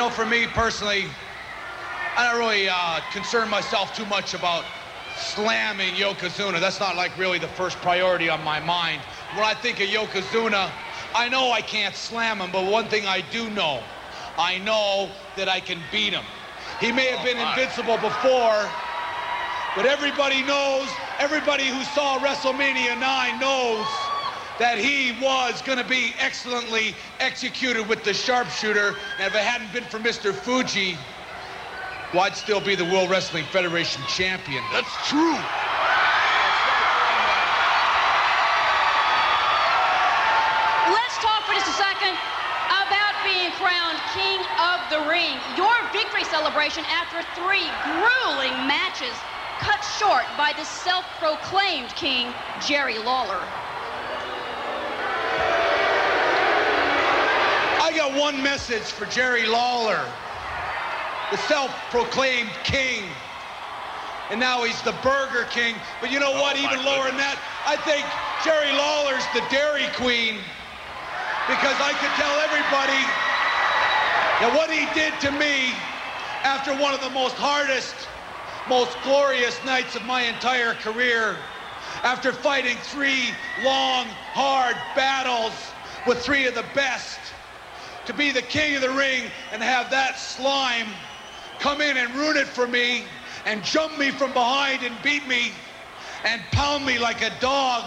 know, for me personally, I don't really uh, concern myself too much about slamming Yokozuna. That's not like really the first priority on my mind. When I think of Yokozuna, I know I can't slam him, but one thing I do know, I know that I can beat him. He may have been invincible before, but everybody knows, everybody who saw WrestleMania 9 knows that he was going to be excellently executed with the sharpshooter. And if it hadn't been for Mr. Fuji, well, I'd still be the World Wrestling Federation champion. That's true. Let's talk for just a second about being crowned King of the Ring. Your victory celebration after three grueling matches cut short by the self-proclaimed king, Jerry Lawler. I got one message for Jerry Lawler, the self-proclaimed king. And now he's the Burger King. But you know what? Oh, my Even lower than that, I think Jerry Lawler's the Dairy Queen. Because I could tell everybody that what he did to me after one of the most hardest, most glorious nights of my entire career, after fighting three long, hard battles with three of the best, to be the king of the ring and have that slime come in and ruin it for me and jump me from behind and beat me and pound me like a dog.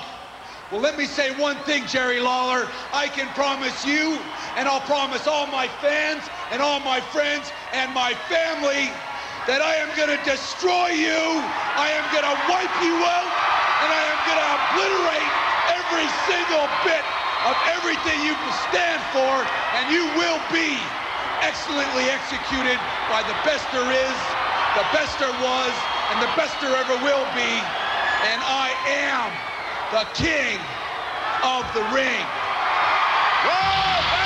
Well, let me say one thing, Jerry Lawler. I can promise you, and I'll promise all my fans and all my friends and my family that I am going to destroy you. I am going to wipe you out, and I am going to obliterate every single bit of everything you can stand for, and you will be excellently executed by the best there is, the best there was, and the best there ever will be. And I am the king of the ring. I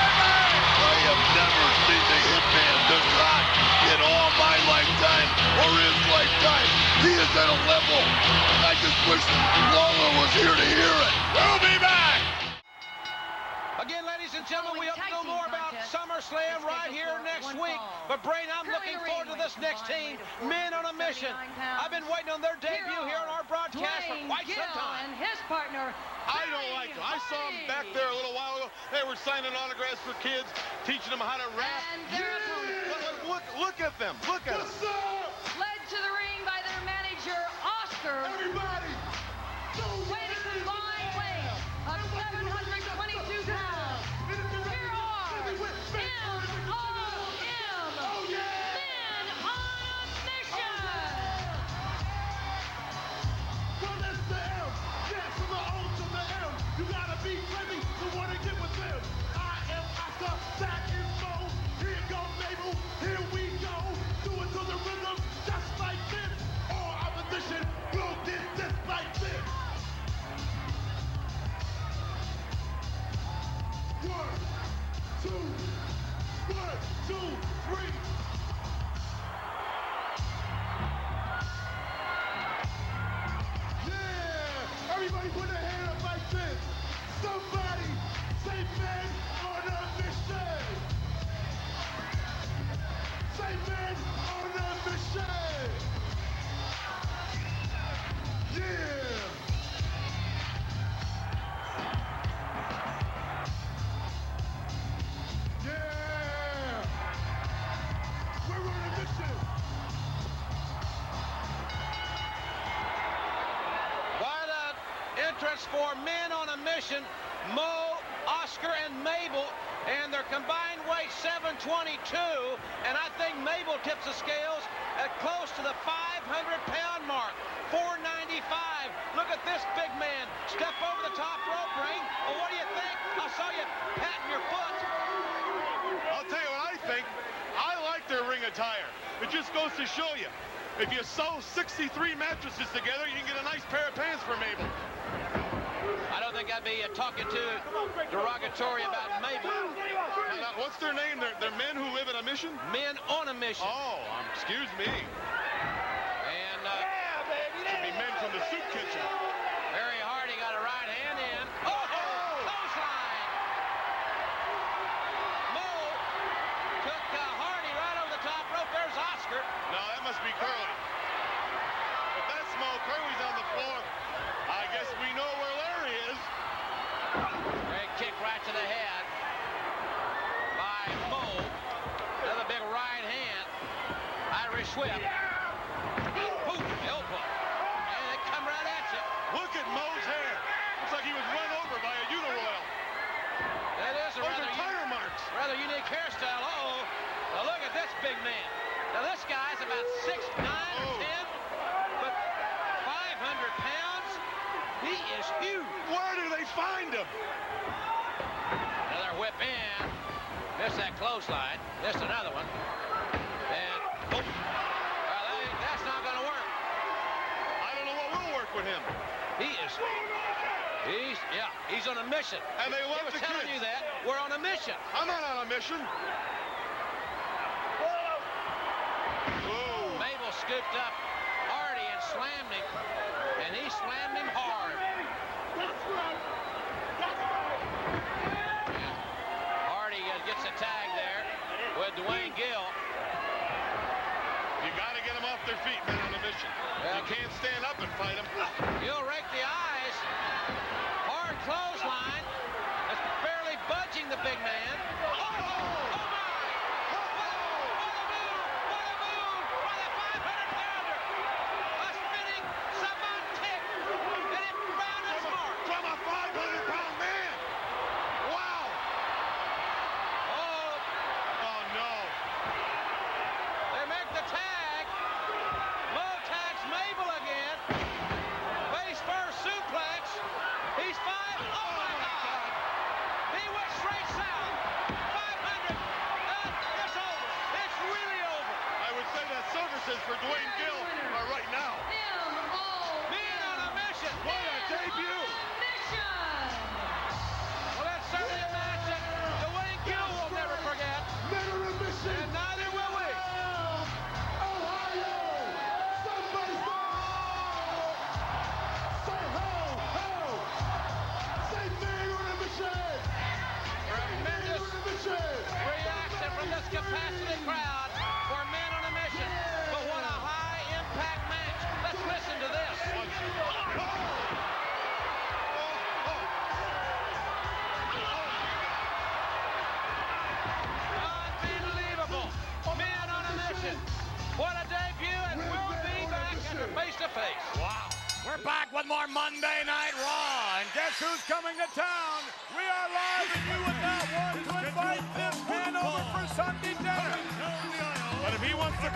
and gentlemen, we hope to know more about SummerSlam right here next week. But Brain, I'm Curling looking forward to this next team, Men on a Mission. pounds. I've been waiting on their debut here on our broadcast for Dwayne quite some time. and his partner. I don't like them. I saw them back there a little while ago. They were signing autographs for kids, teaching them how to rap. And their Look, look, look at them. Look at them. led to the ring by their manager, Oscar. Everybody, Weighing a combined weight of 722 for Men on a Mission, Mo, Oscar, and Mabel. And their combined weight 722. And I think Mabel tips the scales at close to the 500 pound mark. 495. Look at this big man step over the top rope ring. Well, what do you think? I saw you patting your foot. I'll tell you what I think. I like their ring attire. It just goes to show you. If you sew 63 mattresses together, you can get a nice pair of pants for Mabel. I don't think I'd be uh, talking too derogatory about Mabel. Now, now, what's their name? They're, they're men who live in a mission? Men on a mission. Oh, um, excuse me. And uh, Should be men from the soup kitchen. Barry Hardy got a right hand in. Oh, clothesline. Mo took uh, Hardy right over the top rope. There's Oscar. No, that must be Curly. If that's Mo, Curly's on the floor. I guess we know where Larry is. Great kick right to the head by Mo. Another big right hand. Irish whip. Boom, elbow. And they come right at you. Look at Mo's hair. Looks like he was run over by a Uniroyal. That is a Those rather, are u- tire marks. rather unique hairstyle. Uh-oh. Now look at this big man. Now this guy's about 6'9", Oh. 10, but 500 pounds. He is huge. Where do they find him? Another whip in. Missed that clothesline. Missed another one. And, oh. Well, that, that's not going to work. I don't know what will work with him. He is, he's, yeah, he's on a mission. And they He love was the telling kids. you that. We're on a mission. I'm not on a mission. Whoa. Mabel scooped up Hardy and slammed him. And he slammed him hard. Hardy uh, gets a tag there with Dwayne Gill. You got to get them off their feet, men on a mission. Yeah. You can't stand up and fight them. Gill raked the eyes. Hard clothesline. That's barely budging the big man.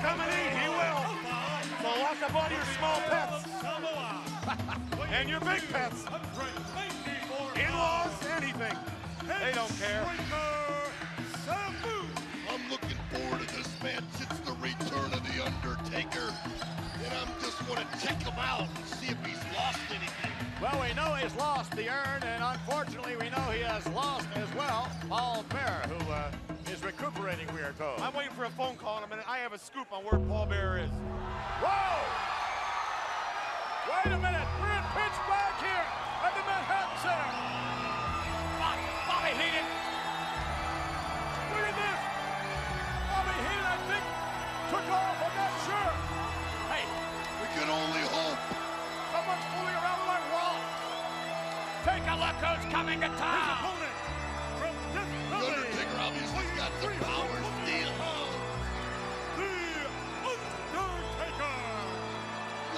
Come and eat, he will. So lock up all your small pets. and your big pets. In-laws, anything. They don't care. I'm looking forward to this match. It's the return of The Undertaker. And I'm just going to check him out and see if he's lost anything. Well, we know he's lost the urn, and unfortunately, we know he has lost as well Paul Bearer, who uh, is recuperating, we are told. I'm waiting for a phone call in a minute. I have a scoop on where Paul Bearer is. Whoa! Wait a minute. We're in Pittsburgh here at the Manhattan Center. Bob- Bobby Heenan. Look at this. Bobby Heenan, I think, took off. I'm not sure. Hey, We can only hope. someone's fooling around with my wallet. Take a look who's coming to town. The Undertaker obviously got some power still.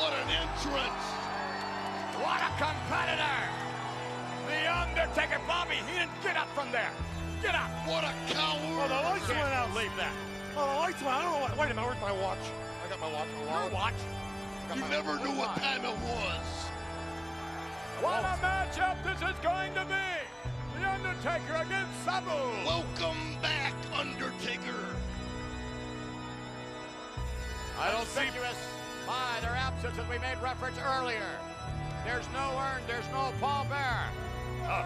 What an entrance. What a competitor. The Undertaker. Bobby Heenan, get up from there. Get up. What a coward. Oh, the lights Can't went out. Leave that. Oh, the lights went out. I don't know what. Wait a minute. Where's my watch? I got my watch. Your wallet. watch. You my- never knew what watch. time it was. What a matchup this is going to be! The Undertaker against Samu! Welcome back, Undertaker. I don't Conspicuous by their absence that we made reference earlier. There's no urn, there's no Paul Bearer. Oh.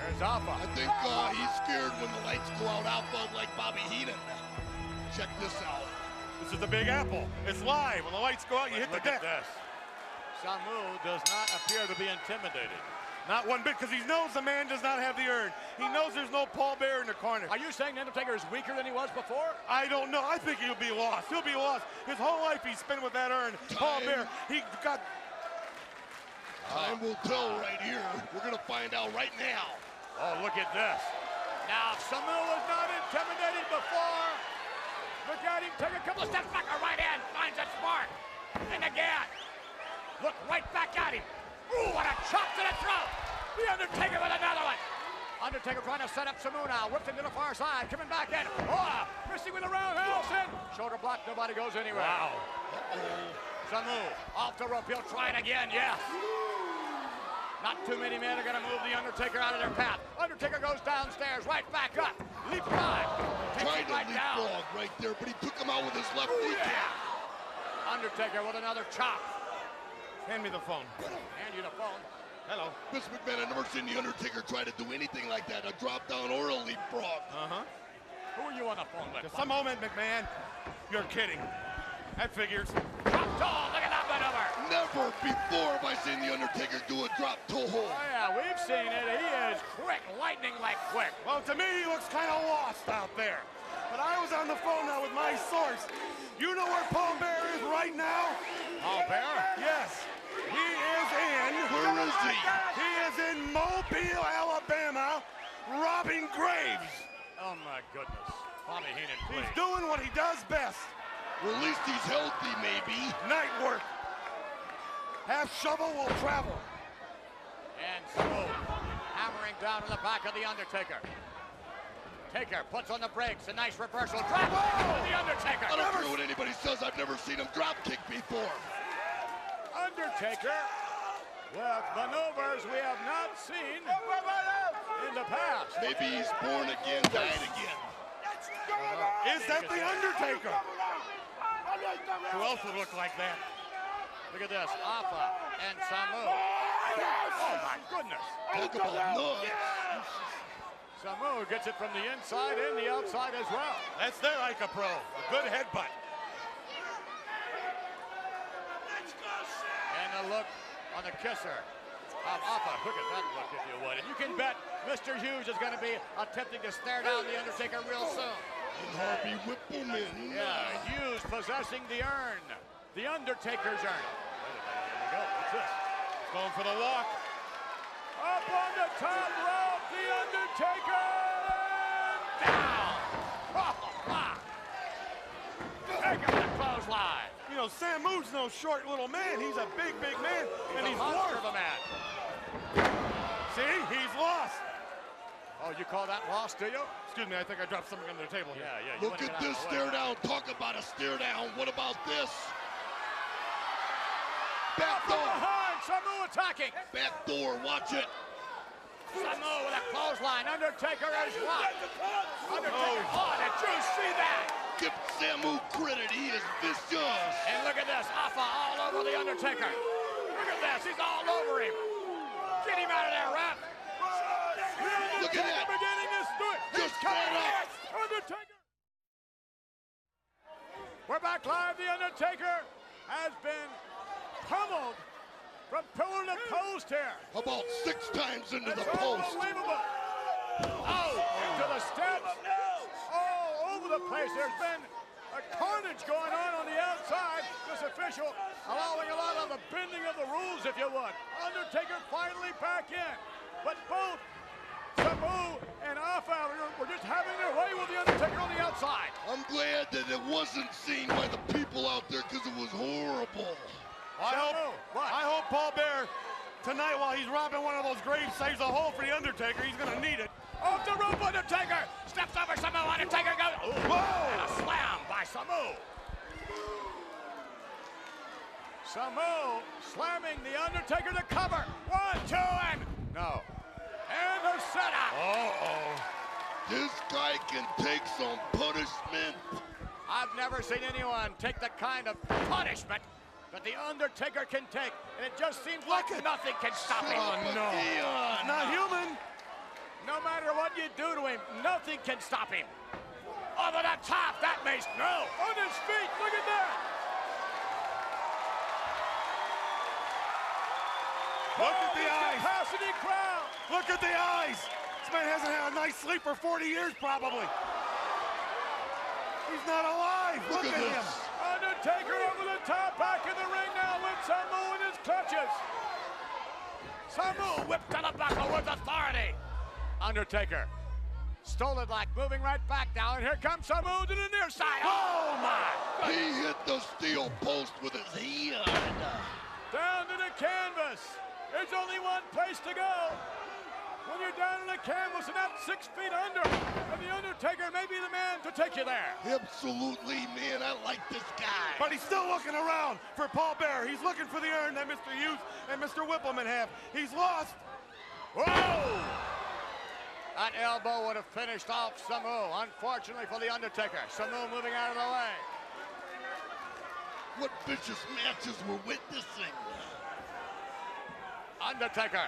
There's Afa. I think uh, he's scared when the lights go out. Afa like Bobby Heenan. Check this out. This is the Big Apple. It's live. When the lights go out, you hit Look the at deck. this. Samu does not appear to be intimidated. Not one bit, because he knows the man does not have the urn. He knows there's no Paul Bearer in the corner. Are you saying the Undertaker is weaker than he was before? I don't know. I think he'll be lost. He'll be lost. His whole life he's spent with that urn. Paul Bearer, he got Time will tell right here. We're gonna find out right now. Oh, look at this. Now, if Samu was not intimidated before. Look at him take a couple of steps back, a right hand, finds a spark. And again. Look right back at him. Ooh, what a chop to the throat. The Undertaker with another one. Undertaker trying to set up Samu now. Whipped him to the far side, coming back in. Oh, missing with a roundhouse in. Shoulder block, nobody goes anywhere. Wow. Samu off the rope. He'll try it again, yes. Not too many men are going to move the Undertaker out of their path. Undertaker goes downstairs, right back up. Leap dive. Takes Tried him to right leapfrog right there, but he took him out with his left knee. Yeah. Undertaker with another chop. Hand me the phone. Hand you the phone. Hello. Vince McMahon, I've never seen the Undertaker try to do anything like that. A drop down or a leapfrog. Uh-huh. Who are you on the phone with? To some moment, McMahon, you're kidding. That figures. Drop toe. Look at that maneuver. Never before have I seen the Undertaker do a drop toe hold. Oh, yeah, we've seen it. He is quick, lightning like quick. Well, to me, he looks kind of lost out there. But I was on the phone now with my source. You know where Paul Bearer is right now? Paul Bearer? Yes. He is in. Where is he? He is in Mobile, Alabama, robbing graves. Oh, my goodness. Bobby Heenan, please. He's doing what he does best. Well, at least he's healthy, maybe. Night work. Half shovel will travel. And Samu hammering down on the back of the Undertaker. Taker puts on the brakes. A nice reversal. Drop to the Undertaker. I don't care what anybody says. I've never seen him drop kick before. Undertaker with maneuvers we have not seen in the past. Maybe he's born again, died again. Uh-huh. Is that the Undertaker? Who else would look like that? Look at this. Afa and Samu. Oh my goodness. Talk about nuts. Samu gets it from the inside and the outside as well. That's their Ica Pro. A good headbutt. And a look on the kisser of Afa. Look at that look, if you would. And you can bet Mr. Hughes is going to be attempting to stare down the Undertaker real soon. And Harvey Whippleman. Yeah, Hughes possessing the urn. The Undertaker's urn. Here we go. What's this? Going for the walk. Up on the top rope, the Undertaker down. Oh, wow. Him the clothesline. You know, Samu's no short little man. He's a big, big man, and He's he's a monster lost. of a man. See, he's lost. Oh, you call that lost, do you? Excuse me, I think I dropped something under the table here. Yeah, yeah. You Look at this of the way. stare down. Talk about a stare down. What about this? Back From door. behind, Samu attacking. Back door. Watch it. Samu with a clothesline. Undertaker is what? Undertaker. Oh, did you see that? Give Samu credit. He is vicious. And look at this. Afa all over the Undertaker. Look at this. He's all over him. Get him out of there, ref. Look at that. beginning to do it. Just coming up. Undertaker. We're back live. The Undertaker has been pummeled from pillar to post here. About six times into the It's post. unbelievable. Oh, into the steps. All over the place. There's been a carnage going on on the outside. This official allowing a lot of the bending of the rules, if you would. Undertaker finally back in. But both Samu and Afa were just having their way with the Undertaker on the outside. I'm glad that it wasn't seen by the people out there because it was horrible. I Samu, hope, what? I hope Paul Bearer tonight, while he's robbing one of those graves, saves a hole for the Undertaker. He's gonna need it. Off the rope, Undertaker steps over Samu. Undertaker goes. Ooh, Whoa! And a slam by Samu. Samu slamming The Undertaker to cover. One, two, and no. And the setup. Uh-oh. This guy can take some punishment. I've never seen anyone take the kind of punishment that The Undertaker can take. And it just seems like nothing can stop him. Oh, no. He's not human. No matter what you do to him, nothing can stop him. Over the top, that makes no. On his feet, look at that. Look at the eyes. Capacity crowd. Look at the eyes. This man hasn't had a nice sleep for 40 years, probably. He's not alive. Look, Look at, at him. this. Undertaker over the top, back in the ring now with Samu in his clutches. Samu whipped to the buckle with authority. Undertaker stole it like moving right back now, and here comes Samu to the near side. Oh my! He hit the steel post with his hand. Down to the canvas. There's only one place to go. When you're down to the canvas and not six feet under, and the Undertaker may be the man to take you there. Absolutely, man. I like this guy. But he's still looking around for Paul Bearer. He's looking for the urn that Mr. Hughes and Mr. Whippleman have. He's lost. Whoa! That elbow would have finished off Samu, unfortunately for The Undertaker. Samu moving out of the way. What vicious matches we're witnessing. Undertaker.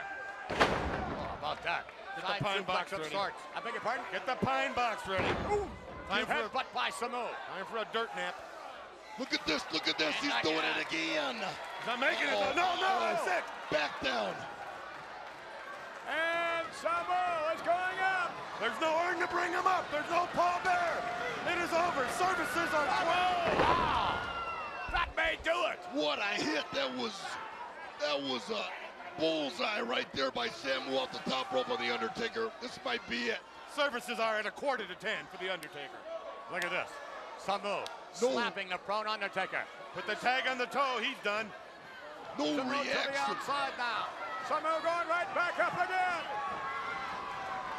Oh, about that. Get the pine box of ready. sorts. I beg your pardon? Get the pine box ready. Ooh! Time You for a- headbutt by Samu. Time for a dirt nap. Look at this. Look at this. He's doing it again. He's not making it. Uh-oh. though. Oh, no, no, oh, that's it. Back down. And Samu is going up. There's no urn to bring him up. There's no Paul Bearer. It is over. Services are closed. Wow! That may do it. What a hit. That was that was a bullseye right there by Samu off the top rope of the Undertaker. This might be it. Services are at a quarter to ten for the Undertaker. Look at this. Samu No. slapping the prone Undertaker. Put the tag on the toe. He's done. No Samu to the reaction. outside now. Samu going right back up again.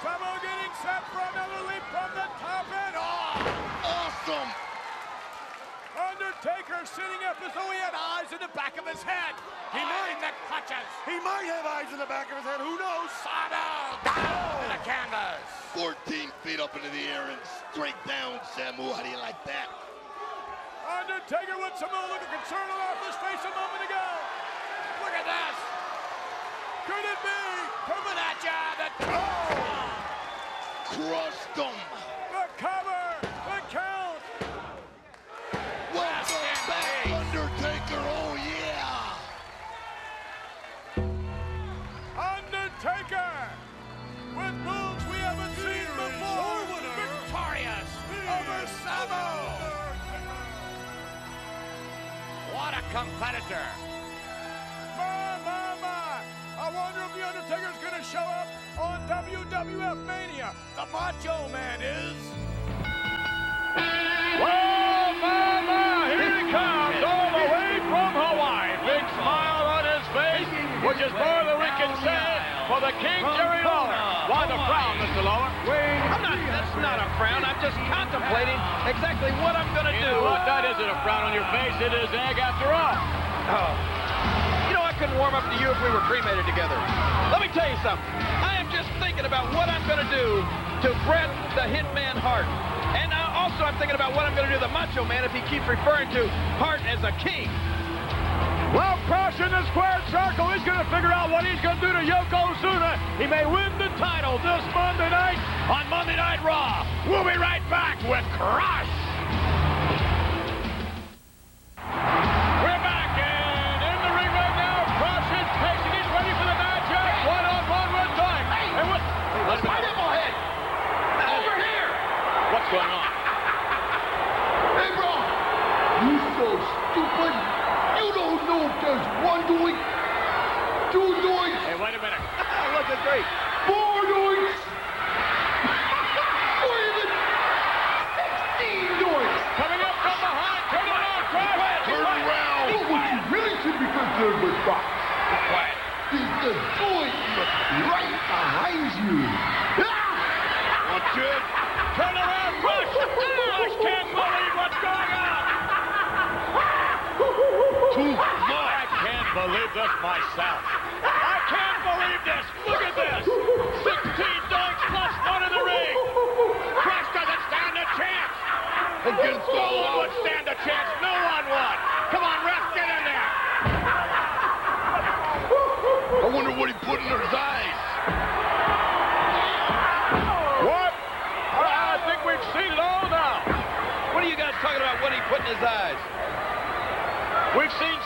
Samu getting set for another leap from the top and Oh! Awesome. Undertaker sitting up as though he had eyes in the back of his head. He might the clutches. He might have eyes in the back of his head. Who knows? Samu down to the canvas. 14 feet up into the air and straight down, Samu. How do you like that? Undertaker with Samu looking concerned off his face a moment ago. Look at this. Could it be? Coming at ya. The oh! Crushed him. The cover. The count. Welcome back, Undertaker. Oh, yeah. Undertaker with moves we haven't seen before. Victorious over Samu. What a competitor. My, my, my. I wonder if The Undertaker's going to show up WWF Mania. The Macho Man is. Whoa, my, my. Here he comes all the way from Hawaii. Big smile on his face, which is more than we can say for the King Jerry Lawler. Why the frown, Mr. Lawler? I'm not, that's not a frown. I'm just contemplating exactly what I'm going to You do. know what? That isn't a frown on your face. It is egg after all. Oh. You know, I couldn't warm up to you if we were cremated together. Let me tell you something. I am just thinking about what I'm going to do to Bret the Hitman Hart. And uh, also I'm thinking about what I'm going to do to the Macho Man if he keeps referring to Hart as a king. Well, Crush crossing the squared circle, he's going to figure out what he's going to do to Yokozuna. He may win the title this Monday night on Monday Night Raw. We'll be right back with Crush. Watch it. Turn around, Crush. Crush can't believe what's going on. Too much. believe this myself.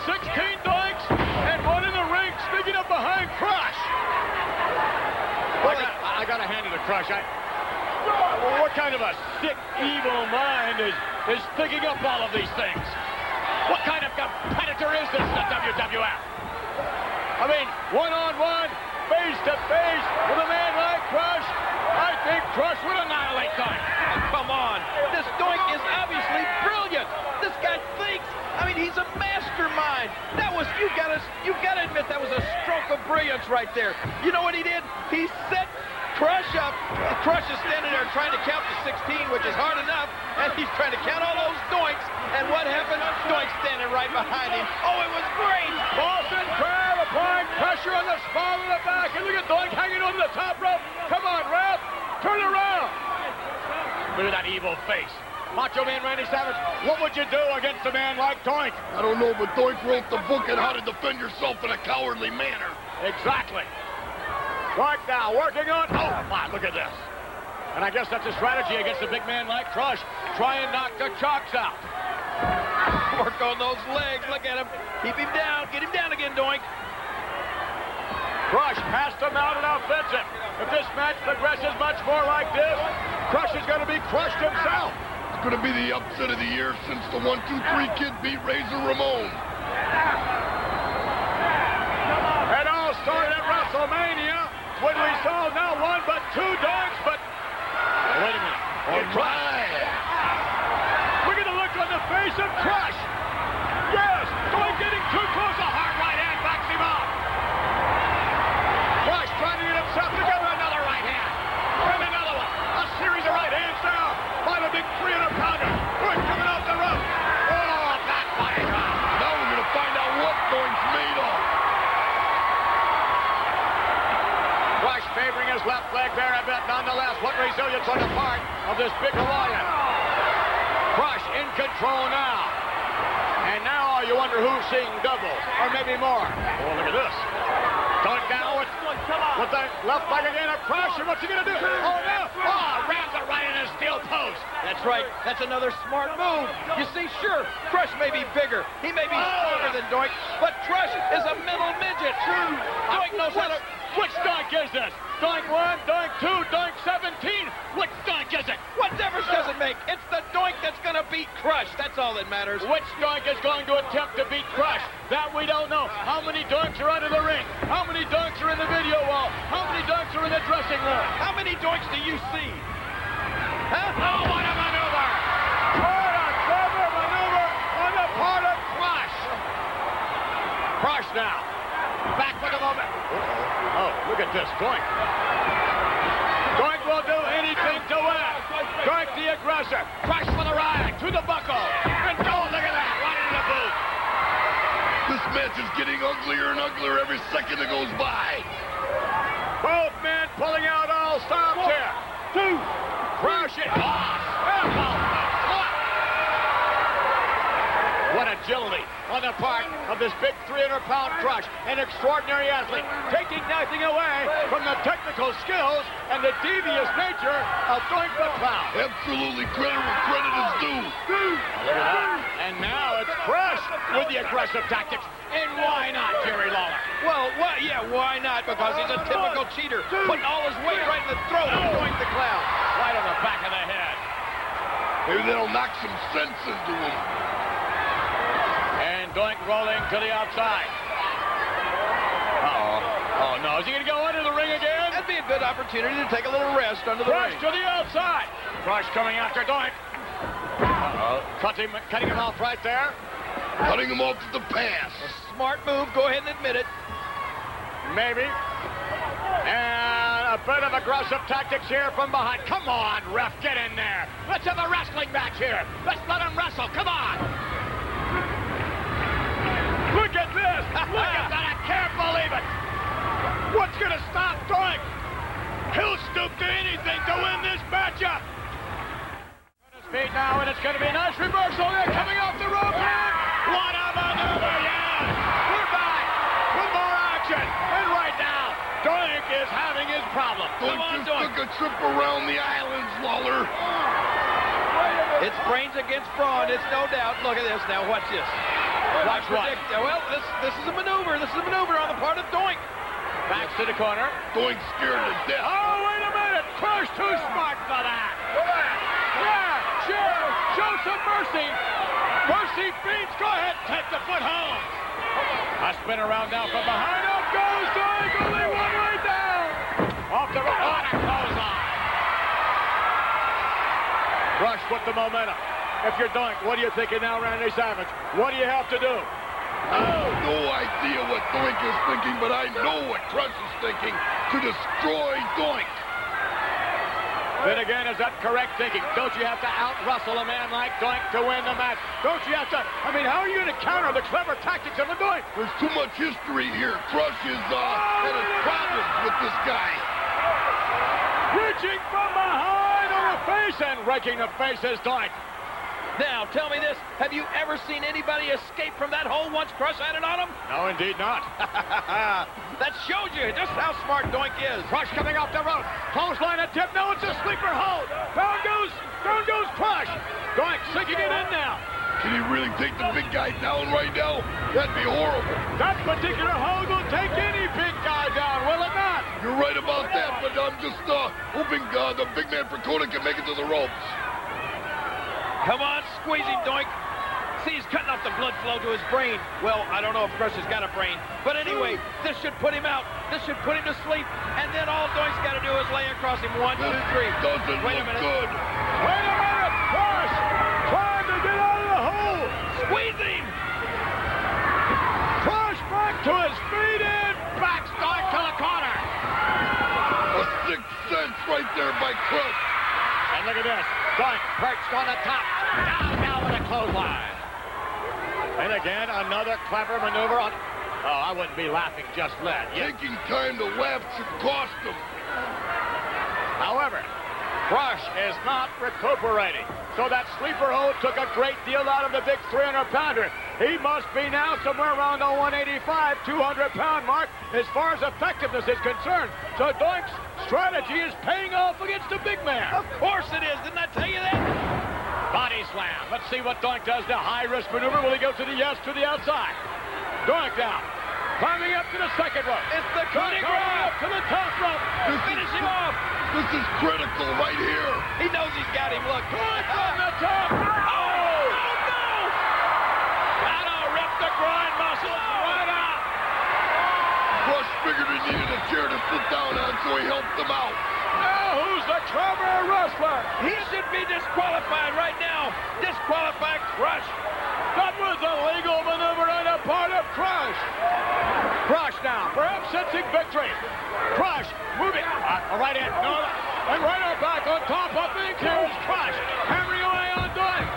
16 dunks and one in the ring sneaking up behind Crush. I got, I got to hand it to Crush. I, well, what kind of a sick, evil mind is, is thinking up all of these things? What kind of competitor is this in the WWF? I mean, one-on-one, face-to-face with a man like Crush, I think Crush would annihilate Doink. Oh, come on. This Doink is obviously brilliant. This guy thinks. I mean, he's a mastermind. That was, you gotta, you gotta admit that was a stroke of brilliance right there. You know what he did? He set Crush up. Crush is standing there trying to count to 16, which is hard enough, and he's trying to count all those Doinks. And what happened? Doink standing right behind him. Oh, it was great. Boston Crab applying pressure on the small of the back. And look at Doink hanging on the top rope. Come on, Ralph. Turn around. Look at that evil face. Macho Man Randy Savage, what would you do against a man like Doink? I don't know, but Doink wrote the book on how to defend yourself in a cowardly manner. Exactly. Doink now working on... Oh, my, look at this. And I guess that's a strategy against a big man like Crush. Try and knock the chocks out. Work on those legs. Look at him. Keep him down. Get him down again, Doink. Crush has to mount an offensive. If this match progresses much more like this, Crush is going to be crushed himself. Going to be the upset of the year since the 1-2-3 kid beat Razor Ramon. It all started at WrestleMania when we saw not one but two dogs, but... Wait a minute. All right. Look at the look on the face of Crush. Yes, Doink getting too close. A hard right hand backs him up. Crush trying to get himself together. Another right hand. And another one. A series of right hands now by the big 300 pounder. Doink coming off the rope. Oh, back body drop. Now we're going to find out what Doink's made of. Crush favoring his left leg there a bit. Nonetheless, resilience on the part of this big Hawaiian. Crush in control now. And now you wonder who's seeing double, or maybe more. Oh, look at this. Doink now with, with the left leg again of Crush, and what's he going to do? Oh, no. Ah, oh, rams steel post. That's right. That's another smart move. You see, sure, Crush may be bigger. He may be stronger than Doink, but Crush is a middle midget. Doink knows how to... Which Doink is this? Doink 1, Doink 2, Doink 17. Which Doink is it? What difference does it make? It's the Doink that's going to beat Crush. That's all that matters. Which Doink is going to attempt to beat Crush? That we don't know. How many Doinks are under the ring? How many Doinks are in the video wall? How many Doinks are in the dressing room? How many Doinks do you see? Huh? Oh, what a maneuver! What a clever maneuver on the part of Crush! Crush now. Back with the moment. Oh, look at this. Doink. Doink will do anything to win. Doink the aggressor. Crush for the ride. To the buckle. And oh, look at that. Right into the boot. This match is getting uglier and uglier every second that goes by. Both men pulling out all stops here. Two. Crush it. What agility on the part of this big 300-pound crush. An extraordinary athlete, taking nothing away from the technical skills and the devious nature of Doink the Clown. Absolutely credit where credit is due. Look at that. And now it's Crush with the aggressive tactics. And why not, Jerry Lawler? Well, why, yeah, why not? Because he's a oh, typical oh, cheater, putting all his weight right in the throat of Doink the Clown. Right on the back of the head. Maybe that'll knock some sense into him. And Doink rolling to the outside. Uh-oh. Oh, no. Is he going to go under the ring again? That'd be a good opportunity to take a little rest under the Crush ring. to the outside. Crush coming after Doink. Uh-oh. Cut him, cutting him off right there. Cutting him off at the pass. Smart move. Go ahead and admit it. Maybe. And a bit of aggressive tactics here from behind. Come on, ref, get in there. Let's have a wrestling match here. Let's let him wrestle. Come on. Around the islands, Lawler. It's brains against brawn. It's no doubt. Look at this now. Watch this. Watch what? Well, this this is a maneuver. This is a maneuver on the part of Doink. Backs to the corner. Doink scared to death. Oh, wait a minute. Crush too smart for that. Yeah, sure. Show some mercy. Mercy feeds. Go ahead. Take the foot home. A spin around now from behind. Up goes Doink. Only one way down. Off the right. Crush with the momentum. If you're Doink, what are you thinking now, Randy Savage? What do you have to do? I have no idea what Doink is thinking, but I know what Crush is thinking to destroy Doink. Then again, is that correct thinking? Don't you have to out-rustle a man like Doink to win the match? Don't you have to? I mean, how are you going to counter the clever tactics of a Doink? There's too much history here. Crush is uh, had his problems with this guy. Reaching from behind the face and raking the face is Doink. Now, tell me this. Have you ever seen anybody escape from that hole once Crush had it on him? No, indeed not. that shows you just how smart Doink is. Crush coming off the rope. Clothesline and tip. No, it's a sleeper hold. Down goes, down goes Crush. Doink sinking it in now. Can he really take the big guy down right now? That'd be horrible. That particular hold will take any big guy down, will it not? You're right about that, but I'm just uh, hoping uh, the big man for Coda can make it to the ropes. Come on, squeeze him, Doink. See, he's cutting off the blood flow to his brain. Well, I don't know if Crush has got a brain. But anyway, this should put him out. This should put him to sleep. And then all Doink's got to do is lay across him. One, two, three. Doesn't Wait a look minute. good. Wait a minute. Crush trying to get out of the hole. Squeeze him. Crush back to his feet and back Doink to the corner. A sixth sense right there by Crush. And look at this. Doink perched on the top. Down now with a clothesline. And again, another clever maneuver on... Oh, I wouldn't be laughing just then. Taking time to laugh should cost him. However, Crush is not recuperating. So that sleeper hold took a great deal out of the big 300-pounder. He must be now somewhere around the 185, 200-pound mark as far as effectiveness is concerned. So Doink's strategy is paying off against the big man. Of course it is. Didn't I tell you that? Body slam. Let's see what Doink does. The high-risk maneuver. Will he go to the yes, to the outside? Doink down. Climbing up to the second rope. It's the coup de Doink grace. up to the top rope. This Finish is, him off. This is critical right here. He knows he's got him. Look. Crush. That was a legal maneuver on the part of Crush. Crush now, perhaps sensing victory. Crush moving. Uh, right in. No. And right on back on top of the here is Crush. Hammering away on Doink.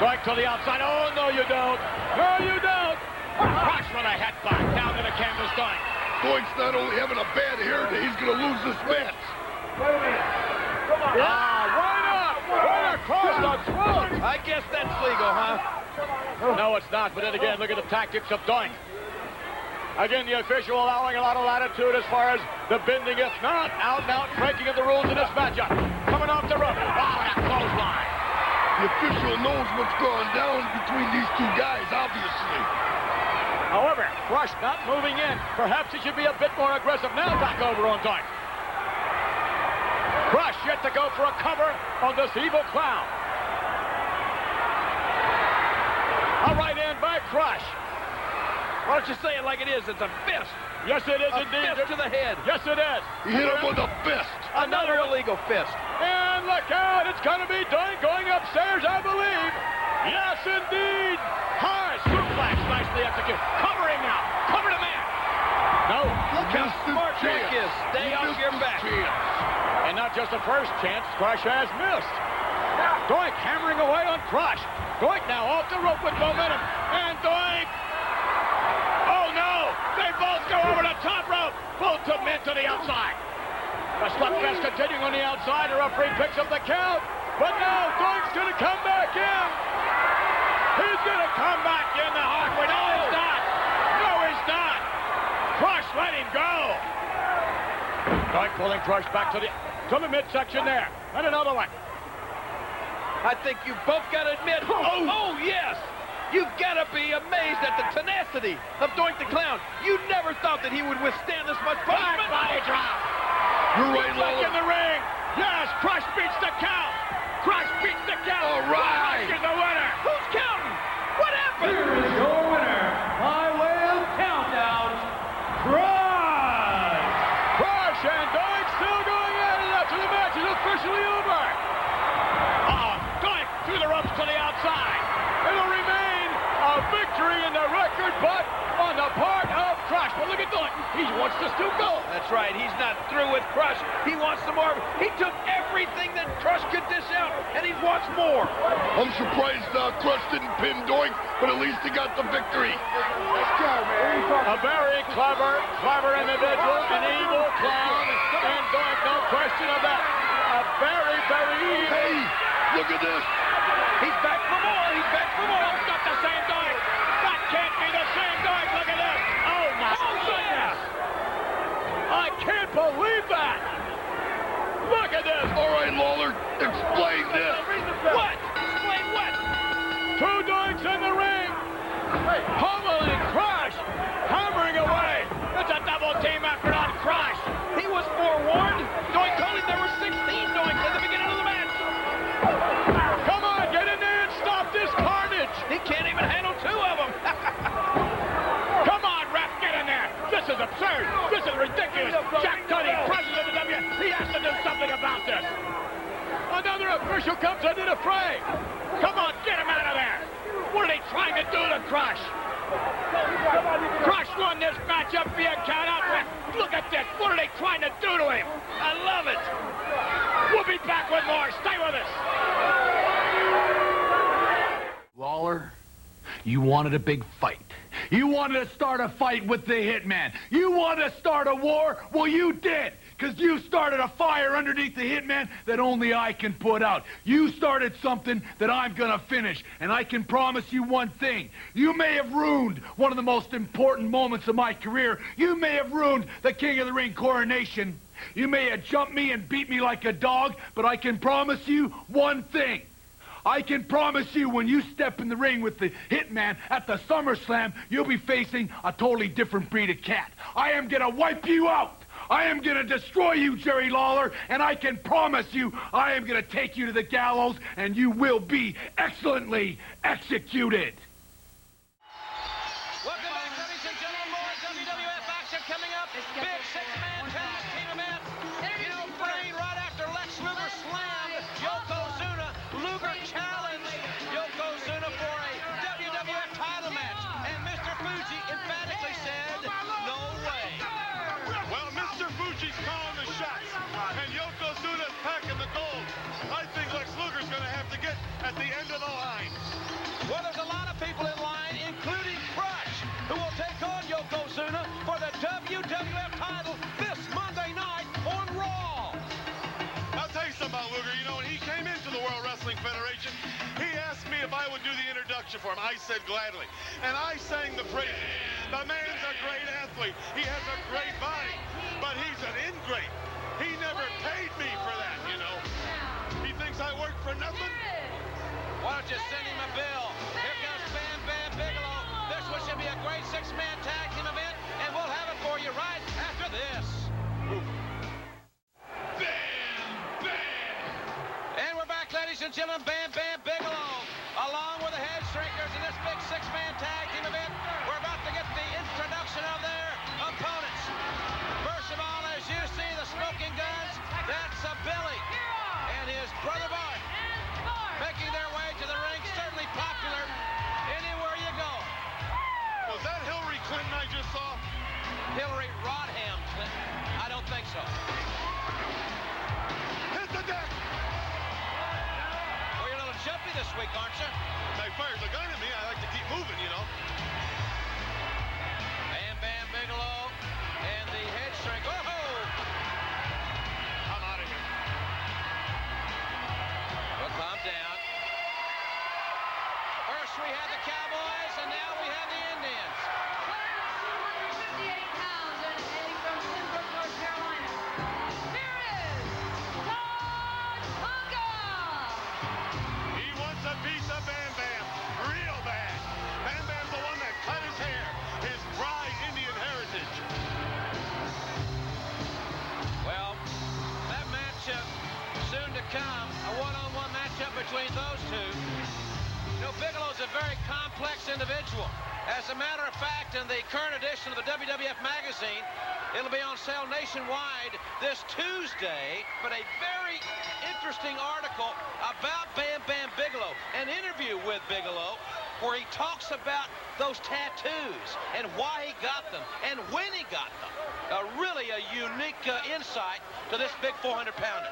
Doink to the outside. Oh, no, you don't. No, you don't. Crush with a headbutt. Down to the canvas, Doink. Doink's not only having a bad hair day, he's going to lose this match. Ah, right up. Huh? No, it's not. But then again, look at the tactics of Doink. Again, the official allowing a lot of latitude as far as the bending, if not out and out breaking of the rules in this matchup. Coming off the rope. Oh, wow, that clothesline. The official knows what's gone down between these two guys, obviously. However, Crush not moving in. Perhaps he should be a bit more aggressive. Now back over on Doink. Crush yet to go for a cover on this evil clown. A right in by Crush. Why don't you say it like it is? It's a fist. Yes, it is A indeed. fist to the head. Yes, it is. He hit him with a fist. Another illegal fist. And look out, it's going to be Doink going upstairs, I believe. Yes, indeed. High suplex, nicely executed. Cover him now. Cover the man. No. Look how smart Doink is. Stay He off missed your back. chance. And not just the first chance, Crush has missed. Doink hammering away on Crush. Doink now off the rope with momentum. And Doink. Oh no! They both go over the top rope. Both two men to the outside. The slugfest continuing on the outside. The referee picks up the count. But now Doink's going to come back in. He's going to come back in the hard way. No, he's not. No, he's not. Crush, let him go. Doink pulling Crush back to the to the midsection there. And another one. I think you both got to admit, oh, oh yes, you've got to be amazed at the tenacity of Doink the Clown. You never thought that he would withstand this much punishment. body drop. You're right, Back Lola. in the ring. Yes, Crush beats the count. Crush beats the count. All right. Crush is the winner. Who's counting? What happened? Here is your winner, by way of countdown, Crush! Crush and Doink still going at it after the match is officially over. Uh, Doink through the ropes to the outside. It'll remain a victory in the record, but on the part of Crush. But look at Doink. He wants to still go. That's right. He's not through with Crush. He wants some more. He took everything that Crush could dish out, and he wants more. I'm surprised uh, Crush didn't pin Doink, but at least he got the victory. A very clever, clever individual, an evil clown, and Doink, no question of that. A very, very evil. Hey, look at this. He's back for more. He's back for more. That's not the same Doink. That can't be the same Doink. Look at this. Oh, my goodness. I can't believe that. Look at this. All right, Lawler, explain this. What? Explain what? Two Doinks in the ring. Pummeling Crush. Hammering away. It's a double team effort on Crush. He was forewarned. Doink told him there were 16 absurd. This is ridiculous. Jack Tunney, president of the W, he has to do something about this. Another official comes into the fray. Come on, get him out of there. What are they trying to do to Crush? Crush won this matchup via countout. Look at this. What are they trying to do to him? I love it. We'll be back with more. Stay with us. Lawler, you wanted a big fight. You wanted to start a fight with the Hitman. You wanted to start a war? Well, you did. Because you started a fire underneath the Hitman that only I can put out. You started something that I'm going to finish. And I can promise you one thing. You may have ruined one of the most important moments of my career. You may have ruined the King of the Ring coronation. You may have jumped me and beat me like a dog, but I can promise you one thing. I can promise you when you step in the ring with the Hitman at the SummerSlam, you'll be facing a totally different breed of cat. I am gonna wipe you out. I am gonna destroy you, Jerry Lawler, and I can promise you I am gonna take you to the gallows and you will be excellently executed. Fuji's calling the shots, and Yokozuna's packing the gold. I think Lex Luger's going to have to get at the end of the line. Well, there's a lot of people in line, including Crush, who will take on Yokozuna for the WWF title this Monday night on Raw. I'll tell you something about Luger. You know, when he came into the World Wrestling Federation, he asked me if I would do the introduction for him. I said gladly. And I sang the praises. The man's a great athlete. He has a great body. But he's an ingrate. He never paid me for that, you know. He thinks I work for nothing. Why don't you send him a bill? Here comes Bam Bam Bigelow. This one should be a great six-man tag team event, and we'll have it for you right after this. Bam Bam! And we're back, ladies and gentlemen. Bam Bam Bigelow, week, aren't you? They fired the current edition of the WWF magazine, it'll be on sale nationwide this Tuesday, but a very interesting article about Bam Bam Bigelow, an interview with Bigelow, where he talks about those tattoos and why he got them and when he got them. Uh, really a unique uh, insight to this big 400-pounder.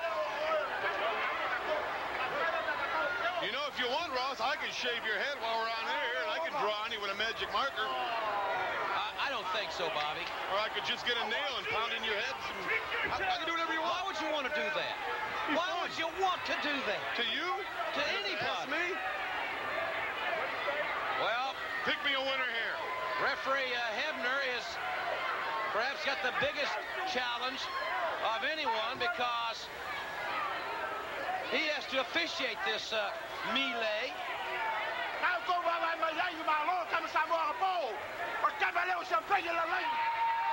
You know, if you want, Ross, I can shave your head while we're on air, and I can draw on you with a magic marker. I, I don't think so, Bobby. Or I could just get a nail and pound in your head. Some, I, I can do whatever you want. Why would you want to do that? Why would you want to do that? To you? To anybody. Ask me? Well, Pick me a winner here. referee uh, Hebner is perhaps got the biggest challenge of anyone because he has to officiate this uh, melee.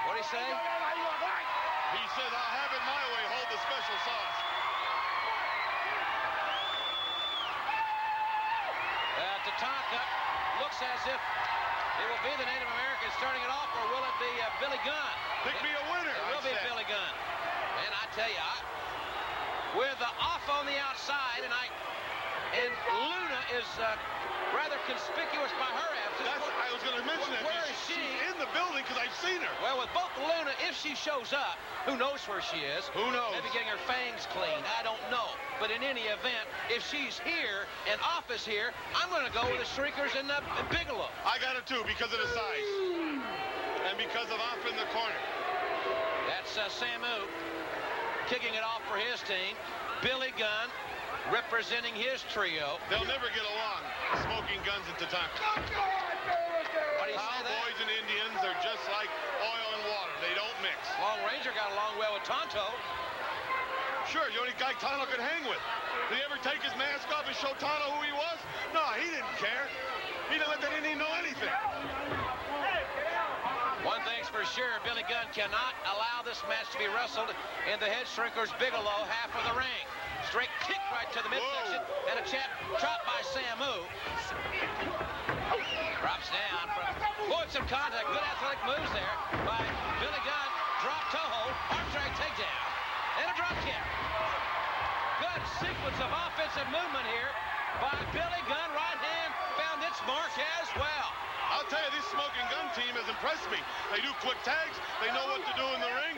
What do he say? He says, I'll have it my way. Hold the special sauce. Uh, Tatanka looks as if it will be the Native American starting it off, or will it be uh, Billy Gunn? Pick me a winner, It will I be said. Billy Gunn. And I tell you, I, with the off on the outside, and I and Luna is uh, rather conspicuous by her absence. That's, I was going to mention that. Where is She's she? in the building because I've seen her. Well, with both Luna, if she shows up, who knows where she is? Who knows? Maybe getting her fangs cleaned. I don't know. But in any event, if she's here and office here, I'm going to go with the Shriekers and uh, Bigelow. I got it too because of the size. And because of off in the corner. That's uh, Samu kicking it off for his team. Billy Gunn representing his trio. They'll never get along, smoking guns and oh, Tatanka. What do you say? Cowboys and Indians are just like oil and water. They don't mix. Lone Ranger got along well with Tonto. Sure, the only guy Tonto could hang with. Did he ever take his mask off and show Tonto who he was? No, he didn't care. He didn't let that Indian know anything. One thing's for sure, Billy Gunn cannot allow this match to be wrestled in the head shrinkers Bigelow half of the ring. Straight kick right to the midsection and a chap chop by Samu. Drops down boy, some contact. Good athletic moves there by Billy Gunn. Drop toe hold, arm drag takedown, and a drop kick. Good sequence of offensive movement here by Billy Gunn. Right hand found its mark as well. I'll tell you, this smoking gun team has impressed me. They do quick tags. They know what to do in the ring.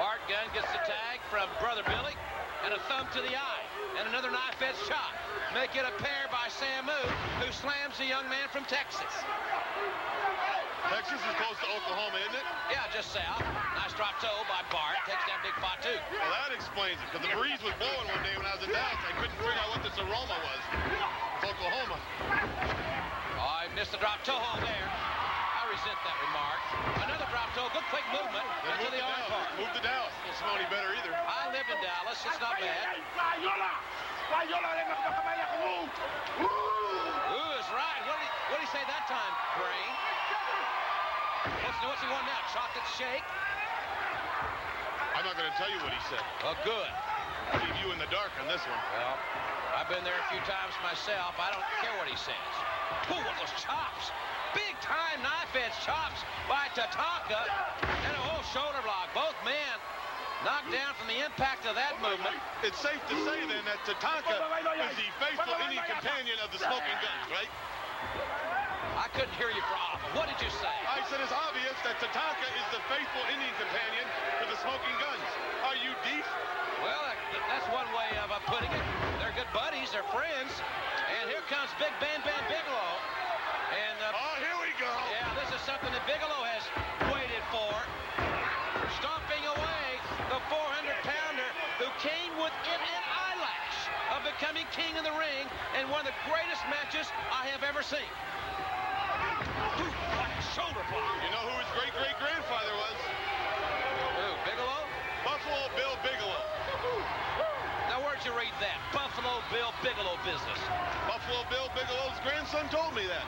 Bart Gunn gets the tag from Brother Billy and a thumb to the eye and another knife edge chop. Make it a pair by Samu, who slams the young man from Texas. Texas is close to Oklahoma, isn't it? Yeah, just south. Nice drop toe by Bart. Takes down Big Pot, too. Well, that explains it, because the breeze was blowing one day when I was in Dallas. I couldn't figure out what this aroma was. It's Oklahoma. Oh, I missed the drop toe there. Resent that remark. Another drop toe. Good quick movement Then into move the to arm part. Move to Dallas. Don't any better either. I lived in Dallas. It's not bad. Ooh, is right. What did he, what did he say that time, Brain? What's, what's he want now? Chocolate shake? I'm not going to tell you what he said. Oh, good. I'll leave you in the dark on this one. Well, I've been there a few times myself. I don't care what he says. Ooh, what those chops. Big time knife edge chops by Tatanka. And a whole shoulder block. Both men knocked down from the impact of that movement. It's safe to say then that Tatanka is the faithful Indian companion of the smoking guns, right? I couldn't hear you for off. What did you say? I said it's obvious that Tatanka is the faithful Indian companion to the smoking guns. Are you deep? Well, that's one way of uh, putting it. They're good buddies. They're friends. And here comes Big Bam Bam Bigelow. And uh, Oh, here we go. Yeah, this is something that Bigelow has waited for. Stomping away the 400-pounder who came within an eyelash of becoming king of the ring and one of the greatest matches I have ever seen. Ooh, what a shoulder block. You know who his great-great-grandfather was? Who, Bigelow? Buffalo Bill Bigelow. Now, where'd you read that? Buffalo Bill Bigelow business. Buffalo Bill Bigelow's grandson told me that.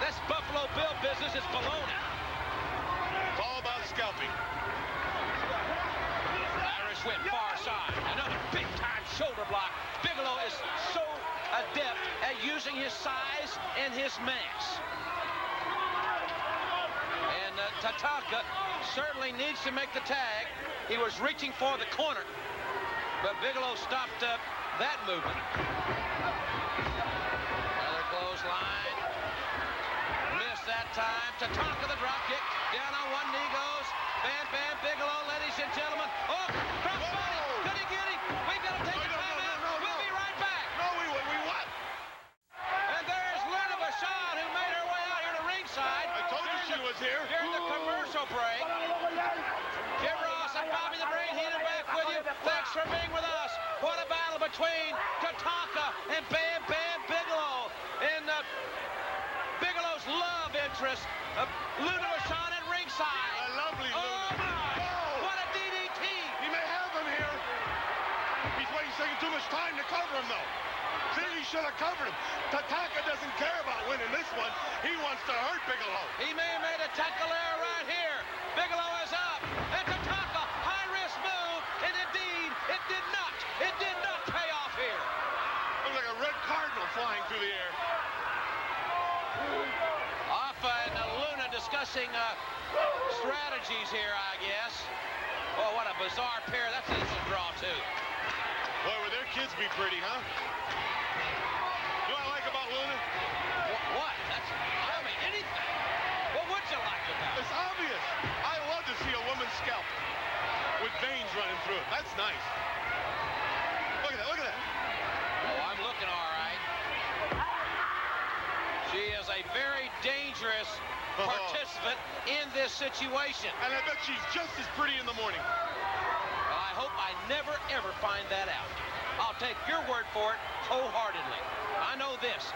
That's Buffalo Bill business. It's baloney. It's all about scalping. Irish whip, far side. Another big-time shoulder block. Bigelow is so adept at using his size and his mass. And uh, Tatanka certainly needs to make the tag. He was reaching for the corner, but Bigelow stopped uh, that movement. Another clothesline. Missed that time. Tatanka the drop kick. Down on one knee goes. Bam Bam Bigelow, ladies and gentlemen. Oh, crossbody. Could he get him? We got to take a timeout. We'll be right back. No, we, we what? And there's Luna Vachon who made her way out here to ringside. I told you she was here. During the commercial break. Jim Ross and Bobby the Brain Heenan back with you. Thanks for being with us. What a battle between Tatanka and Bam Bam Bigelow. And uh, Bigelow's love interest of Luna Vachon at ringside. A lovely Oh my! Oh. What a DDT! He may have him here. He's waiting, taking too much time to cover him, though. He should have covered him. Tatanka doesn't care about winning this one. He wants to hurt Bigelow. He may have made a tackle error right here. Bigelow is up. And Tatanka, high risk move. And indeed, it did not. It did not pay off here. Looks like a red cardinal flying through the air. Afa and Luna discussing uh, strategies here, I guess. Oh, what a bizarre pair. That's an instant draw, too. Boy, would their kids be pretty, huh? You know what I like about Luna? Wh- what? That's, I mean, anything. What would you like about it? It's obvious. I love to see a woman's scalp with veins running through it. That's nice. Look at that, look at that. Oh, I'm looking all right. She is a very dangerous Oh. Participant in this situation. And I bet she's just as pretty in the morning. I hope I never, ever find that out. I'll take your word for it wholeheartedly. I know this.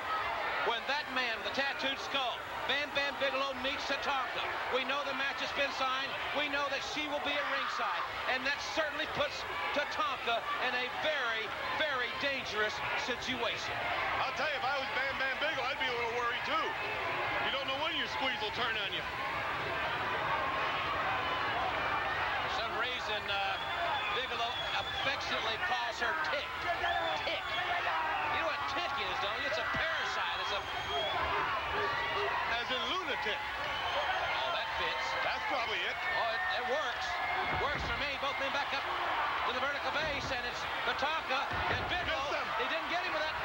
When that man with the tattooed skull, Bam Bam Bigelow meets Tatanka, we know the match has been signed. We know that she will be at ringside. And that certainly puts Tatanka in a very, very dangerous situation. I'll tell you, if I was Bam Bam Bigelow, I'd be a little worried too. You don't know when your squeeze will turn on you. For some reason, uh, Bigelow affectionately calls her Tick. Tick. You know what Tick is, don't you? It's a parasite. It's a... As in lunatic. Oh, that fits. That's probably it. Oh, it, it works. Works for me. Both men back up to the vertical base, and it's Tatanka and Bigelow. He didn't get him with that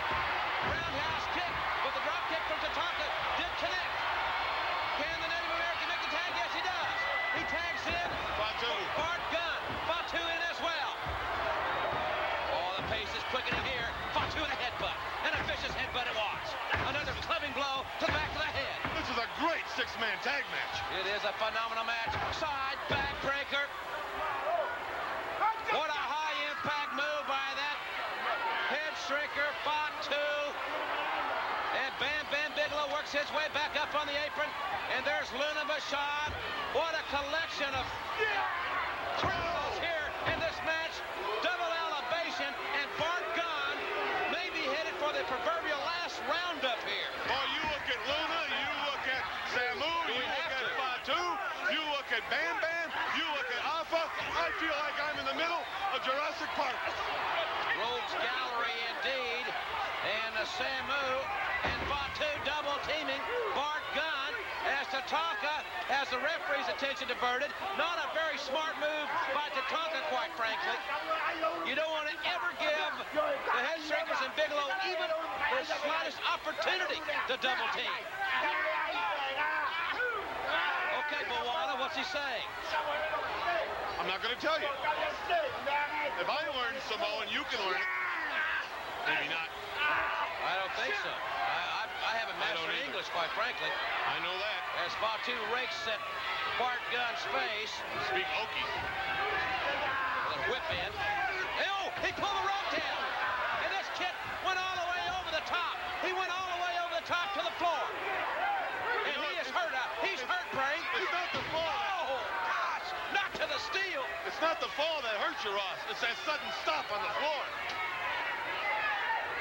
roundhouse kick, but the drop kick from Tatanka did connect. Can the Native American make the tag? Yes, he does. He tags in. Fatu. Bart Gunn. Fatu in as well. Oh, the pace is quickening here. Fatu a headbutt. And a vicious headbutt it was. Another clubbing blow to the back of the head. This is a great six-man tag match. It is a phenomenal match. Side backbreaker. What a high impact move by that head shrinker, Fatu. And Bam Bam Bigelow works his way back up on the apron. And there's Luna Vachon. What a collection of criminals here in this match. Double elevation. And Bart Gunn may be headed for the proverbial last roundup here. Boy, you look at Luna, you look at Samu, you look at. Fatu, you look at Bam Bam, you look at Afa. I feel like I'm in the middle of Jurassic Park. Rogues Gallery indeed. And Samu and Fatu double teaming Bart Gunn as Tatanka has the referee's attention diverted. Not a very smart move by Tatanka, quite frankly. You don't want to ever give the head shrinkers and Bigelow even the slightest opportunity to double team. Okay, Moana, what's he saying? I'm not going to tell you. If I learn Samoan, you can learn it. Maybe not. I don't think so. I, I, I haven't mastered either. English, quite frankly. I know that. As Fatu rakes at Bart Gunn's face Speak Okie. with a whip in. Oh, he pulled the rope down. And this kid went all the way over the top. He went all the way over the top to the floor. And he is hurt out. He's hurt, Brain. It's not the fall. Oh, gosh. Not to the steel. It's not the fall that hurts you, Ross. It's that sudden stop on the floor.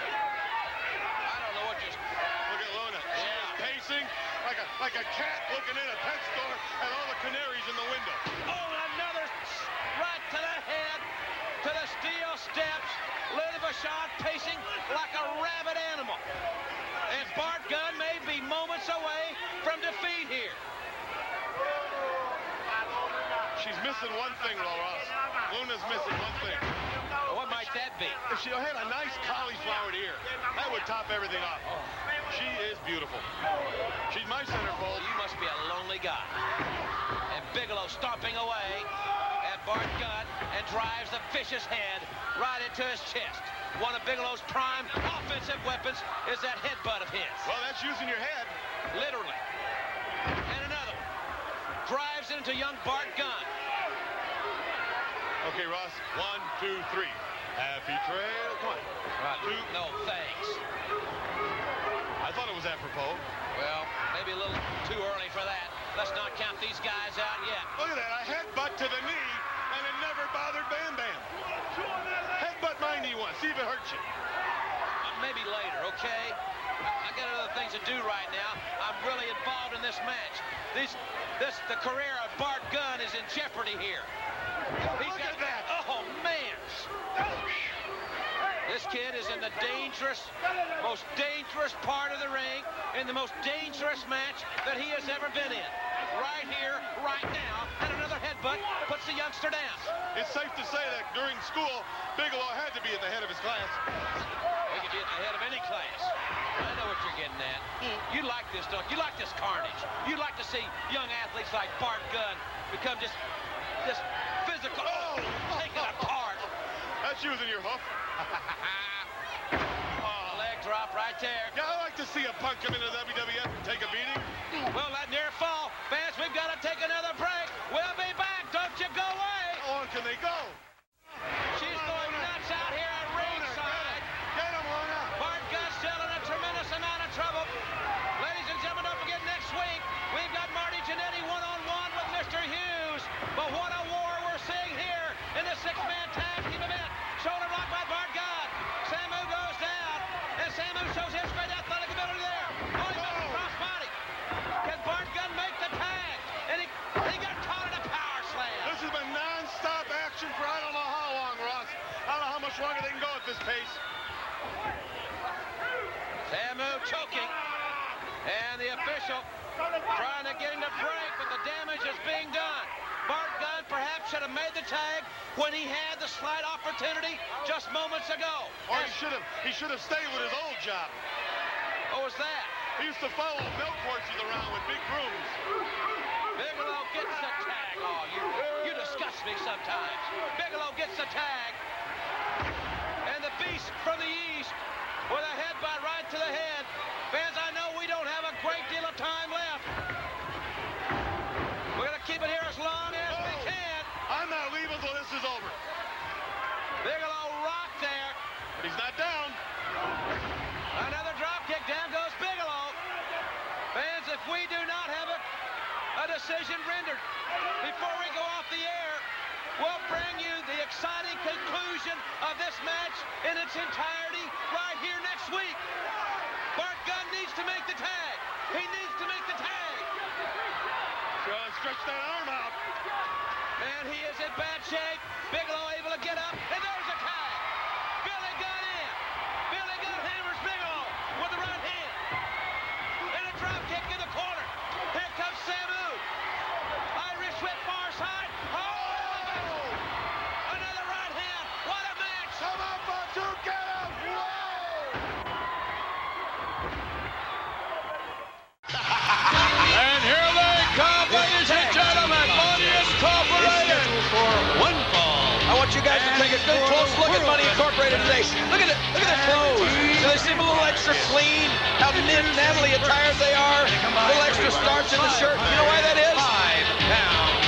I don't know what you're... Look at Luna. She Yeah. is pacing like a cat looking in a pet store at all the canaries in the window. Oh, another right to the head, to the steel steps. Lynn Vachon pacing like a rabid animal. And Bart Gunn may be moments away from defeat here. She's missing one thing, Ross. Luna's missing one thing. What might that be? If she had a nice cauliflower ear, that would top everything off. Oh. She is beautiful. She's my centerfold. You must be a lonely guy. And Bigelow stomping away at Bart Gunn and drives the vicious head right into his chest. One of Bigelow's prime offensive weapons is that headbutt of his. Well, that's using your head. Literally. And another one. Drives into young Bart Gunn. Okay, Ross. One, two, three. Happy trail. Come on. Right. Two. No, thanks. Was apropos. Well, maybe a little too early for that. Let's not count these guys out yet. Look at that. A headbutt to the knee, and it never bothered Bam Bam. Headbutt my knee once. See if it hurts you. Uh, maybe later, okay? I got other things to do right now. I'm really involved in this match. These, this, the career of Bart Gunn is in jeopardy here. He's Look at that. Kid is in the dangerous, most dangerous part of the ring, in the most dangerous match that he has ever been in. Right here, right now, and another headbutt puts the youngster down. It's safe to say that during school, Bigelow had to be at the head of his class. He could be at the head of any class. I know what you're getting at. Hmm. You like this, don't you? You like this carnage. You like to see young athletes like Bart Gunn become just, just physical, oh. That's using your hoof. oh, leg drop right there. Yeah, I like to see a punk come into the WWF and take a beating. Well, that near fall. Fans, we've got to take another break. We'll be back. Don't you go away. How long can they go? Pace. Samu choking. And the official trying to get him to break, but the damage is being done. Bart Gunn perhaps should have made the tag when he had the slight opportunity just moments ago. Or he should have he should have stayed with his old job. What was that? He used to follow milk horses around with big brooms. Bigelow gets the tag. Oh, you, you disgust me sometimes. Bigelow gets the tag. Beast from the east with a headbutt right to the head. Fans, I know we don't have a great deal of time left. We're going to keep it here as long as we oh, can. I'm not leaving until this is over. Bigelow rocked there. But he's not down. Another drop kick. Down goes Bigelow. Fans, if we do not have a, a decision rendered before we go off the air, we'll bring you the exciting conclusion of this match in its entirety right here next week. Bart Gunn needs to make the tag. He needs to make the tag. And stretch that arm out. And he is in bad shape. Bigelow able to get up, seem a little extra clean? How knit Natalie attired they are. A little extra starch in the shirt. You know why that is? Five pounds.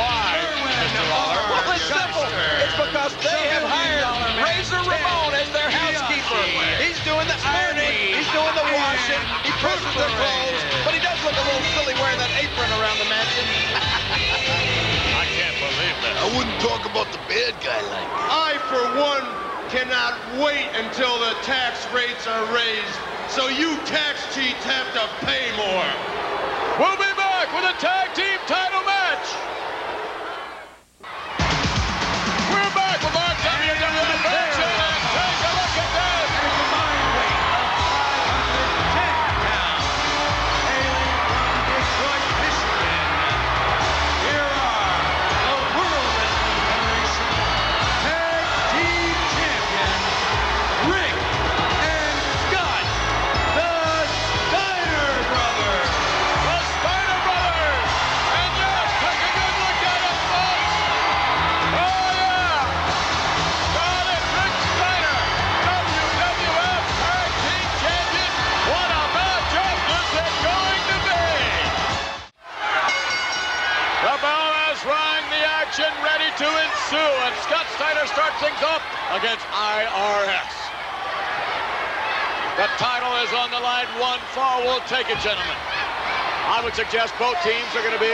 Why, Mr. Lawler? Well, it's simple. It's because they have hired Razor Ramon as their housekeeper. He's doing the ironing. He's doing the washing. He presses their clothes. But he does look a little silly wearing that apron around the mansion. I can't believe this. I wouldn't talk about the bad guy like that. I, for one, cannot wait until the tax rates are raised so you tax cheats have to pay more. We'll be back with a tag team title take it, gentlemen. I would suggest both teams are going to be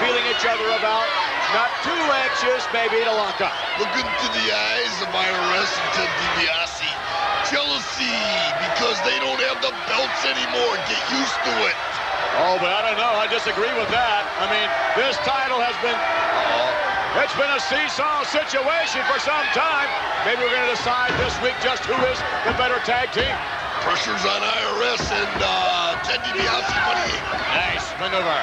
feeling each other about, not too anxious, maybe, to lock up. Look into the eyes of IRS and Ted DiBiase. Jealousy because they don't have the belts anymore. Get used to it. Oh, but I don't know. I disagree with that. I mean, this title has been... It's been a seesaw situation for some time. Maybe we're going to decide this week just who is the better tag team. Pressure's on IRS and uh, Ted DiBiase, buddy. Nice maneuver.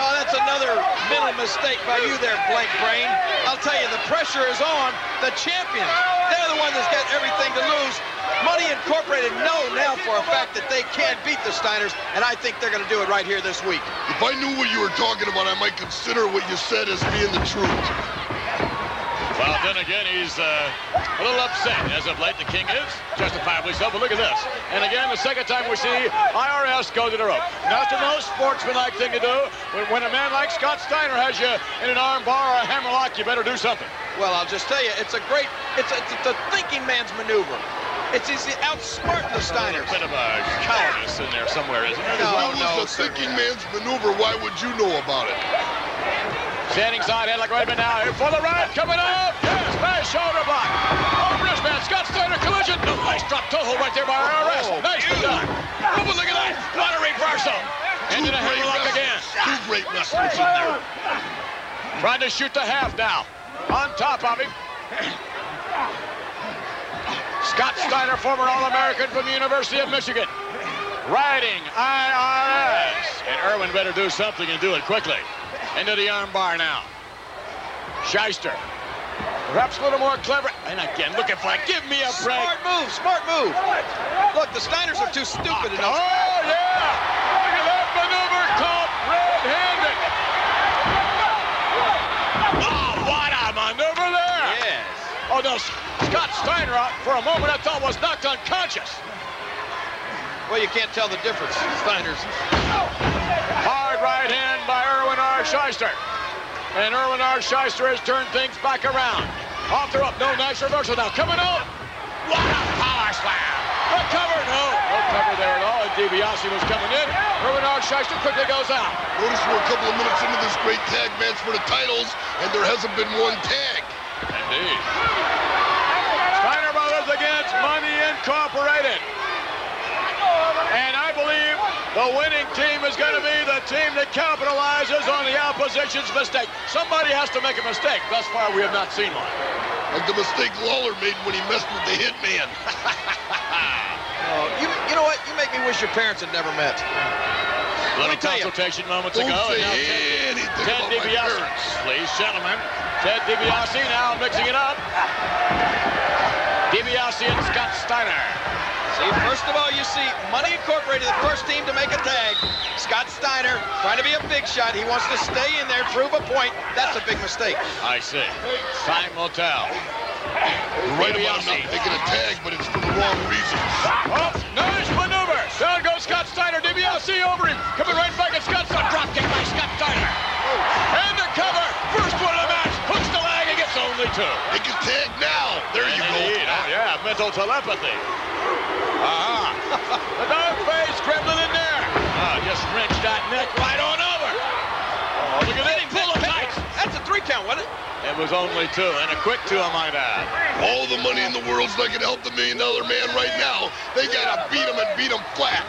Oh, that's another mental mistake by you there, Blank Brain. I'll tell you, the pressure is on the champions. They're the one that's got everything to lose. Money Incorporated know now for a fact that they can't beat the Steiners, and I think they're going to do it right here this week. If I knew what you were talking about, I might consider what you said as being the truth. Well, then again, he's uh, a little upset as of late. The King is justifiably so. But look at this. And again, the second time we see IRS go to the rope. Not the most sportsmanlike thing to do. But when a man like Scott Steiner has you in an arm bar or a hammerlock, you better do something. Well, I'll just tell you, it's a great, it's a, it's a thinking man's maneuver. It's easy outsmarting the Steiners. A bit of a cowardice in there somewhere, isn't there? No, if it no, was a thinking man's maneuver, why would you know about it? Standing side headlock right now. Here for the ride. Coming up. Yes, nice shoulder block. Oh, wristband. Scott Steiner collision. No, nice drop toe right there by IRS. Oh, Nicely done. Oh, look at that. What a reversal. And then a hammerlock again. Two great wrestlers in there. Trying to shoot the half now. On top of him. Scott Steiner, former All-American from the University of Michigan. Riding IRS. And Irwin better do something and do it quickly. Into the armbar now. Schyster. Perhaps a little more clever. And again, looking for it. Give me a break. Smart move, smart move. Look, the Steiners are too stupid Oh, enough. yeah! Look at that maneuver called red-handed. Oh, what a maneuver there! Yes. Oh, no, Scott Steiner, for a moment, I thought was knocked unconscious. Well, you can't tell the difference, Steiners. Hard right hand R. Schyster. And Irwin R. Schyster has turned things back around. Off the rope. No, nice reversal now. Coming up. What a power slam. The cover. No. No cover there at all. And DiBiase was coming in. Irwin R. Schyster quickly goes out. Notice we're a couple of minutes into this great tag match for the titles, and there hasn't been one tag. Indeed. Steiner Brothers against Money Incorporated. And I believe the winning team is going to be the team that capitalizes on the opposition's mistake. Somebody has to make a mistake. Thus far, we have not seen one. Like the mistake Lawler made when he messed with the Hitman. Oh, you, you know what? You make me wish your parents had never met. Little me tell you. moments Don't ago. say and now Ted- Ted DiBiase. parents. Please, gentlemen. Ted DiBiase now mixing it up. DiBiase and Scott Steiner. See, first of all, you see Money Incorporated, the first team to make a tag. Scott Steiner trying to be a big shot. He wants to stay in there, prove a point. That's a big mistake. I see. Time will tell. You're right about him not making a tag, but it's for the wrong reasons. Oh, nice maneuver. Down goes Scott Steiner. DiBiase over him. Coming right back at Scott Steiner. Drop kick by Scott Steiner. And the cover. First one of the match. Hooks the leg and gets only two. Make a tag now. There you go. Indeed. Oh, yeah. Mental telepathy. Ah. the dog face gremlin in there. Ah, just wrenched that neck right on over. Oh, look at that. Pull him tight. That's a three count, wasn't it? It was only two, and a quick two, I might add. All the money in the world's not going to help the million dollar man right now. They got to beat him and beat him flat.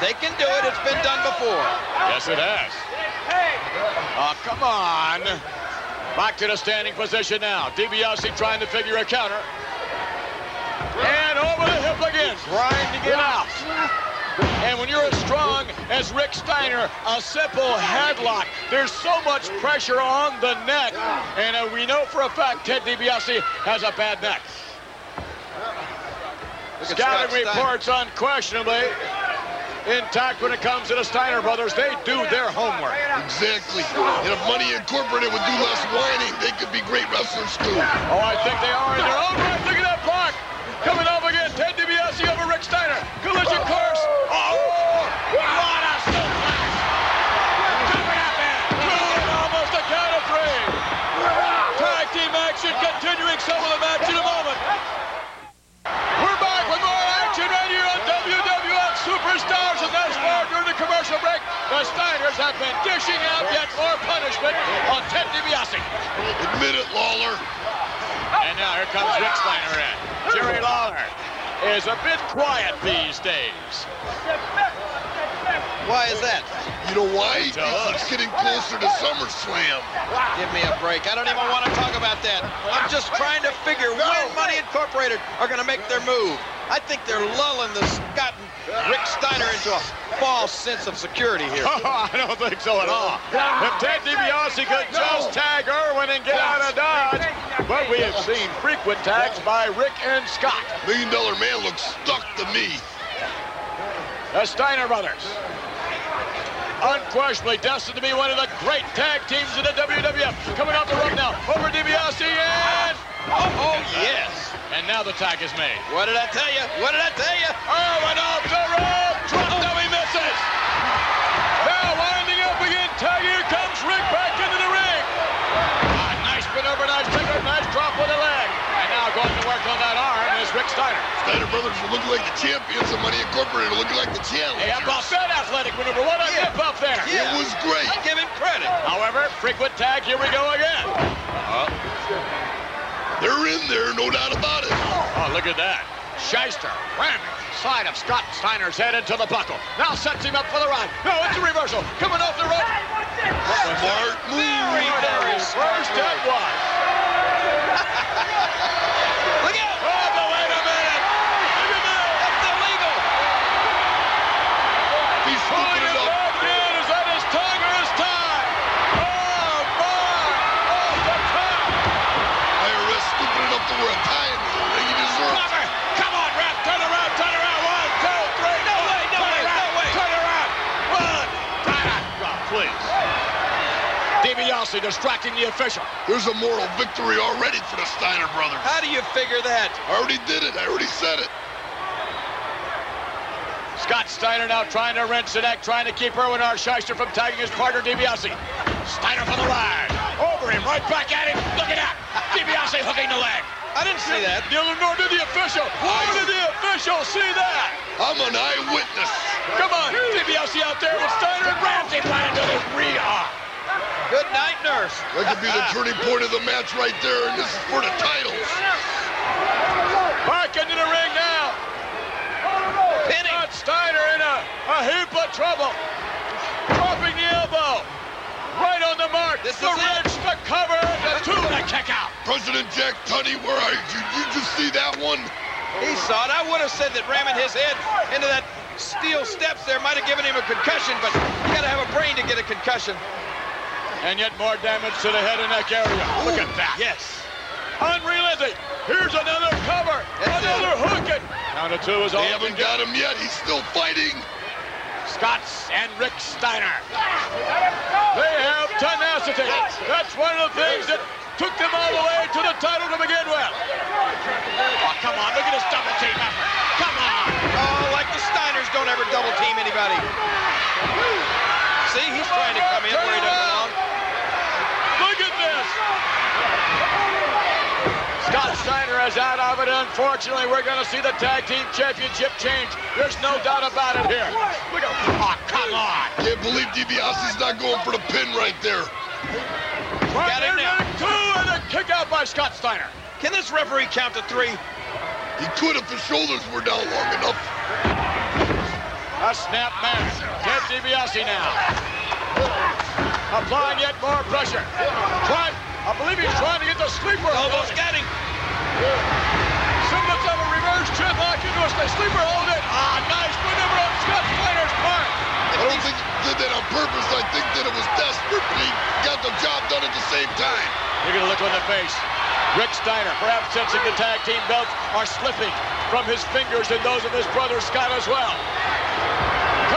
They can do it. It's been done before. Yes, it has. Oh, come on. Back to the standing position now. DiBiase trying to figure a counter. And over the hip again, grinding it out. And when you're as strong as Rick Steiner, a simple headlock, there's so much pressure on the neck. And uh, we know for a fact Ted DiBiase has a bad neck. Look at Scouting reports unquestionably intact when it comes to the Steiner brothers. They do their homework. Exactly. And if Money Incorporated would do less whining, they could be great wrestlers too. Oh, I think they are in their own right. Look at that block. Coming off again, Ted DiBiase over Rick Steiner. Collision course. Oh, what a suplex. Coming up in. Almost a count of three. Tag team action continuing some of the match in a moment. We're back with more action right here on WWF Superstars, and that's more during the commercial break. The Steiners have been dishing out yet more punishment on Ted DiBiase. Admit it, Lawler. And now here comes Rick Steiner in. Jerry Lawler is a bit quiet these days. Why is that? You know why? He's getting closer to SummerSlam. Give me a break. I don't even want to talk about that. I'm just trying to figure when Money Incorporated are going to make their move. I think they're lulling the Scott and Rick Steiner into a false sense of security here. Oh, I don't think so at all. If Ted DiBiase could just tag Irwin and get out of Dodge, but we have seen frequent tags by Rick and Scott. Million Dollar Man looks stuck to me. The Steiner brothers. Unquestionably destined to be one of the great tag teams in the WWF. Coming off the rope now. Over DiBiase and... Oh, oh, yes. And now the tag is made. What did I tell you? What did I tell you? Irwin off the rope. Drop oh. though he misses. Now winding up again. Tag here comes Rick back into the ring. Ah, nice maneuver, nice trigger, nice drop with the leg. And now going to work on that arm is Rick Steiner. Steiner brothers are looking like the champions of Money Incorporated are looking like the challengers. Hey, how about that athletic maneuver? What a Yeah. nip up there. Yeah. It was great. I give him credit. However, frequent tag, here we go again. Uh-huh. They're in there, no doubt about it. Oh, look at that. Schyster ramming side of Scott Steiner's head into the buckle. Now sets him up for the ride. No, it's a reversal. Coming off the rope. Smart move. Very, very first that was. Look out! Oh, but wait a minute. Look at that. That's illegal. He's Pulling scooping it it up. back in. Is that his tongue or his tie? Oh, my. Off the top. IRS scooping it up to where a tie in the ring. He deserves it. Cover. Come on, ref. Turn around. Turn around. One, two, three. No way, no turn way, around, no way. Turn around. One. Turn around. Drop, please. DiBiase distracting the official. There's a moral victory already for the Steiner brothers. How do you figure that? I already did it. I already said it. Scott Steiner now trying to wrench the neck, trying to keep Irwin R. Schyster from tagging his partner DiBiase. Steiner for the ride. Over him, right back at him. Look at that. DiBiase hooking the leg. I didn't see that. Neither nor did the official. Why did the official see that? I'm an eyewitness. Come on, DiBiase out there with Steiner and Ramsey right into the rear. Good night, nurse. That could be the turning point of the match right there, and this is for the titles. Back into the ring now. Penny. Scott Steiner in a, a heap of trouble. Dropping the elbow. Right on the mark. This the is it. wrench, the cover, the two, and the kick out. President Jack Tunney, where are you? Did you just see that one? He saw it. I would have said that ramming his head into that steel steps there might have given him a concussion, but you got to have a brain to get a concussion. And yet more damage to the head and neck area. Look at that. Yes. Unrelenting. Here's another cover. That's another hooking. Down to two is all They we haven't got him yet. He's still fighting. Scotts and Rick Steiner. They have tenacity. That's one of the things that took them all the way to the title to begin with. Oh, come on, look at this double team effort. Come on. Oh, like the Steiners don't ever double team anybody. See, he's trying to come in where he doesn't belong. Look at this. Scott Steiner is out of it. Unfortunately, we're going to see the tag team championship change. There's no doubt about it here. Look at, oh, come on. Can't believe DiBiase's not going for the pin right there. Right Got him now. two, and a kick out by Scott Steiner. Can this referee count to three? He could if the shoulders were down long enough. A snap match. Ted DiBiase now. Applying yet more pressure. Try, I believe he's trying to get the sleeper hold. Almost got him. Semblance of a reverse chin lock into a sleeper hold it. Ah, nice maneuver on Scott Steiner's part. I don't think he did that on purpose. I think that it was desperate, but he got the job done at the same time. Look going to look on the face. Rick Steiner, perhaps sensing the tag team belts are slipping from his fingers and those of his brother Scott as well.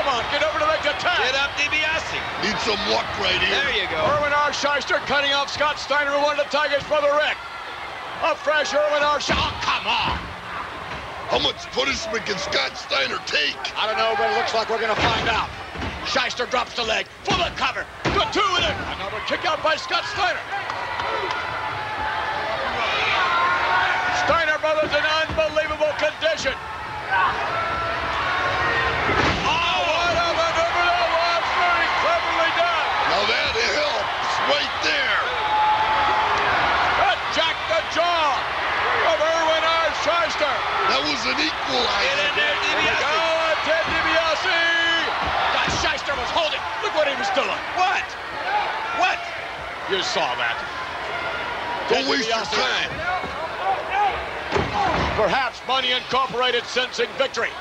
Come on, get over to make the tag. Get up, DiBiase. Need some luck right here. There you go. Irwin R. Schyster cutting off Scott Steiner who wanted to tag his brother Rick. A fresh Irwin R. Schyster. Oh, come on. How much punishment can Scott Steiner take? I don't know, but it looks like we're going to find out. Schyster drops the leg. For the cover. The two in it. Another kick out by Scott Steiner. Steiner brothers in unbelievable condition. an equalizer. In there, DiBiase. God, Ted DiBiase. God, Schyster was holding. Look what he was doing. What? What? You saw that. Don't waste your time. Perhaps Money Incorporated sensing victory.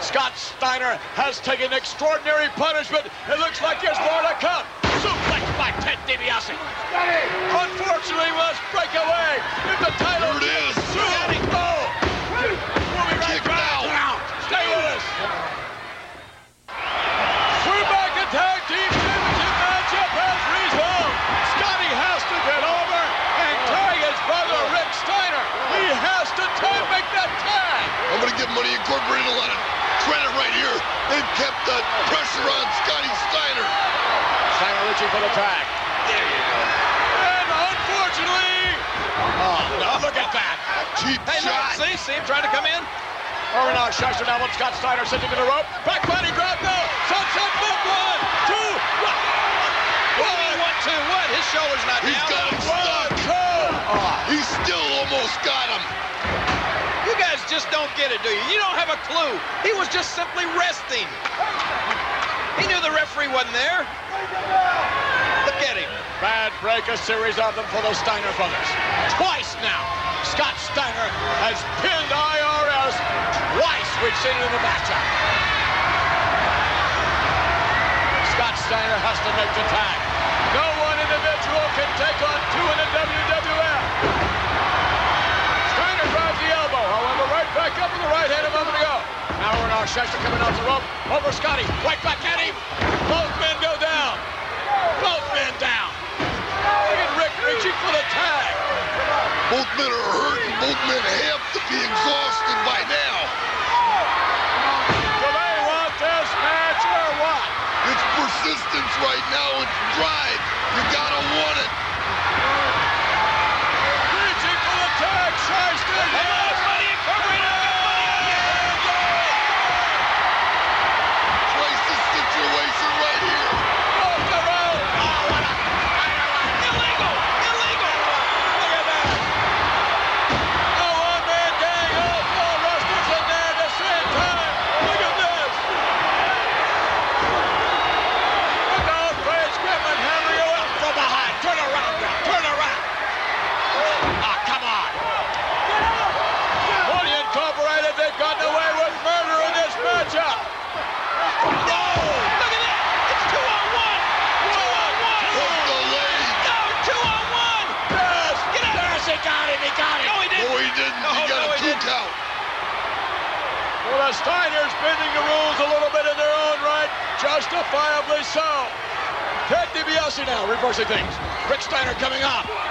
Scott Steiner has taken extraordinary punishment. It looks like there's more to come. Suplex by Ted DiBiase. Unfortunately, must break away. If the title Here it is. Incorporated a lot of credit right here. They've kept the pressure on Scotty Steiner. Steiner reaching for the tag. There you go. And unfortunately, oh, no, look at that. Cheap Hey, look, see, see him trying to come in? Irwin R. Schyster now with Scott Steiner sitting to the rope. Back body grab now. Sunset flip. One, two, one. What do one, two, what? His shoulder's not He's down. got him One, stuck. two. He still almost got him. Just don't get it, do you? You don't have a clue. He was just simply resting. He knew the referee wasn't there. Look at him. Bad break, a series of them for the Steiner brothers. Twice now, Scott Steiner has pinned IRS twice we've seen in the matchup. Scott Steiner has to make the tag. No one individual can take on two in the WWF. Steiner drives the elbow, however, right back up with the right hand a moment ago. Now Irwin R. Schyster coming off the rope. Over Scotty, right back at him. Both men go down. Both men down. Look at Rick reaching for the tag. Both men are hurt and both men have to be exhausted by now. Do they want this match or what? It's persistence right now. It's drive. You gotta want it. Reaching for the tag, Schyster. Yes. Money Incorporated. Crisis situation right here. Off the rope. Oh, what a Illegal. Illegal. Look at that. A one-man gang, all four wrestlers in there at the same time. Look at this. Look out, Page Gremlin hammering you up from behind. Turn around now. Turn around. Ah, come on. Money Incorporated, they've gotten away with murder in this matchup. No! Look at that. It's two on one. Two on one. Hook the leg. No, two on one. Yes. Get out. Yes, he got him. He got him. No, he didn't. No, he didn't. No, he got no, a he two didn't. count. Well, the Steiners bending the rules a little bit in their own right, justifiably so. Ted DiBiase now reversing things. Rick Steiner coming up.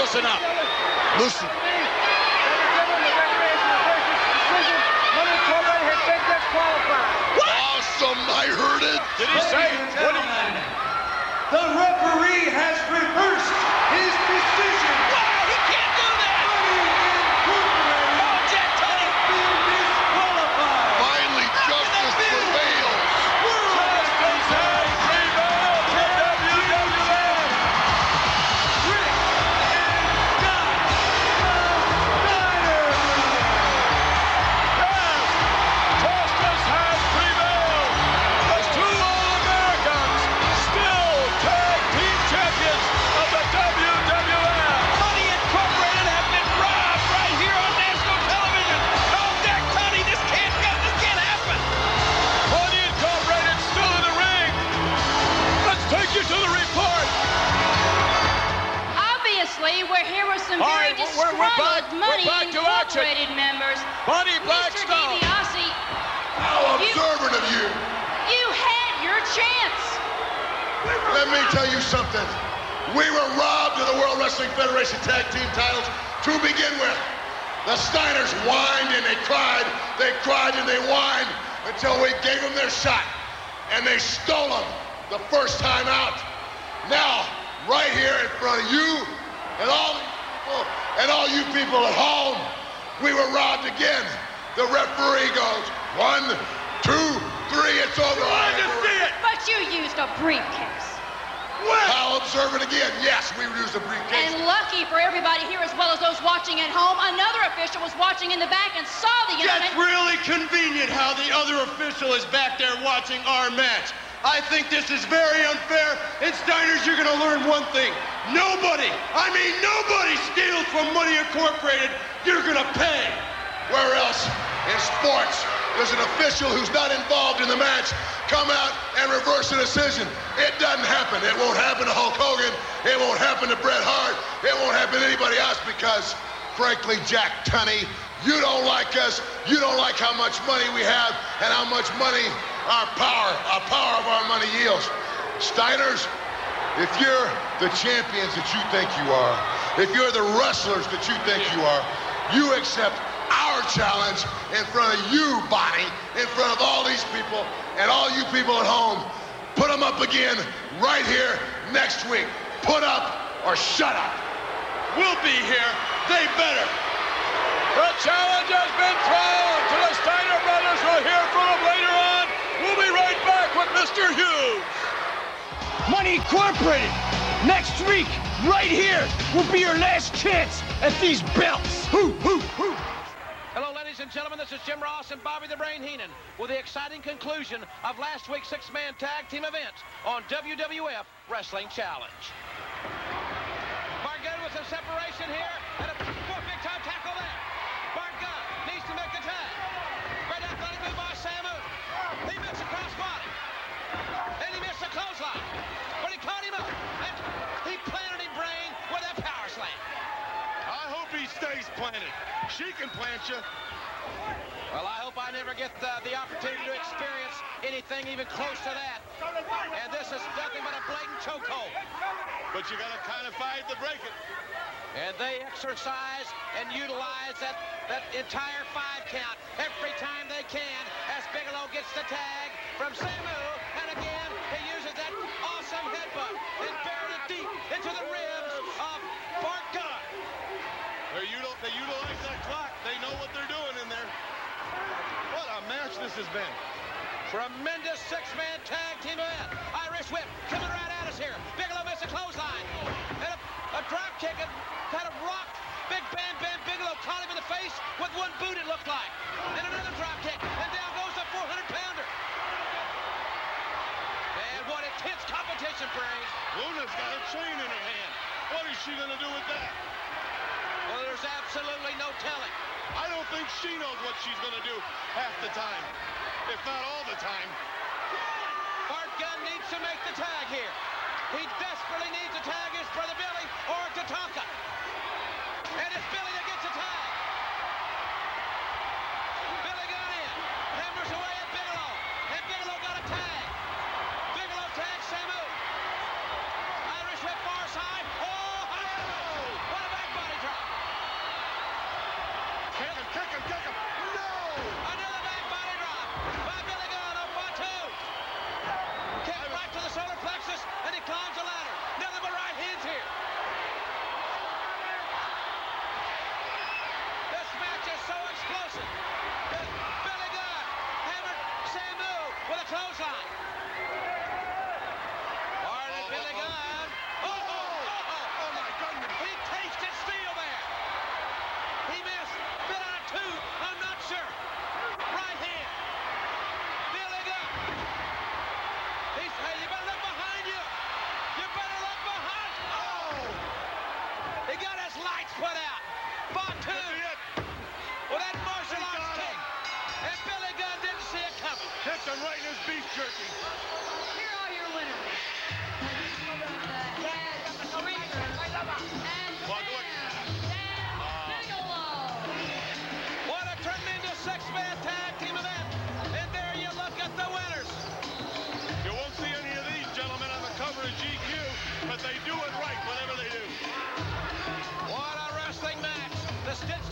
Listen up. Listen. Awesome. I heard it. Did he say? Incorporated members. Buddy Mr. Blackstone. DiBiase, How observant of you. you had your chance. Let me tell you something. We were robbed of the World Wrestling Federation tag team titles to begin with. The Steiners whined and they cried. They cried and they whined until we gave them their shot. And they stole them the first time out. Now, right here in front of you and all these people and all you people at home, we were robbed again. The referee goes, one, two, three, it's over. I can see it, But you used a briefcase. What? I'll observe it again? Yes, we used a briefcase. And lucky for everybody here as well as those watching at home, another official was watching in the back and saw the That's incident. really convenient how the other official is back there watching our match. I think this is very unfair. And Steiners, you're going to learn one thing. Nobody, I mean nobody steals from Money Incorporated. You're going to pay. Where else in sports does an official who's not involved in the match come out and reverse a decision? It doesn't happen. It won't happen to Hulk Hogan. It won't happen to Bret Hart. It won't happen to anybody else because, frankly, Jack Tunney, you don't like us. You don't like how much money we have and how much money our power, our power of our money yields. Steiners, if you're the champions that you think you are, if you're the wrestlers that you think you are, you accept our challenge in front of you, Bonnie, in front of all these people and all you people at home. Put them up again right here next week. Put up or shut up. We'll be here. They better. The challenge has been thrown to the Steiner brothers. We'll hear from them later on. We'll be right back with Mr. Hughes. Money Incorporated. Next week, right here, will be your last chance at these belts. Hoo, hoo, hoo. Hello, ladies and gentlemen. This is Jim Ross and Bobby the Brain Heenan with the exciting conclusion of last week's six-man tag team event on WWF Wrestling Challenge. Bart Gunn with some separation here She can plant you. Well, I hope I never get uh, the opportunity to experience anything even close to that. And this is nothing but a blatant chokehold. But you got to kind of fight to break it. And they exercise and utilize that, that entire five count every time they can as Bigelow gets the tag from Samu. And again, he uses that awesome headbutt and buried it deep into the ribs of Bart Gunn. They, utilize that clock. They know what they're doing in there. What a match this has been. Tremendous six-man tag team event. Irish whip coming right at us here. Bigelow missed a clothesline. And a, a drop kick and kind of rocked Big Bam Bam Bigelow. Caught him in the face with one boot, it looked like. And another drop kick. And down goes the 400-pounder. And what intense competition, Brains. Luna's got a chain in her hand. What is she going to do with that? Well, there's absolutely no telling. I don't think she knows what she's going to do half the time, if not all the time. Bart Gunn needs to make the tag here. He desperately needs to tag his brother Billy or Tatanka. And it's Billy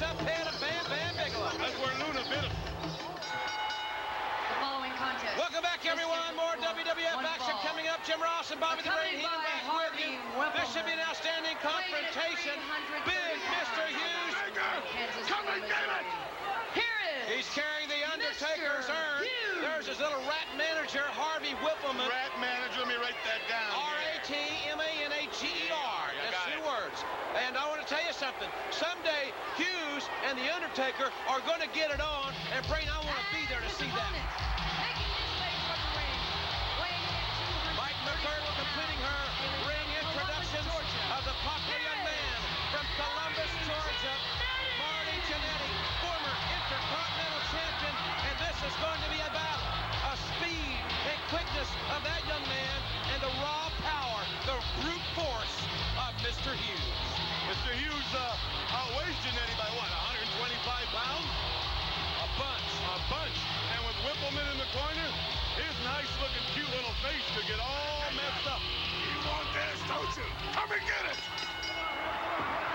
left hand of Bam Bam Bigelow. That's where Luna bit him. The following contest. Welcome back, everyone. More WWF action ball. coming up. Jim Ross and Bobby the Brain Heenan back Harvey with you. Whippleman. This should be an outstanding confrontation. Big Mr. Hughes. Come and get it! Here is He's carrying the Undertaker's urn. There's his little rat manager, Harvey Whippleman. Rat manager, let me write that down. Something. Someday, Hughes and the Undertaker are going to get it on. And Brain, I want to be there to see that. Making his way from the ring. Weighing in at 230 Mike McGuirk completing her ring introduction of the popular young man from Columbus, Georgia, Marty Jannetty, former Intercontinental Champion, and this is going to be a battle of speed and quickness of that young man and the raw power, the brute force of Mr. Hughes. Mr. Hughes uh, outweighs Jannetty by what, 125 pounds? A bunch. A bunch. And with Whippleman in the corner, his nice-looking, cute little face could get all messed up. You want this, don't you? Come and get it!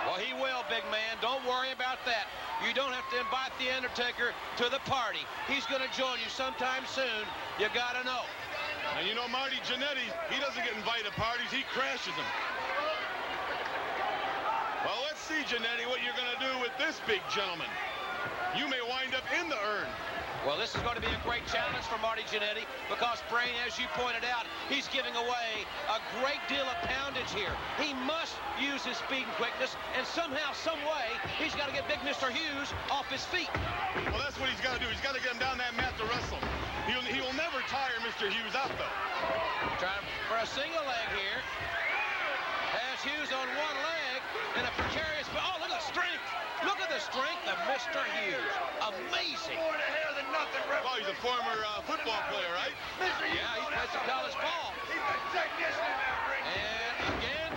Well, he will, big man. Don't worry about that. You don't have to invite the Undertaker to the party. He's going to join you sometime soon. You got to know. And you know Marty Jannetty, he doesn't get invited to parties, he crashes them. Well, let's see, Jannetty, what you're going to do with this big gentleman. You may wind up in the urn. Well, this is going to be a great challenge for Marty Jannetty because Brain, as you pointed out, he's giving away a great deal of poundage here. He must use his speed and quickness, and somehow, some way, he's got to get big Mr. Hughes off his feet. Well, that's what he's got to do. He's got to get him down that mat to wrestle. He'll, he will never tire Mr. Hughes out, though. Trying for a single leg here. Has Hughes on one leg in a precarious. Oh, look at the strength. Look at the strength of Mr. Hughes. Amazing. More to hair than nothing, Rip. Well, he's a former uh, football player, right? Mr. Yeah, he played some college ball. He's a technician, And again,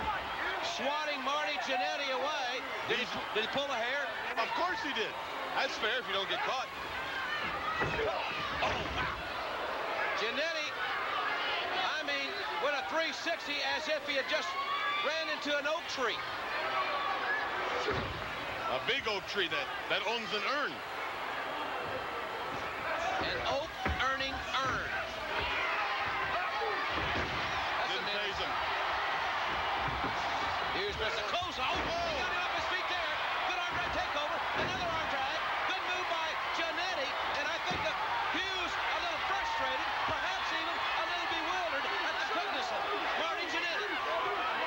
swatting Marty Jannetty away. Did he, did he pull a hair? Of course he did. That's fair if you don't get caught. Oh, wow. Jannetty, I mean, with a 360 as if he had just ran into an oak tree. A big oak tree that, that owns an urn. An oak earning urn. That's Didn't a phase him. Hughes missed a close. Oh, he got him off his feet there. Good arm drag takeover. Another arm drag. Good move by Jannetty. And I think that Hughes a little frustrated, perhaps even a little bewildered at the quickness of Marty Jannetty.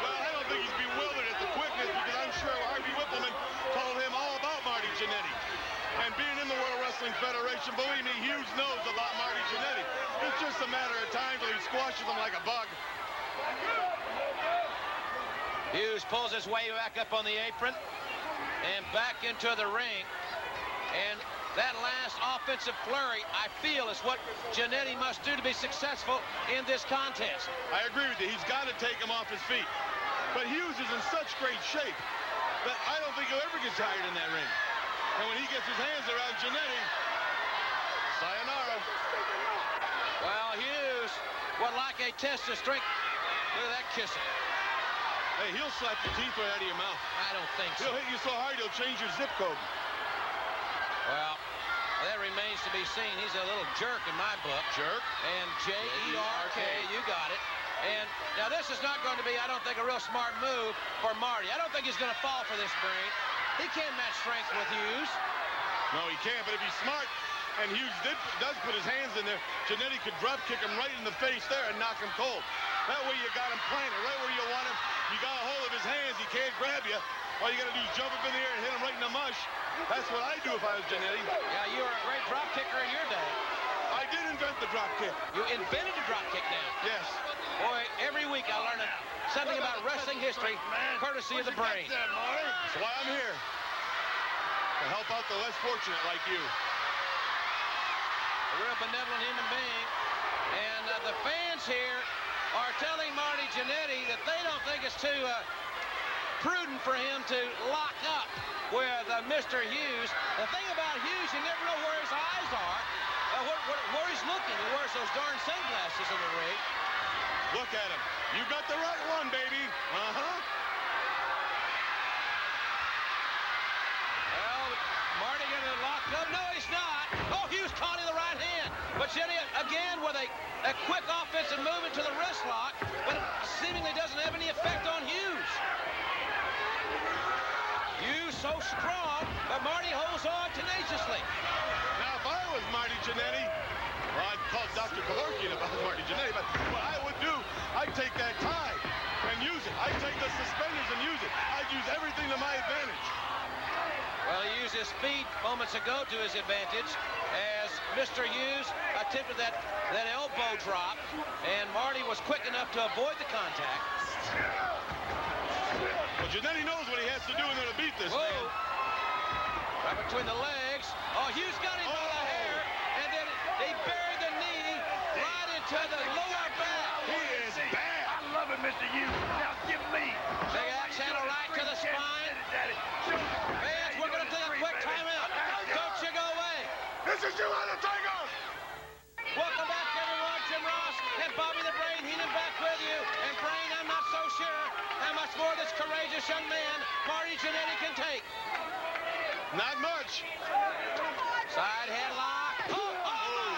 Well, I don't think he's bewildered at the quickness because I'm sure Harvey Whippleman told him all about Marty Jannetty. And being in the World Wrestling Federation, believe me, Hughes knows about Marty Jannetty. It's just a matter of time till he squashes him like a bug. Hughes pulls his way back up on the apron and back into the ring. And that last offensive flurry, I feel, is what Jannetty must do to be successful in this contest. I agree with you. He's got to take him off his feet. But Hughes is in such great shape that I don't think he'll ever get tired in that ring. And when he gets his hands around Jannetty, Well, Hughes would like a test of strength. Look at that kissing. Hey, he'll slap your teeth right out of your mouth. I don't think so. He'll hit you so hard he'll change your zip code. Well, that remains to be seen. He's a little jerk in my book. Jerk. And J-E-R-K, you got it. And now this is not going to be, I don't think, a real smart move for Marty. I don't think he's going to fall for this brain. He can't match strength with Hughes. No, he can't, but if he's smart, and Hughes did, does put his hands in there, Jannetty could drop kick him right in the face there and knock him cold. That way you got him planted right where you want him. You got a hold of his hands, he can't grab you. All you got to do is jump up in the air and hit him right in the mush. That's what I'd do if I was Jannetty. Yeah, you were a great drop kicker in your day. I did invent the drop kick. You invented the drop kick now. Yes. Boy, every week I learn something about wrestling history, courtesy of the brain. That's why I'm here. To help out the less fortunate like you. Real benevolent human being. And uh, the fans here are telling Marty Jannetty that they don't think it's too uh, prudent for him to lock up with uh, Mr. Hughes. The thing about Hughes, you never know where his eyes are, uh, where, where, where he's looking. He wears those darn sunglasses in the ring. Look at him. You got the right one, baby. Uh-huh. To glove. No, he's not. Oh, Hughes caught in the right hand. But Jenny, again, with a, a quick offensive move into the wrist lock, but seemingly doesn't have any effect on Hughes. Hughes so strong, but Marty holds on tenaciously. Now, if I was Marty Jannetty, well, I'd call Dr. Kevorkian about Marty Jannetty, but what I would do, I'd take that tie and use it. I'd take the suspenders and use it. I'd use everything to my advantage. Well, he used his speed moments ago to his advantage as Mr. Hughes attempted that, that elbow drop, and Marty was quick enough to avoid the contact. Well, Jannetty knows what he has to do in order to beat this Whoa. man. Right between the legs. Oh, Hughes got him by the oh. hair, and then he buried the knee right into the lower back. He is bad. I love it, Mr. Hughes. Now give me. Big axe handle right to the spine. Fans, we're going to take a quick timeout. Don't you go away. This is your Undertaker! Welcome back, everyone. Jim Ross and Bobby the Brain Heenan back with you. And Brain, I'm not so sure how much more this courageous young man, Marty Jannetty, can take. Not much. Side headlock. Oh, oh! oh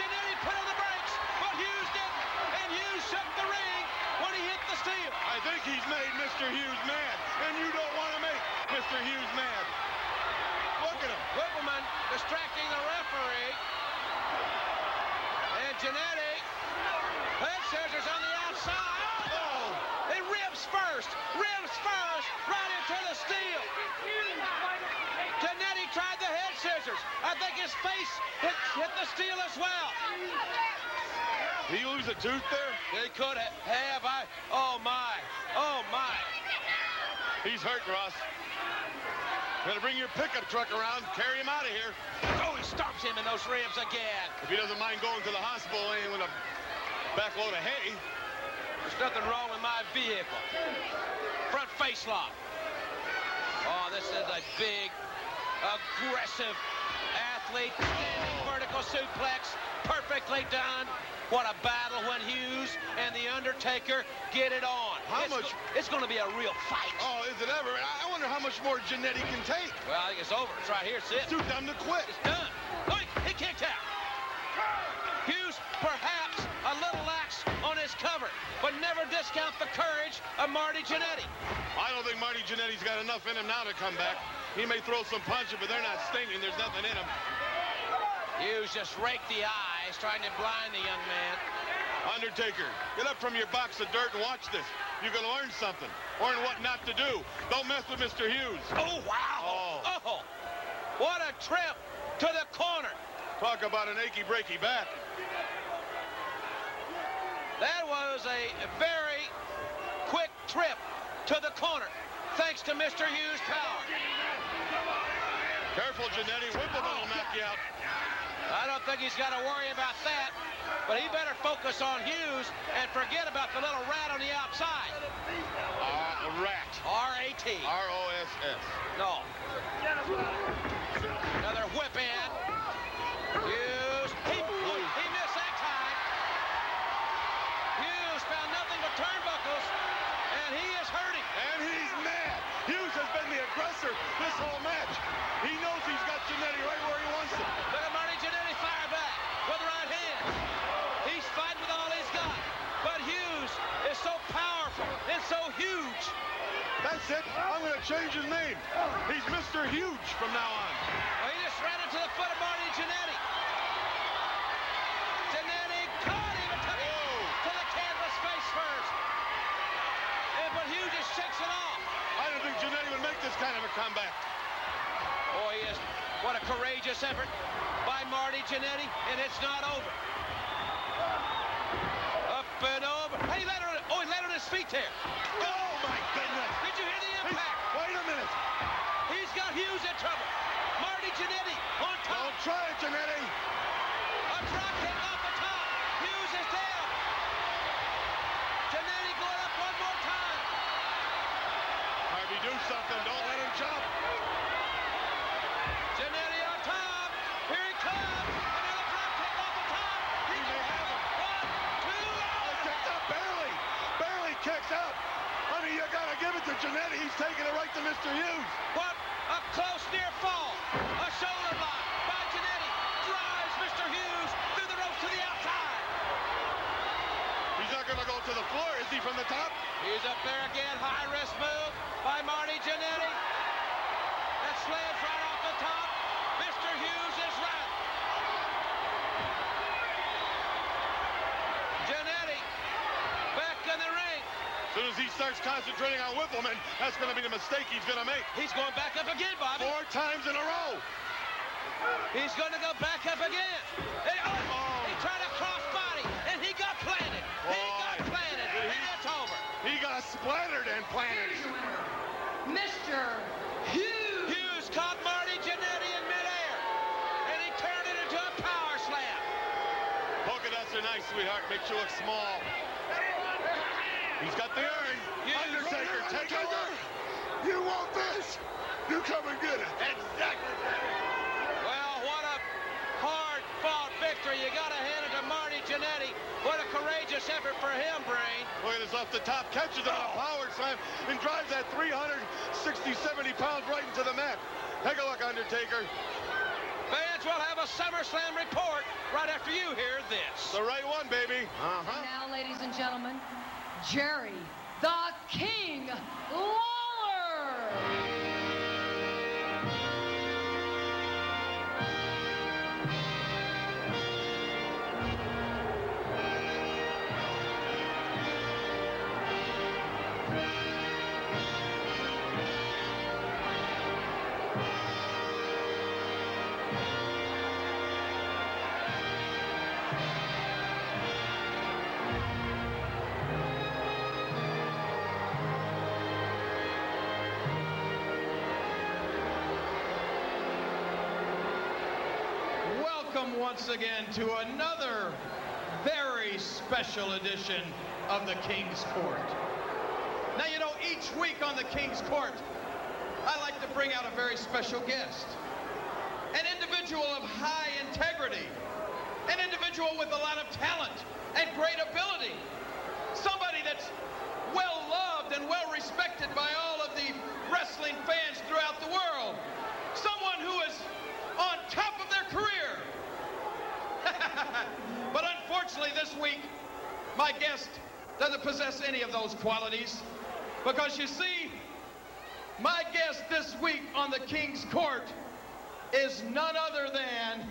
Jannetty put on the brakes, but Hughes didn't. And Hughes shook the ring when he hit the steel. I think he's made Mr. Hughes mad, and you don't want to make Mr. Hughes mad. At him. Whippleman distracting the referee. And Jannetty. Head scissors on the outside. Oh! It ribs first. Ribs first. Right into the steel. Jannetty tried the head scissors. I think his face hit, hit the steel as well. Did he lose a tooth there? They could have. I. Oh my. Oh my. He's hurt, Ross. Better bring your pickup truck around, carry him out of here. Oh, he stomps him in those ribs again. If he doesn't mind going to the hospital and with a back load of hay. There's nothing wrong with my vehicle. Front face lock. Oh, this is a big, aggressive athlete. Standing vertical suplex. Perfectly done. What a battle when Hughes and The Undertaker get it on. How it's much- Go, it's going to be a real fight. Oh, is it ever? I wonder how much more Jannetty can take. Well, I think it's over. It's right here. It's it. Too dumb to quit. It's done. He, he kicked out. Hughes, perhaps a little lax on his cover, but never discount the courage of Marty Jannetty. I don't think Marty Jannetty's got enough in him now to come back. He may throw some punches, but they're not stinging. There's nothing in him. Hughes just raked the eyes, trying to blind the young man. Undertaker, get up from your box of dirt and watch this. You're going to learn something. Learn what not to do. Don't mess with Mr. Hughes. Oh, wow. Oh. Oh, what a trip to the corner. Talk about an achy breaky back. That was a very quick trip to the corner, thanks to Mr. Hughes' power. Careful, Jannetty. Whippleman will oh, knock you out. I don't think he's got to worry about that, but he better focus on Hughes and forget about the little rat on the outside. Uh, rat. R-A-T. R-O-S-S. No. Another whip in. Hughes. He, he missed that time. Hughes found nothing but turnbuckles, and he is hurting. And he's mad. Hughes has been the aggressor this whole match. He knows he's got Jannetty right where he wants him. Look at Marty Jannetty fire back with the right hand. He's fighting with all he's got. But Hughes is so powerful and so huge. That's it. I'm going to change his name. He's Mr. Huge from now on. Well, he just ran into the foot of Marty Jannetty. Jannetty caught him and took him to the canvas face first. And, but Hughes just shakes it off. I don't think Jannetty would make this kind of a comeback. Boy, he is. What a courageous effort by Marty Jannetty, and it's not over. Up and over. Hey, he landed on, oh, he landed on his feet there. Oh, my goodness. Hughes in trouble. Marty Jannetty on top. Don't try it, Jannetty. A drop kick off the top. Hughes is down. Jannetty going up one more time. Harvey, do something. Don't let him jump. Jannetty on top. Here he comes. Another drop kick off the top. He may have it. One, two. Oh, kicked up barely. Barely kicks out. I mean, you got to give it to Jannetty. He's taking it right to Mr. Hughes. What a close near fall. A shoulder block. The floor. Is he from the top? He's up there again. High risk move by Marty Jannetty. That slams right off the top. Mr. Hughes is right. Jannetty back in the ring. As soon as he starts concentrating on Whippleman, that's going to be the mistake he's going to make. He's going back up again, Bobby. Four times in a row. He's going to go back up again. Splattered and planted. Mr. Hughes. Hughes caught Marty Jannetty in midair, and he turned it into a power slam. Polka dots are nice, sweetheart. Makes you look small. He's got the urn. Undertaker, take over. You want this? You come and get it. Exactly. Well, what a hard-fought victory. You got to hand it to Marty What a courageous effort for him, Brain. Look at this off the top, catches it on a power slam, and drives that 360, 70 pounds right into the mat. Take a look, Undertaker. Fans will have a SummerSlam report right after you hear this. The right one, baby. Uh-huh. Now, ladies and gentlemen, Jerry the King Lawler. Once again to another very special edition of the King's Court. Now, you know, each week on the King's Court, I like to bring out a very special guest. An individual of high integrity. An individual with a lot of talent and great ability. Somebody that's well loved and well respected by all of the wrestling fans throughout the world. Someone who is on top of their career. but unfortunately, this week, my guest doesn't possess any of those qualities. Because you see, my guest this week on the King's Court is none other than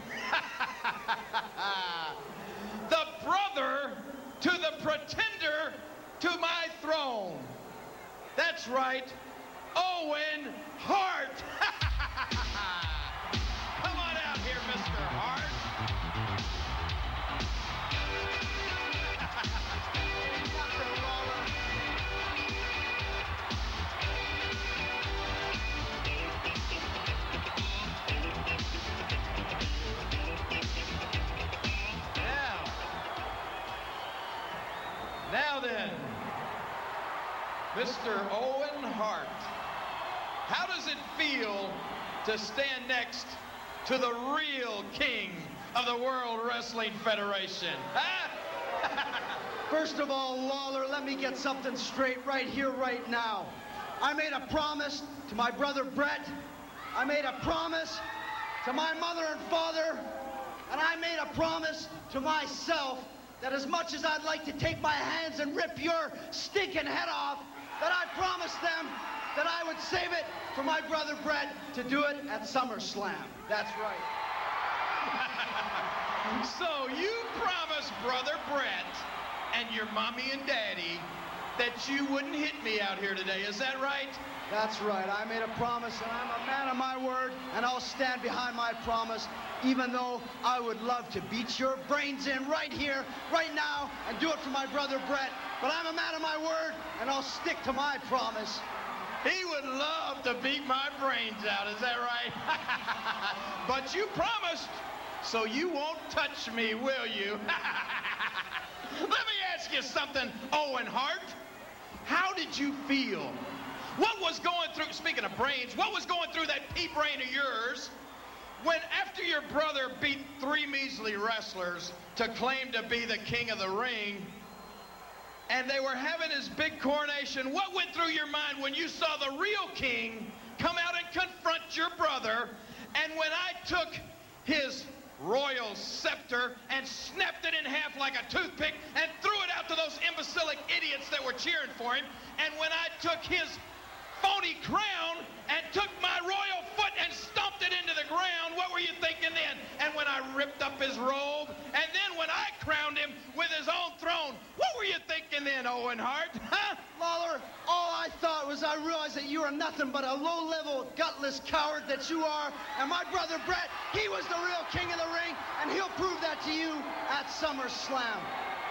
the brother to the pretender to my throne. That's right, Owen Hart. Mr. Owen Hart, how does it feel to stand next to the real king of the World Wrestling Federation? First of all, Lawler, let me get something straight right here, right now. I made a promise to my brother Bret. I made a promise to my mother and father. And I made a promise to myself that as much as I'd like to take my hands and rip your stinking head off, that I promised them that I would save it for my brother Bret to do it at SummerSlam. That's right. So you promised brother Brett and your mommy and daddy that you wouldn't hit me out here today. Is that right? That's right. I made a promise, and I'm a man of my word, and I'll stand behind my promise, even though I would love to beat your brains in right here, right now, and do it for my brother Bret. But I'm a man of my word, and I'll stick to my promise. He would love to beat my brains out, is that right? but you promised, so you won't touch me, will you? Let me ask you something, Owen Hart. How did you feel? What was going through, speaking of brains, what was going through that pea brain of yours when after your brother beat three measly wrestlers to claim to be the king of the ring, and they were having his big coronation, what went through your mind when you saw the real king come out and confront your brother? And when I took his royal scepter and snapped it in half like a toothpick and threw it out to those imbecilic idiots that were cheering for him. And when I took his phony crown and took my royal foot and stomped it into the ground, what were you thinking then? And when I ripped up his robe, and then when I crowned him with his own throne, what were you thinking then, Owen Hart? Huh? Lawler, all I thought was I realized that you are nothing but a low-level, gutless coward that you are. And my brother Bret, he was the real king of the ring, and he'll prove that to you at SummerSlam.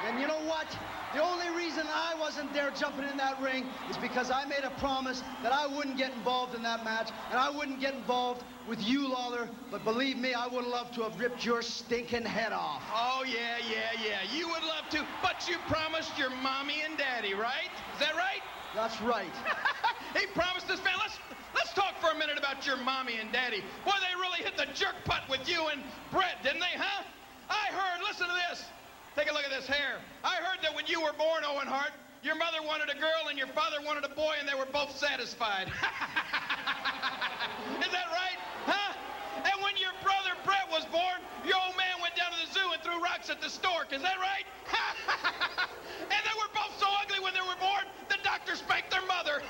And you know what? The only reason I wasn't there jumping in that ring is because I made a promise that I wouldn't get involved in that match, and I wouldn't get involved with you, Lawler. But believe me, I would love to have ripped your stinking head off. Oh, yeah, yeah, yeah. You would love to, but you promised your mommy and daddy, right? Is that right? That's right. he promised his man. Let's let's talk for a minute about your mommy and daddy. Boy, they really hit the jerk putt with you and Bret, didn't they, huh? I heard, listen to this. Take a look at this hair. I heard that when you were born, Owen Hart, your mother wanted a girl and your father wanted a boy, and they were both satisfied. Is that right? Huh? And when your brother Bret was born, your old man went down to the zoo and threw rocks at the stork. Is that right? and they were both so ugly when they were born, the doctor spanked their mother.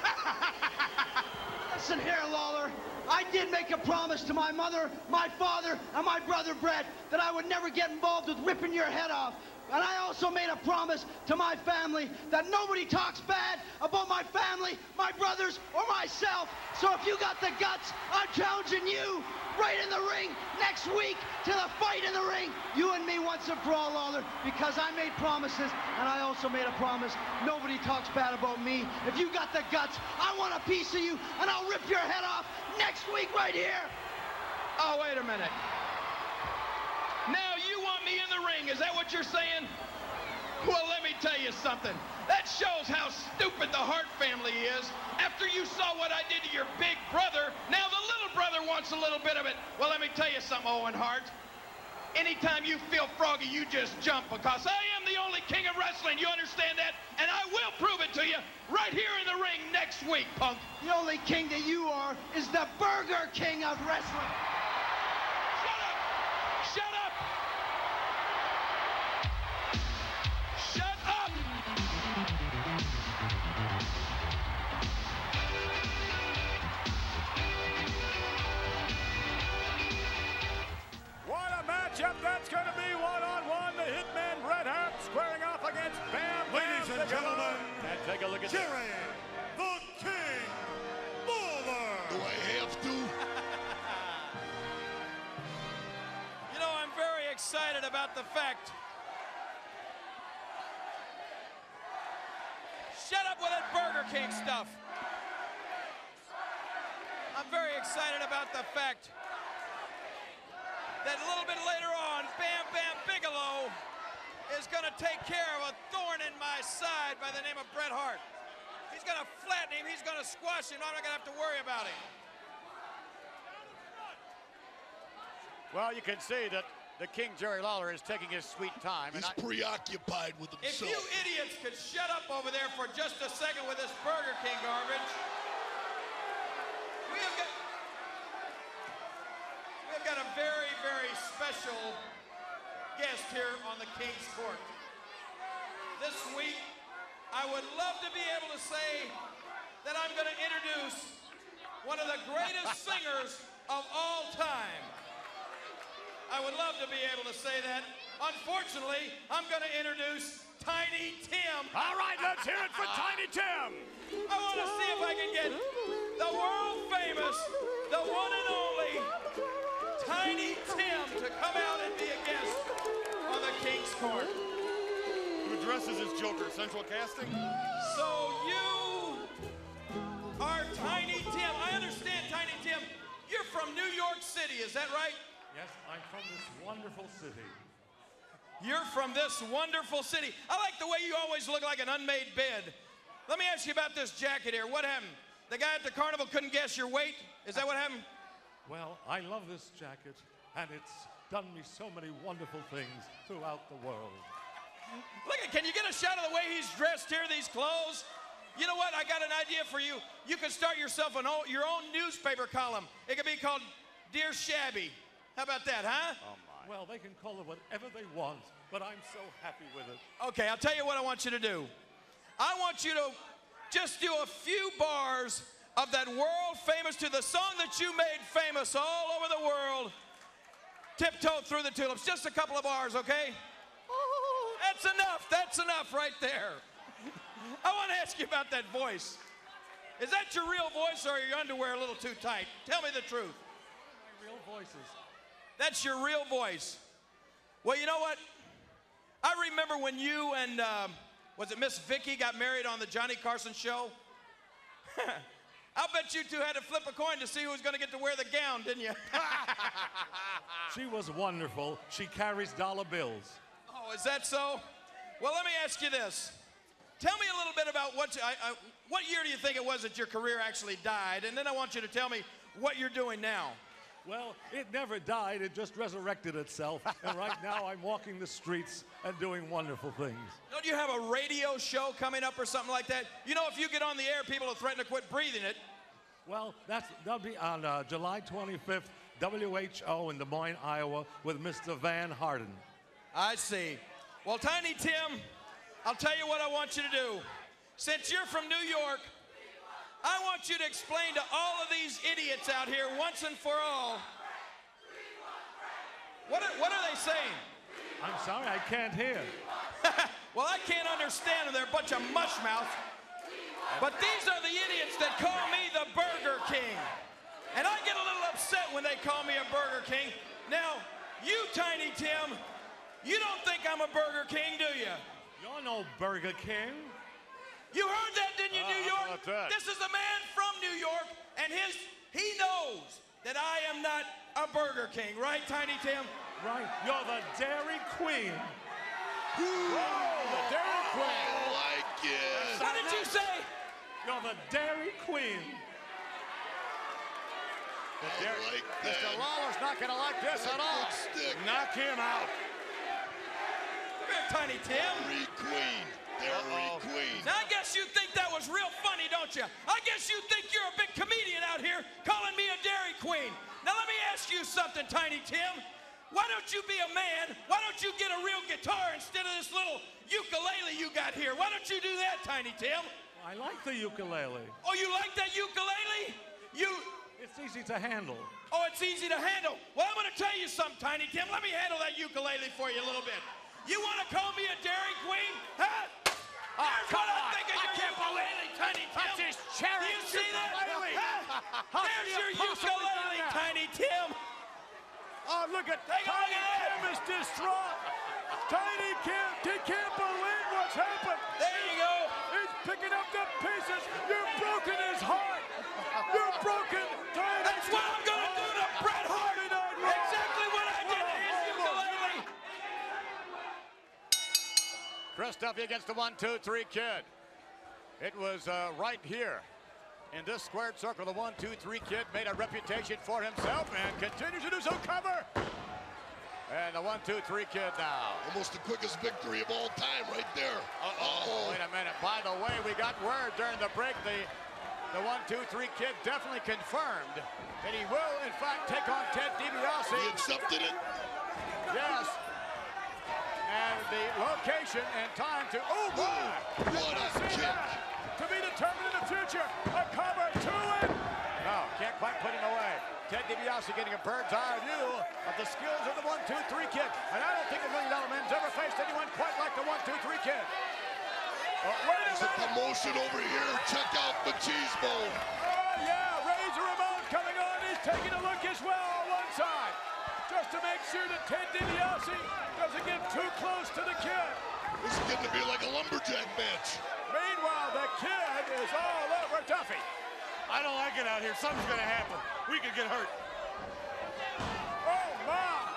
Listen here, Lawler. I did make a promise to my mother, my father, and my brother Bret that I would never get involved with ripping your head off. And I also made a promise to my family that nobody talks bad about my family, my brothers, or myself. So if you got the guts, I'm challenging you right in the ring next week to the fight in the ring. You and me once and for all, Lawler, because I made promises and I also made a promise. Nobody talks bad about me. If you got the guts, I want a piece of you and I'll rip your head off next week right here. Oh, wait a minute. Now me in the ring, is that what you're saying? Well, let me tell you something. That shows how stupid the Hart family is. After you saw what I did to your big brother, now the little brother wants a little bit of it. Well, let me tell you something, Owen Hart. Anytime you feel froggy, you just jump because I am the only king of wrestling. You understand that? And I will prove it to you right here in the ring next week, punk. The only king that you are is the Burger King of wrestling. Excited about the fact. Shut up with that Burger King stuff. I'm very excited about the fact that a little bit later on, Bam Bam Bigelow is going to take care of a thorn in my side by the name of Bret Hart. He's going to flatten him. He's going to squash him. I'm not going to have to worry about him. Well, you can see that the King Jerry Lawler is taking his sweet time. He's and I- preoccupied with himself. If himself. you idiots could shut up over there for just a second with this Burger King garbage. We have got, we have got a very, very special guest here on the King's Court. This week, I would love to be able to say that I'm going to introduce one of the greatest singers of all time. I would love to be able to say that. Unfortunately, I'm going to introduce Tiny Tim. All right, let's hear it for Tiny Tim. I want to see if I can get the world famous, the one and only Tiny Tim to come out and be a guest on the King's Court. Who dresses as Joker? Central Casting? So you are Tiny Tim. I understand, Tiny Tim. You're from New York City, is that right? Yes, I'm from this wonderful city. You're from this wonderful city. I like the way you always look like an unmade bed. Let me ask you about this jacket here. What happened? The guy at the carnival couldn't guess your weight? Is that what happened? Well, I love this jacket, and it's done me so many wonderful things throughout the world. Look at, can you get a shot of the way he's dressed here, these clothes? You know what? I got an idea for you. You could start yourself an old, your own newspaper column. It could be called Dear Shabby. How about that, huh? Oh, well, they can call it whatever they want, but I'm so happy with it. Okay, I'll tell you what I want you to do. I want you to just do a few bars of that world famous to the song that you made famous all over the world. Tiptoe through the tulips. Just a couple of bars, okay? That's enough. That's enough right there. I want to ask you about that voice. Is that your real voice or are your underwear a little too tight? Tell me the truth. My real voices. That's your real voice. Well, you know what? I remember when you and, um, was it Miss Vicky got married on the Johnny Carson show? I'll bet you two had to flip a coin to see who was going to get to wear the gown, didn't you? She was wonderful. She carries dollar bills. oh, is that so? Well, let me ask you this. Tell me a little bit about what, I, I, what year do you think it was that your career actually died? And then I want you to tell me what you're doing now. Well, it never died, it just resurrected itself. and right now I'm walking the streets and doing wonderful things. Don't you have a radio show coming up or something like that? You know, if you get on the air, people will threaten to quit breathing it. Well, that's, that'll be on uh, July 25th, WHO in Des Moines, Iowa, with Mr. Van Harden. I see. Well, Tiny Tim, I'll tell you what I want you to do. Since you're from New York, I want you to explain to all of these idiots out here once and for all. What are, what are they saying? I'm sorry, I can't hear. well, I can't understand them. They're a bunch of mushmouths. But these are the idiots that call me the Burger King. And I get a little upset when they call me a Burger King. Now, you, Tiny Tim, you don't think I'm a Burger King, do you? You're no Burger King. You heard that, didn't you, Uh, New York? about that? This is a man from New York, and his he knows that I am not a Burger King, right, Tiny Tim? Right. You're the Dairy Queen. the Dairy Queen. I like it. What did you say? You're the Dairy Queen. I like that. Mr. Lawler's not going to like this at all. Stick. Knock him out. Come here, Tiny Tim. Dairy Queen. Dairy Queen. Now, I guess you think that was real funny, don't you? I guess you think you're a big comedian out here calling me a Dairy Queen. Now, let me ask you something, Tiny Tim. Why don't you be a man? Why don't you get a real guitar instead of this little ukulele you got here? Why don't you do that, Tiny Tim? I like the ukulele. Oh, you like that ukulele? You. It's easy to handle. Oh, it's easy to handle. Well, I'm going to tell you something, Tiny Tim. Let me handle that ukulele for you a little bit. You want to call me a Dairy Queen? Huh? Oh, Here's come what I I can't ukulele, Tiny Tim. That's his cherry Do you see that? There's your ukulele. Tiny Tim. Oh, look at Take look Tiny Tim is distraught. Tiny Tim, he can't believe what's happened. There you go. He's picking up the pieces. You've broken his heart. You've broken Tiny That's what I'm going to do to Bret Hart. Exactly what I did to his ukulele. Christoph against the one, two, three kid. It was uh, right here in this squared circle. The one, two, three kid made a reputation for himself and continues to do so. Cover. And the one, two, three kid now. Almost the quickest victory of all time right there. Uh-oh. Wait a minute. By the way, we got word during the break the the one, two, three kid definitely confirmed that he will, in fact, take on Ted DiBiase. He accepted it. Yes. And the location and time to. Oh, my! What a kick. To be determined in the future. A cover to it. No, can't quite put him away. Ted DiBiase getting a bird's eye view of the skills of the one, two, three kid. And I don't think the Million Dollar Man's ever faced anyone quite like the one, two, three kid. But wait a There's a minute. promotion over here. Check out the cheese bone. Oh, yeah, Razor Ramon coming on. He's taking a look as well on one side. Just to make sure that Ted DiBiase doesn't get too close to the kid. This is getting to be like a lumberjack match. Meanwhile, the kid is all over Duffy. I don't like it out here. Something's gonna happen. We could get hurt. Oh, my.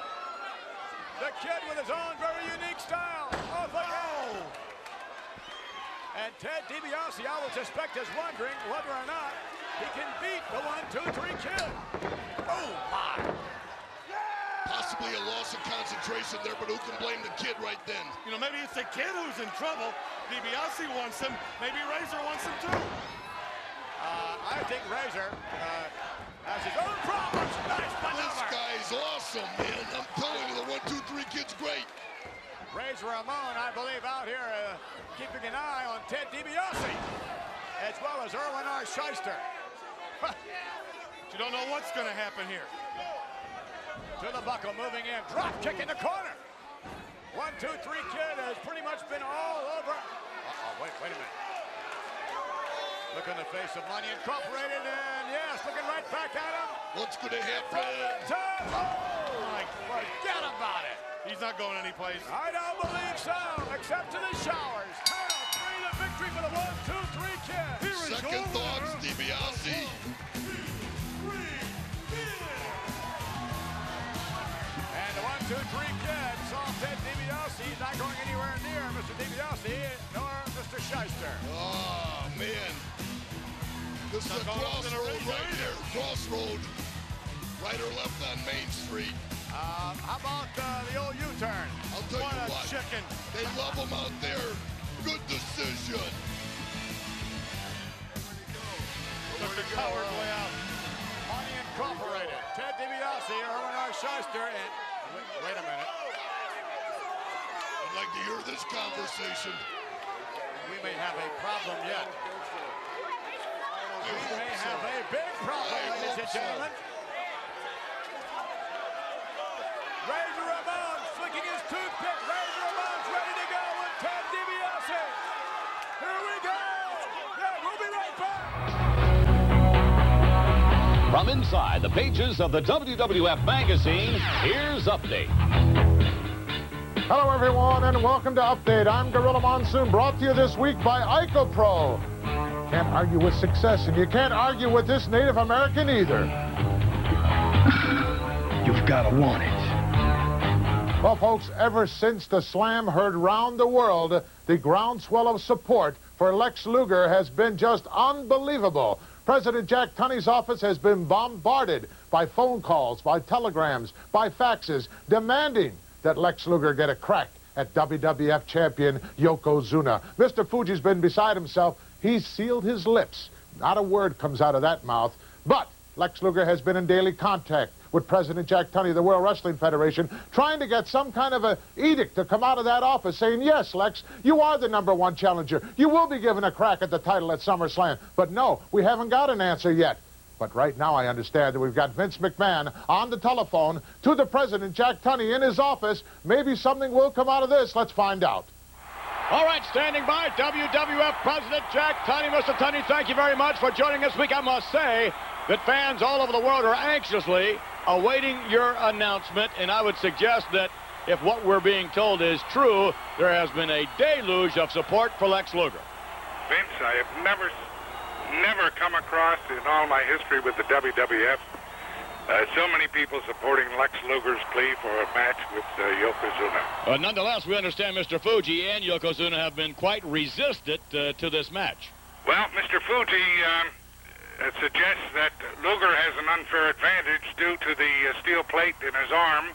The kid with his own very unique style. Oh, look out. And Ted DiBiase, I would suspect, is wondering whether or not he can beat the one, two, three kid. Oh, my. Possibly a loss of concentration there, but who can blame the kid right then? You know, maybe it's the kid who's in trouble. DiBiase wants him. Maybe Razor wants him too. Uh, I think Razor uh, has his own problems. Nice This maneuver. guy's awesome, man. I'm telling you, the one, two, three kid's great. Razor Ramon, I believe, out here uh, keeping an eye on Ted DiBiase, as well as Irwin R. Schyster. you don't know what's going to happen here. To the buckle, moving in, drop kick in the corner. One, two, three kid has pretty much been all over. Uh-oh, wait, wait a minute. Look in the face of Money Incorporated, and yes, looking right back at him. What's going to happen? Oh, my, forget about it. He's not going anyplace. I don't believe so, except to the showers. Count three, the victory for the one, two, three kid. Here is Second thoughts, two, three kid saw Ted DiBiase. He's not going anywhere near Mr. DiBiase nor Mr. Schyster. Oh, man. This is a crossroad right here. Crossroad. Right or left on Main Street. Uh, how about uh, the old U-turn? I'll tell what you a what. chicken. They love them out there. Good decision. Took the coward way out. Money Incorporated. Ted DiBiase, Irwin R. Schyster, and wait, wait a minute. I'd like to hear this conversation. We may have a problem yet. We may have a big problem, ladies and gentlemen. From inside the pages of the WWF magazine, here's Update. Hello, everyone, and welcome to Update. I'm Gorilla Monsoon, brought to you this week by IcoPro. Can't argue with success, and you can't argue with this Native American either. You've got to want it. Well, folks, ever since the slam heard round the world, the groundswell of support for Lex Luger has been just unbelievable. President Jack Tunney's office has been bombarded by phone calls, by telegrams, by faxes, demanding that Lex Luger get a crack at WWF champion Yokozuna. Mr. Fuji's been beside himself. He's sealed his lips. Not a word comes out of that mouth. But Lex Luger has been in daily contact with President Jack Tunney of the World Wrestling Federation, trying to get some kind of a edict to come out of that office saying, yes, Lex, you are the number one challenger. You will be given a crack at the title at SummerSlam. But no, we haven't got an answer yet. But right now I understand that we've got Vince McMahon on the telephone to the President, Jack Tunney, in his office. Maybe something will come out of this. Let's find out. All right, standing by, WWF President Jack Tunney. Mr. Tunney, thank you very much for joining us week. I must say that fans all over the world are anxiously awaiting your announcement, and I would suggest that if what we're being told is true, there has been a deluge of support for Lex Luger. Vince, I have never, never come across in all my history with the WWF uh, so many people supporting Lex Luger's plea for a match with uh, Yokozuna. Uh, nonetheless, we understand Mr. Fuji and Yokozuna have been quite resistant uh, to this match. Well, Mr. Fuji um, uh, suggests that Luger has an unfair advantage due to the uh, steel plate in his arm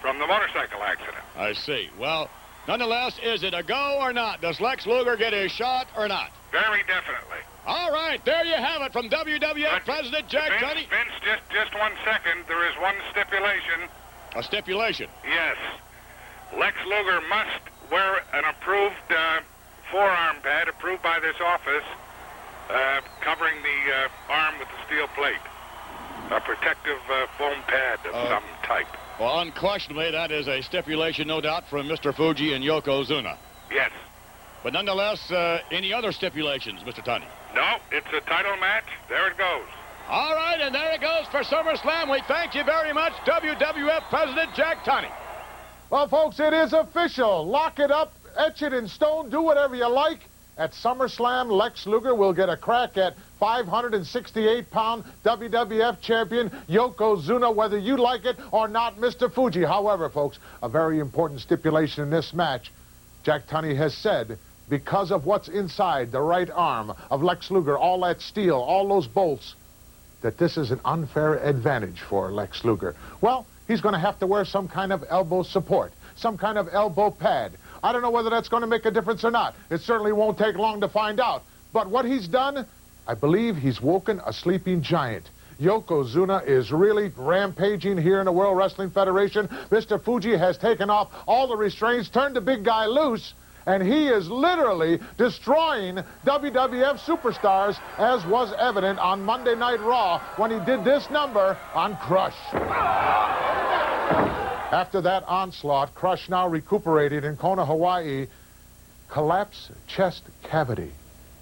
from the motorcycle accident. I see. Well, nonetheless, is it a go or not? Does Lex Luger get his shot or not? Very definitely. All right, there you have it from WWF But President Jack Vince, Tunney. Vince, just, just one second. There is one stipulation. A stipulation. Yes. Lex Luger must wear an approved uh, forearm pad approved by this office uh, covering the uh, arm with a steel plate. A protective uh, foam pad of Uh, some type. Well, unquestionably, that is a stipulation, no doubt, from Mr. Fuji and Yokozuna. Yes. But nonetheless, uh, any other stipulations, Mr. Tunney? No, it's a title match. There it goes. All right, and there it goes for SummerSlam. We thank you very much, WWF President Jack Tunney. Well, folks, it is official. Lock it up, etch it in stone, do whatever you like. At SummerSlam, Lex Luger will get a crack at 568-pound WWF champion Yokozuna, whether you like it or not, Mr. Fuji. However, folks, a very important stipulation in this match. Jack Tunney has said, because of what's inside the right arm of Lex Luger, all that steel, all those bolts, that this is an unfair advantage for Lex Luger. Well, he's going to have to wear some kind of elbow support, some kind of elbow pad. I don't know whether that's going to make a difference or not. It certainly won't take long to find out. But what he's done, I believe he's woken a sleeping giant. Yokozuna is really rampaging here in the World Wrestling Federation. Mr. Fuji has taken off all the restraints, turned the big guy loose, and he is literally destroying WWF superstars, as was evident on Monday Night Raw when he did this number on Crush. After that onslaught, Crush now recuperated in Kona, Hawaii, collapsed chest cavity.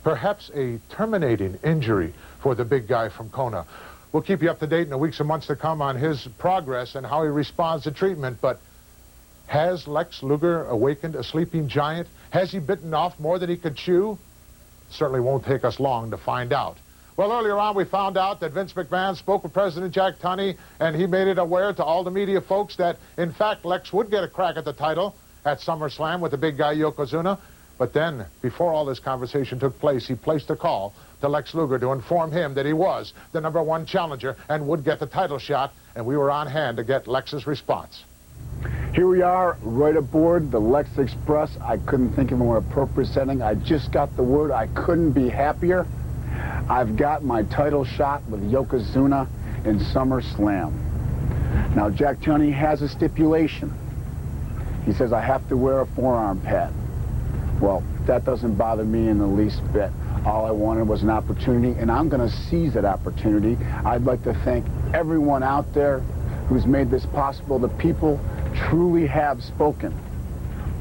Perhaps a terminating injury for the big guy from Kona. We'll keep you up to date in the weeks and months to come on his progress and how he responds to treatment, but has Lex Luger awakened a sleeping giant? Has he bitten off more than he could chew? Certainly won't take us long to find out. Well, earlier on, we found out that Vince McMahon spoke with President Jack Tunney, and he made it aware to all the media folks that, in fact, Lex would get a crack at the title at SummerSlam with the big guy Yokozuna. But then, before all this conversation took place, he placed a call to Lex Luger to inform him that he was the number one challenger and would get the title shot, and we were on hand to get Lex's response. Here we are, right aboard the Lex Express. I couldn't think of a more appropriate setting. I just got the word. I couldn't be happier. I've got my title shot with Yokozuna in SummerSlam. Now, Jack Tunney has a stipulation. He says I have to wear a forearm pad. Well, that doesn't bother me in the least bit. All I wanted was an opportunity, and I'm going to seize that opportunity. I'd like to thank everyone out there who's made this possible. The people truly have spoken.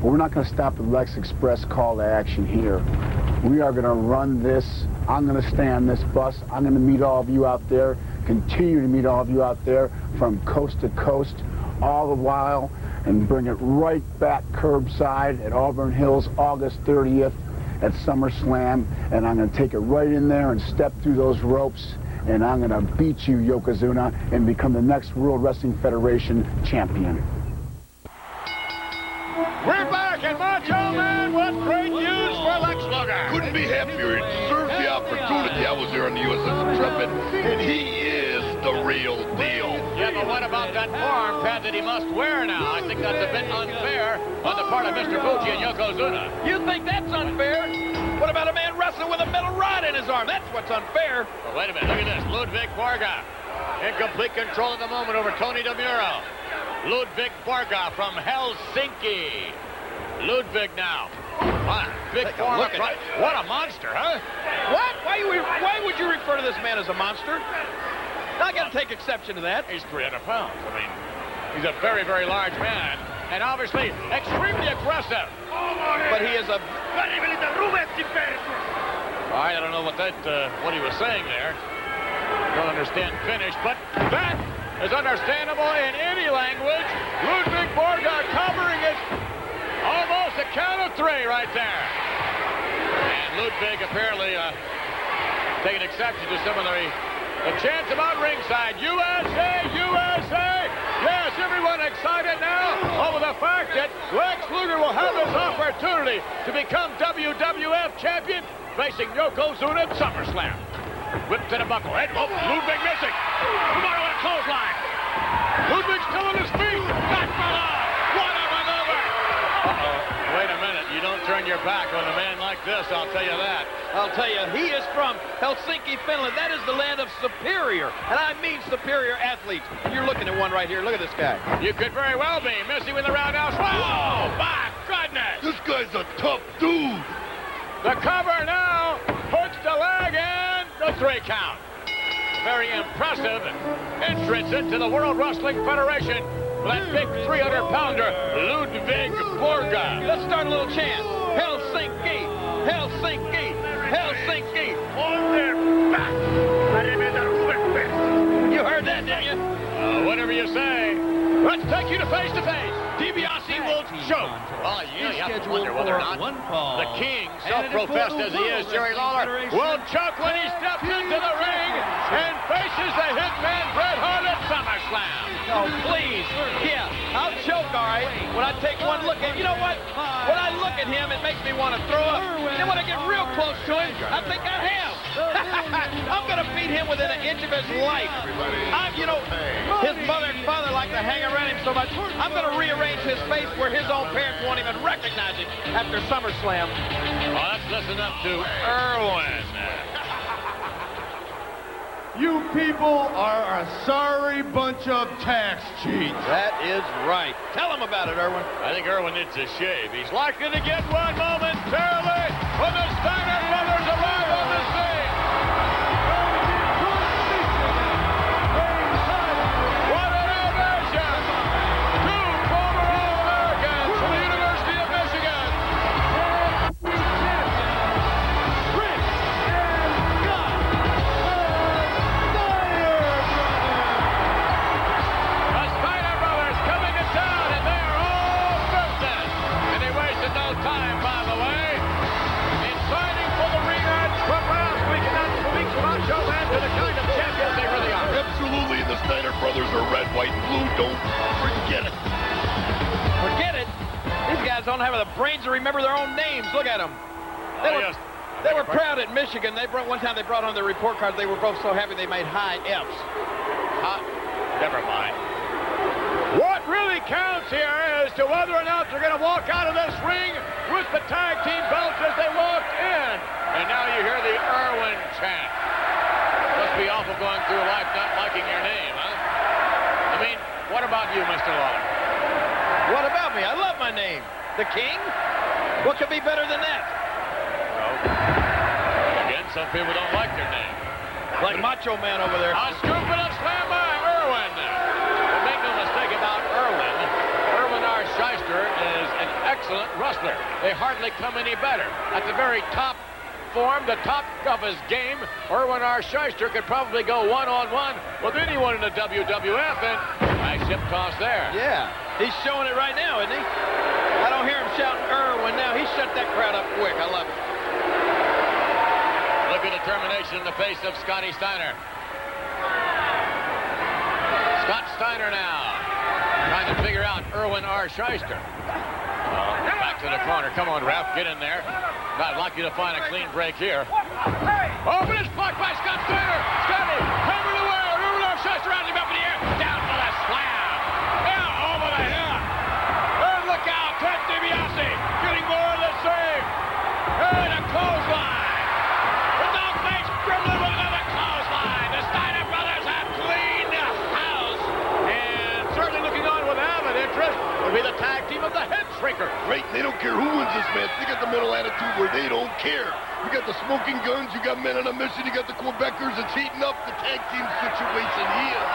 But we're not going to stop the Lex Express call to action here. We are going to run this. I'm going to stay on this bus. I'm going to meet all of you out there, continue to meet all of you out there from coast to coast, all the while, and bring it right back curbside at Auburn Hills, August 30th at SummerSlam. And I'm going to take it right in there and step through those ropes and I'm going to beat you, Yokozuna, and become the next World Wrestling Federation champion. We're back, and Macho Man, what great news for Lex Luger. Couldn't be happier. It deserved the opportunity. I was there on the USS Intrepid, and he is the real deal. Yeah, but what about that forearm pad that he must wear now? I think that's a bit unfair on the part of Mr. Fuji and Yokozuna. You think that's unfair? What about a man wrestling with a metal rod in his arm? That's what's unfair. Well, wait a minute. Look at this. Ludwig Borga in complete control at the moment over Tony DeMuro. Ludwig Borga from Helsinki. Ludwig now. Wow, big Take form look of at What a monster, huh? What? Why, you, why would you refer to this man as a monster? I got to take exception to that. He's 300 pounds. I mean, he's a very, very large man. And obviously extremely aggressive. But he is a... Very, very difficult. All right, I don't know what that, uh, what he was saying there. Don't understand Finnish, but that is understandable in any language. Ludwig Borga covering it. Almost a count of three right there. And Ludwig apparently uh, taking exception to some of the, the chants about ringside. USA, USA. Yes, everyone excited now over the fact that Lex Luger will have this opportunity to become WWF champion facing Yokozuna at SummerSlam. Whipped to the buckle. Head, oh, Ludwig missing. Clothesline. Ludwig still on his feet. Back for life. What a maneuver. Uh-oh. Wait a minute. You don't turn your back on a man like this, I'll tell you that. I'll tell you, he is from Helsinki, Finland. That is the land of superior, and I mean superior athletes. You're looking at one right here. Look at this guy. You could very well be. Missy with the roundhouse. Whoa! My goodness! This guy's a tough dude. The cover now. Hooks the leg and the three count. Very impressive entrance into the World Wrestling Federation that big 300-pounder, Ludwig Borga. Let's start a little chant. Helsinki, Helsinki, Helsinki. On their back. You heard that, didn't you? Uh, whatever you say. Let's take you to face-to-face. DiBiase will choke. Oh, yeah, you have to wonder whether or not the king, self-professed as he is, Jerry Lawler, will choke when he steps into the ring and faces the hitman Bret Hart at SummerSlam. Oh, please. Yeah, I'll choke, all right, when I take one look at You know what? When I look at him, it makes me want to throw up. Then when I get real close to him, I think I. I'm going to beat him within an inch of his life. I'm, you know, his mother and father like to hang around him so much. I'm going to rearrange his face where his own parents won't even recognize him after SummerSlam. Well, let's listen up to Irwin. You people are a sorry bunch of tax cheats. That is right. Tell him about it, Irwin. I think Irwin needs a shave. He's likely to get one momentarily when the Steiner don't have the brains to remember their own names. Look at them. Oh, they Oh, were, yes. they were proud at Michigan. They brought one time they brought on their report cards. They were both so happy they made high F's. Huh? Never mind. What really counts here is to whether or not they're going to walk out of this ring with the tag team belts as they walk in. And now you hear the Irwin chant. Must be awful going through life not liking your name, huh? I mean, what about you, Mr. Lawler? What about me? I love my name. The King? What could be better than that? Well, Again, some people don't like their name. Like Macho Man over there. A scoop and a slam by Irwin. But make no mistake about Irwin. Irwin R. Schyster is an excellent wrestler. They hardly come any better. At the very top form, the top of his game, Irwin R. Schyster could probably go one-on-one with anyone in the WWF, and nice hip toss there. Yeah, he's showing it right now, isn't he? Him shouting Irwin now. He shut that crowd up quick. I love it. Look at determination in the face of Scotty Steiner. Scott Steiner now trying to figure out Irwin R. Schyster. Back to the corner. Come on, ref, get in there. Like you to find a clean break here. Oh, but it's blocked by Scott Steiner. Scotty, Right, they don't care who wins this match. They got the mental attitude where they don't care. You got the Smoking Gunns, you got men on a mission, you got the Quebecers It's heating up the tag team situation here.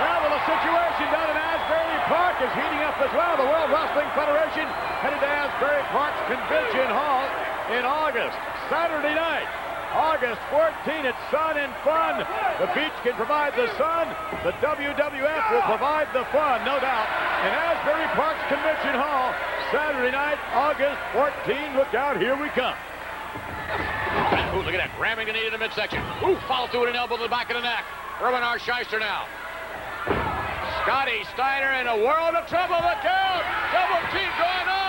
Well, the situation down in Asbury Park is heating up as well. The World Wrestling Federation headed to Asbury Park's Convention Hall in August, Saturday night. August 14, it's sun and fun. The beach can provide the sun. The WWF will provide the fun, no doubt. In Asbury Park's Convention Hall, Saturday night, August 14. Look out, here we come. Ooh, look at that. Ramming the knee to the midsection. Ooh, follow through an elbow to the back of the neck. Irwin R. Schyster now. Scotty Steiner in a world of trouble. Look out! Double team going on.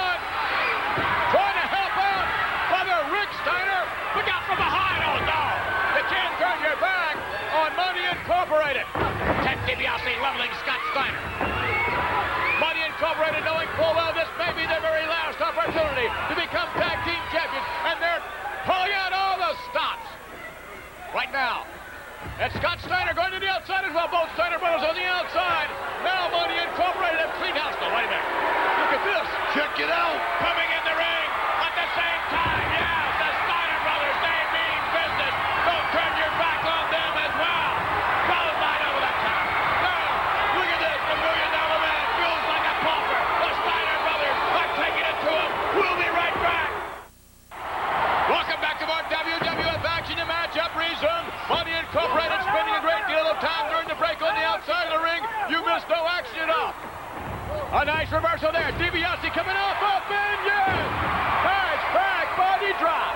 Steiner. Money Incorporated knowing full well this may be their very last opportunity to become tag team champions. And they're pulling out all the stops. Right now, and Scott Steiner going to the outside as well. Both Steiner brothers on the outside. Now Money Incorporated have clean house. No, wait a minute. Look at this. Check it out. Coming in A nice reversal there. DiBiase coming off up and yes! Nice back body drop.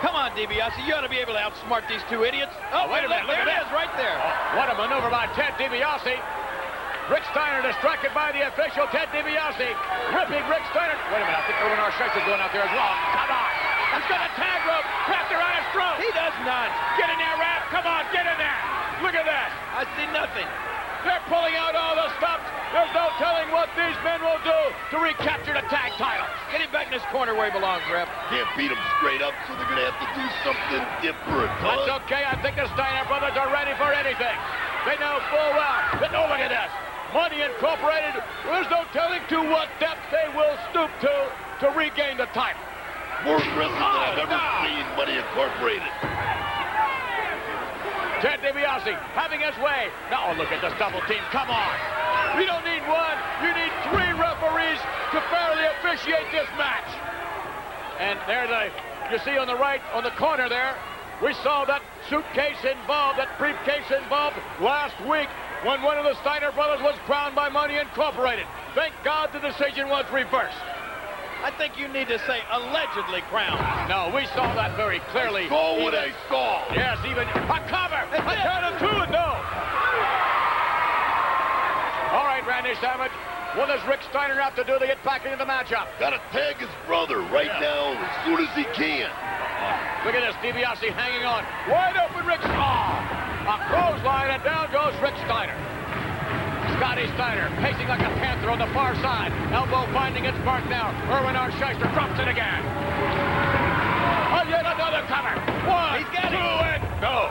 Come on, DiBiase. You ought to be able to outsmart these two idiots. Oh, oh wait a minute. Look there at it that. is, right there. Oh, what a maneuver by Ted DiBiase. Rick Steiner distracted by the official, Ted DiBiase. Ripping Rick Steiner. Wait a minute. I think Irwin R. Schyster's going out there as well. Come on. He's got a tag rope wrapped around his throat. He does not. Get in there, Rap. Come on, get in there. Look at that. I see nothing. They're pulling out all the stops. There's no telling what these men will do to recapture the tag title. Get him back in this corner where he belongs, Ref. Can't beat him straight up, so they're going to have to do something different. huh? That's okay. I think the Steiner brothers are ready for anything. They know full well that, oh, look at this. Money Incorporated, there's no telling to what depth they will stoop to to regain the title. More aggressive than I've Oh, ever no. seen Money Incorporated. Ted DiBiase having his way. Now oh, look at this double team. Come on. You don't need one. You need three referees to fairly officiate this match. And there they, you see on the right, on the corner there, we saw that suitcase involved, that briefcase involved last week when one of the Steiner brothers was crowned by Money Incorporated. Thank God the decision was reversed. I think you need to say allegedly crowned. No, we saw that very clearly. Saw what I saw. Yes, even a cover. A count of two and no. All right, Randy Savage. What does Rick Steiner have to do to get back into the matchup? Got to tag his brother right now as soon as he can. Uh-huh. Look at this, DiBiase hanging on. Wide open, Rick Steiner. A clothesline, and down goes Rick Steiner. Scotty Steiner pacing like a panther on the far side. Elbow finding its mark now. Irwin R. Schyster drops it again. Oh, yet another cover. One, He's got two, it. and no.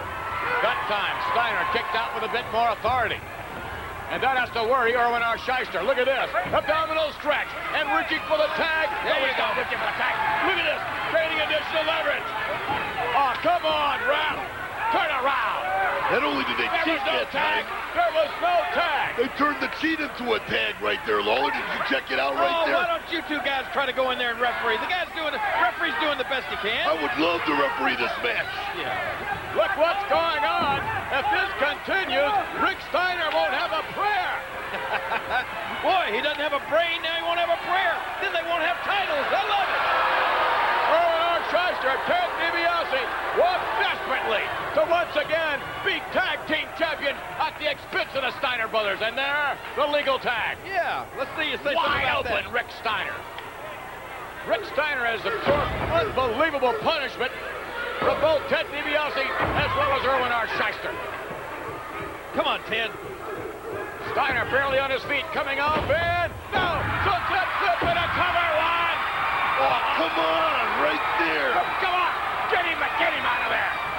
That time, Steiner kicked out with a bit more authority. And that has to worry Irwin R. Schyster. Look at this. Abdominal stretch. And reaching for the tag. There he's go. reaching for the tag. Look at this. Gaining additional leverage. Oh, come on, Ralph. Turn around. Not only did they There cheat no that tag. time, There was no tag. they turned the cheat into a tag right there, Lawler. Did you check it out right oh, there? why don't you two guys try to go in there and referee? The guy's doing, the referee's doing the best he can. I would love to referee this match. Yeah. Look what's going on. If this continues, Rick Steiner won't have a prayer. Boy, he doesn't have a brain, now he won't have a prayer. Then they won't have titles. I love it. Oh, Irwin R. Schyster, Ted DiBiase want desperately to once again be tag team champions at the expense of the Steiner brothers. And there, the legal tag. Yeah, let's see you say something Wide open, that. Rick Steiner. Rick Steiner has absorbed unbelievable punishment from both Ted DiBiase as well as Irwin R. Schyster. Come on, Ted. Steiner barely on his feet, coming off and no, sunset flip and a cover one. Oh, come on, right there. Come on, get him, get him out of there.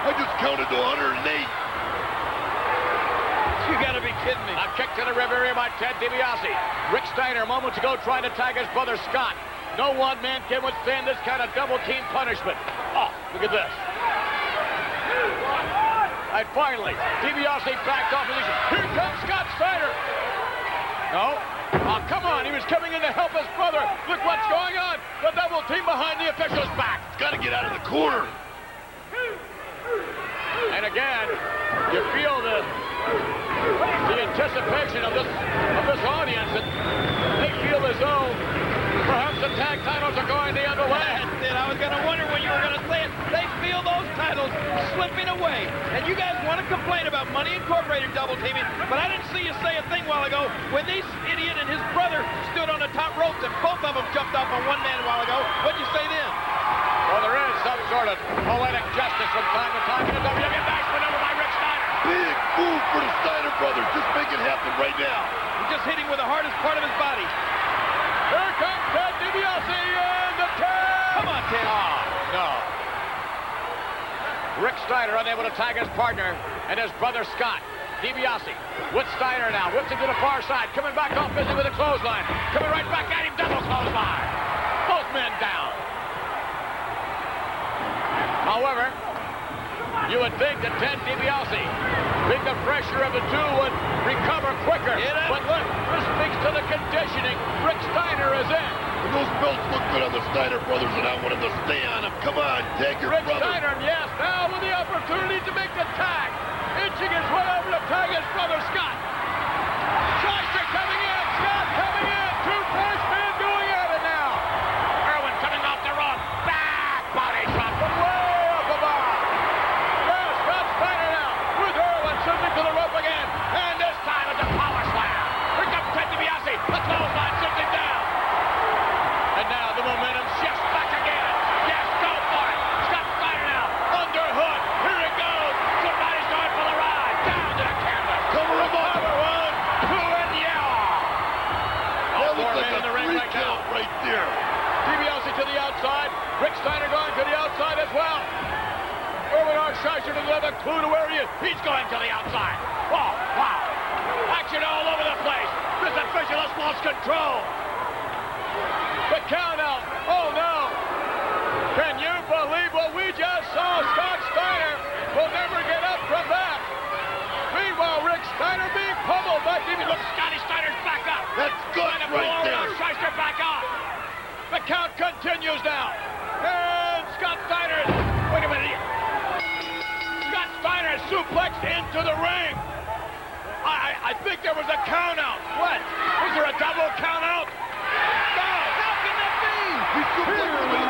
I just counted to 108. You gotta be kidding me. A kick to the rear area by Ted DiBiase. Rick Steiner moments ago trying to tag his brother Scott. No one man can withstand this kind of double team punishment. Oh, look at this. And finally, DiBiase backed off position. Here comes Scott Steiner. No. Oh, come on. He was coming in to help his brother. Look what's going on. The double team behind the official's back. Got to get out of the corner. And again, you feel the the anticipation of this of this audience that they feel as though perhaps the tag titles are going the other way. That's it. I was gonna wonder when you were gonna say it. They feel those titles slipping away. And you guys want to complain about Money Incorporated double teaming, but I didn't see you say a thing while ago when this idiot and his brother stood on the top ropes and both of them jumped off on one man a while ago. What'd you say then? Well, there is some sort of poetic justice from time to time in the WWE match maneuver by Rick Steiner. Big move for the Steiner brothers. Just make it happen right now. He just hit him with the hardest part of his body. Here comes Ted DiBiase and the tag. Come on, Ted. Oh, no. Rick Steiner unable to tag his partner and his brother Scott. DiBiase with Steiner now. Whips him to the far side. Coming back off busy with a clothesline. Coming right back at him. Double clothesline. Both men down. However, you would think that Ted DiBiase, being the pressure of the two, would recover quicker. But look, this speaks to the conditioning Rick Steiner is in. And those belts look good on the Steiner brothers, and I want them to stay on them. Come on, tag your Rick brother. Steiner, yes, now with the opportunity to make the tag. Inching his way over to tag his brother Scott. Clue to where he is. He's going to the outside. Oh, wow. Action all over the place. This official has lost control. The count out. Oh, no. Can you believe what we just saw? Scott Steiner will never get up from that. Meanwhile, Rick Steiner being pummeled by Davey. Look, Scotty Steiner's back up. That's good Trying to right there. Schyster back out. The count continues now. And Scott Steiner. Wait a minute. Scott Steiner is suplexed into the ring. I, I think there was a count out. What? Was there a double count out? No. How can that be? He suplexed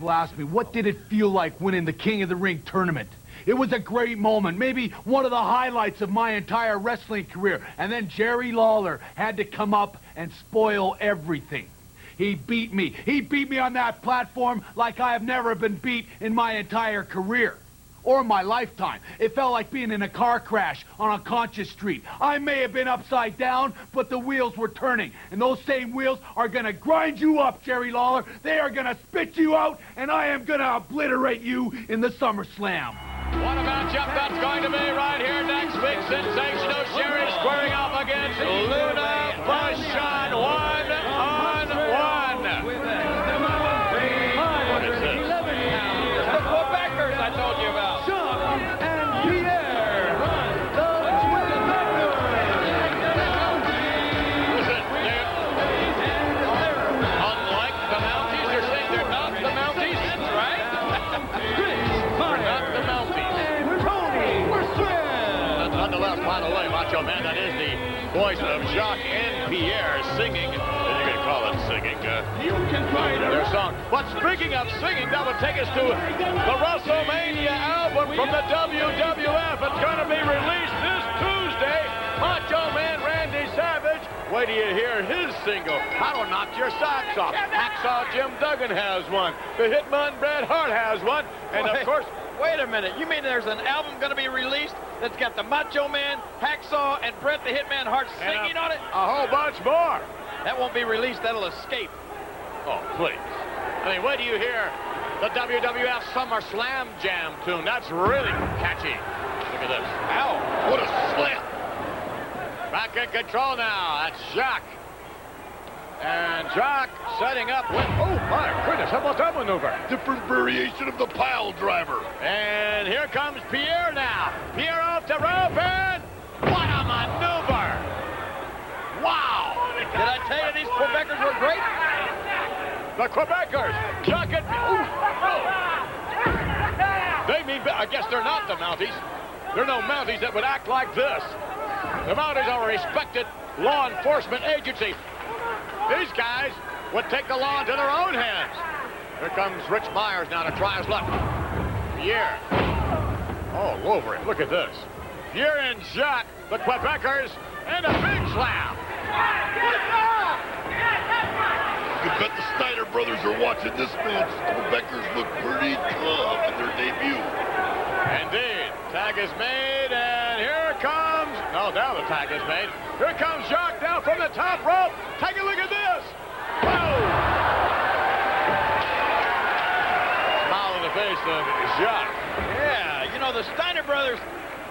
People ask me, what did it feel like winning the King of the Ring tournament? It was a great moment, maybe one of the highlights of my entire wrestling career. And then Jerry Lawler had to come up and spoil everything. He beat me. He beat me on that platform like I have never been beat in my entire career or my lifetime. It felt like being in a car crash on a conscious street. I may have been upside down, but the wheels were turning. And those same wheels are going to grind you up, Jerry Lawler. They are going to spit you out, and I am going to obliterate you in the SummerSlam. What about jump that's going to be right here next week? Sensational Sherri squaring off against Luna Vachon. One on one. Is voice of Jacques and Pierre singing. If you can call it singing. Uh, their song. But speaking of singing, that would take us to the WrestleMania album from the WWF. It's going to be released this Tuesday. Macho Man Randy Savage. Wait till you hear his single, How to Knock Your Socks Off. Hacksaw Jim Duggan has one. The Hitman Bret Hart has one. And of course, Wait a minute. You mean there's an album going to be released that's got the Macho Man, Hacksaw, and Bret the Hitman Hart singing on it? a whole bunch more. That won't be released. That'll escape. Oh, please. I mean, wait do you hear the WWF Summer Slam Jam tune. That's really catchy. Look at this. Ow. What a slap. Back in control now. That's Jacques. And Jacques setting up with, oh my goodness, how about that maneuver? Different variation of the pile driver. And here comes Pierre now. Pierre off the rope and what a maneuver. Wow. Did I tell you these Quebecers were great? The Quebecers. Jacques and, ooh, oh. They mean, I guess they're not the Mounties. There are no Mounties that would act like this. The Mounties are a respected law enforcement agency. These guys would take the law into their own hands. Here comes Rich Myers now to try his luck. Pierre. All over it. Look at this. Pierre and Jacques, the Quebecers, and a big slam. You can bet the Steiner brothers are watching this match. The Quebecers look pretty tough in their debut. Indeed. Tag is made, and here comes... No, now the is made. Here comes Jacques down from the top rope. Take a look at this. Whoa! Smile on the face of Jacques. Yeah, you know, the Steiner brothers,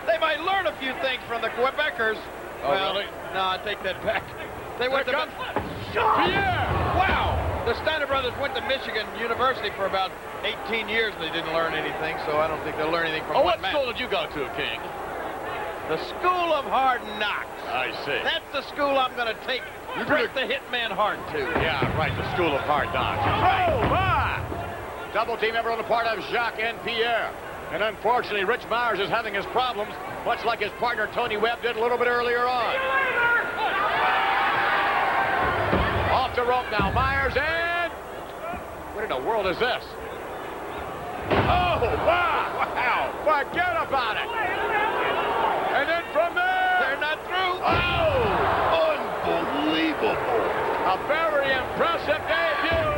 they might learn a few things from the Quebecers. Oh, well, really? No, I take that back. They went to... Comes Pierre. Wow! The Steiner brothers went to Michigan University for about 18 years and they didn't learn anything, so I don't think they'll learn anything from Oh, what school did you go to, King? The School of Hard Knocks. I see. That's the school I'm going to take Bret the Hitman Hart to. Yeah, right, the School of Hard Knocks. Oh, my! Double team ever on the part of Jacques and Pierre. And unfortunately, Rich Myers is having his problems much like his partner Tony Webb did a little bit earlier on. Off the rope now, Myers, and what in the world is this? Oh, wow, wow, forget about it. And then from there, they're not through. Oh, unbelievable. A very impressive debut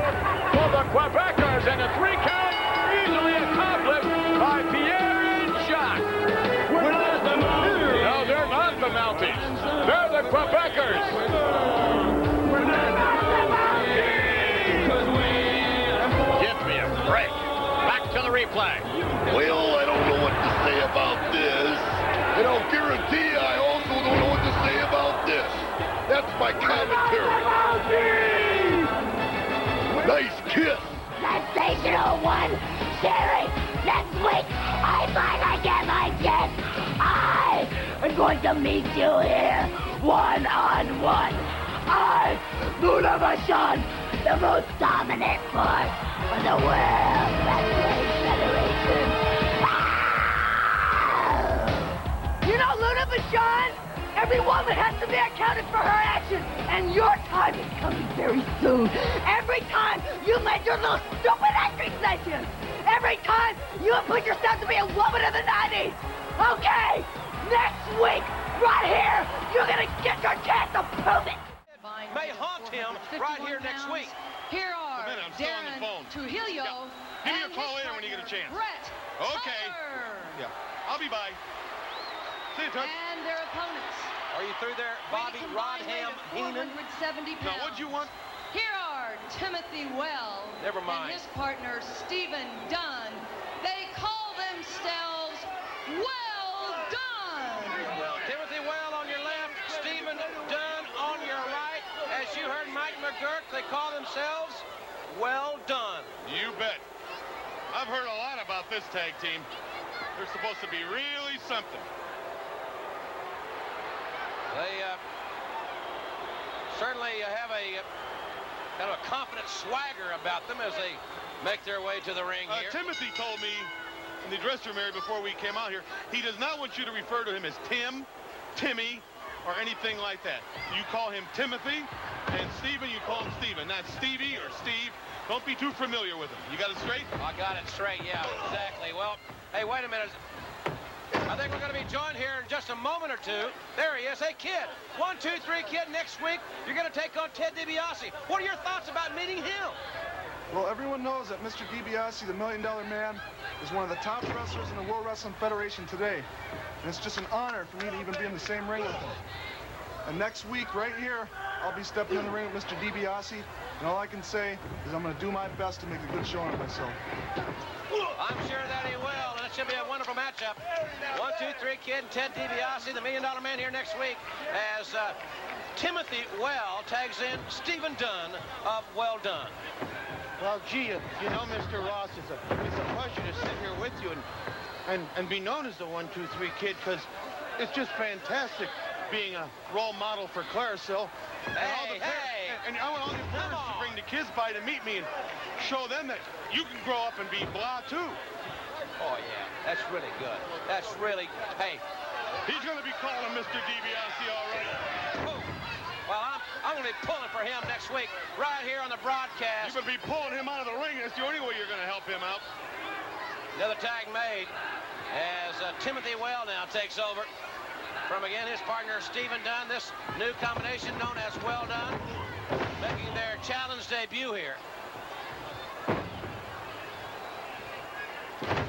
for the Quebecers, and a three count easily accomplished by Pierre Jacques. No, they're not the Mounties. They're the Quebecers. Give me a break. Back to the replay. Well, my commentary. Nice kiss. Sensational one. Sherri, next week I finally get my kiss. I am going to meet you here one on one. I, Luna Vachon, the most dominant force for the World Wrestling Federation. Ah! You know, Luna Vachon, every woman has to be accounted for her actions, and your time is coming very soon. Every time you make your little stupid acting sessions, every time you have put yourself to be a woman of the 90s. Okay, next week, right here, you're gonna get your chance to prove it. May haunt him right here next week. Here are Man, I'm still on the Darren phone. Trujillo Give me a call his later when you get a chance. Brett Okay. Yeah. I'll be by. See and their opponents. Are you through there, Bobby Rodham Heenan? 470. Now, what'd you want? Here are Timothy Well Never mind. and his partner Stephen Dunn. They call themselves Well Done. Well, Timothy Well on your left, Stephen Dunn on your right. As you heard Mike McGuirk, they call themselves Well Done. You bet. I've heard a lot about this tag team. They're supposed to be really something. They uh, certainly have a kind of a confident swagger about them as they make their way to the ring Uh, here. Timothy told me in the dressing room area before we came out here, he does not want you to refer to him as Tim, Timmy, or anything like that. You call him Timothy, and Stephen, you call him Stephen, not Stevie or Steve. Don't be too familiar with him. You got it straight? I got it straight, yeah, exactly. Well, hey, wait a minute. I think we're going to be joined here in just a moment or two. There he is. Hey, kid. One, two, three, kid. Next week, you're going to take on Ted DiBiase. What are your thoughts about meeting him? Well, everyone knows that Mr. DiBiase, the Million Dollar Man, is one of the top wrestlers in the World Wrestling Federation today. And it's just an honor for me to even be in the same ring with him. And next week, right here, I'll be stepping in the ring with Mr. DiBiase. And all I can say is I'm going to do my best to make a good showing of myself. I'm sure that he will, and it should be a wonderful matchup. One, two, three, kid, and Ted DiBiase, the Million Dollar Man here next week, as uh, Timothy Well tags in Stephen Dunn of Well Done. Well, gee, you you know, Mr. Ross, it's a, it's a pleasure to sit here with you and, and, and be known as the one, two, three kid, because it's just fantastic being a role model for Clearasil. and all the Hey, hey! And, and I want all the parents to bring the kids by to meet me and show them that you can grow up and be blah, too. Oh, yeah, that's really good. That's really, hey. He's going to be calling Mr. DiBiase, all right. Well, I'm, I'm going to be pulling for him next week, right here on the broadcast. You're going to be pulling him out of the ring. That's the only way you're going to help him out. Another tag made as uh, Timothy Well now takes over from again his partner Stephen Dunn. This new combination known as Well Done, making their challenge debut here.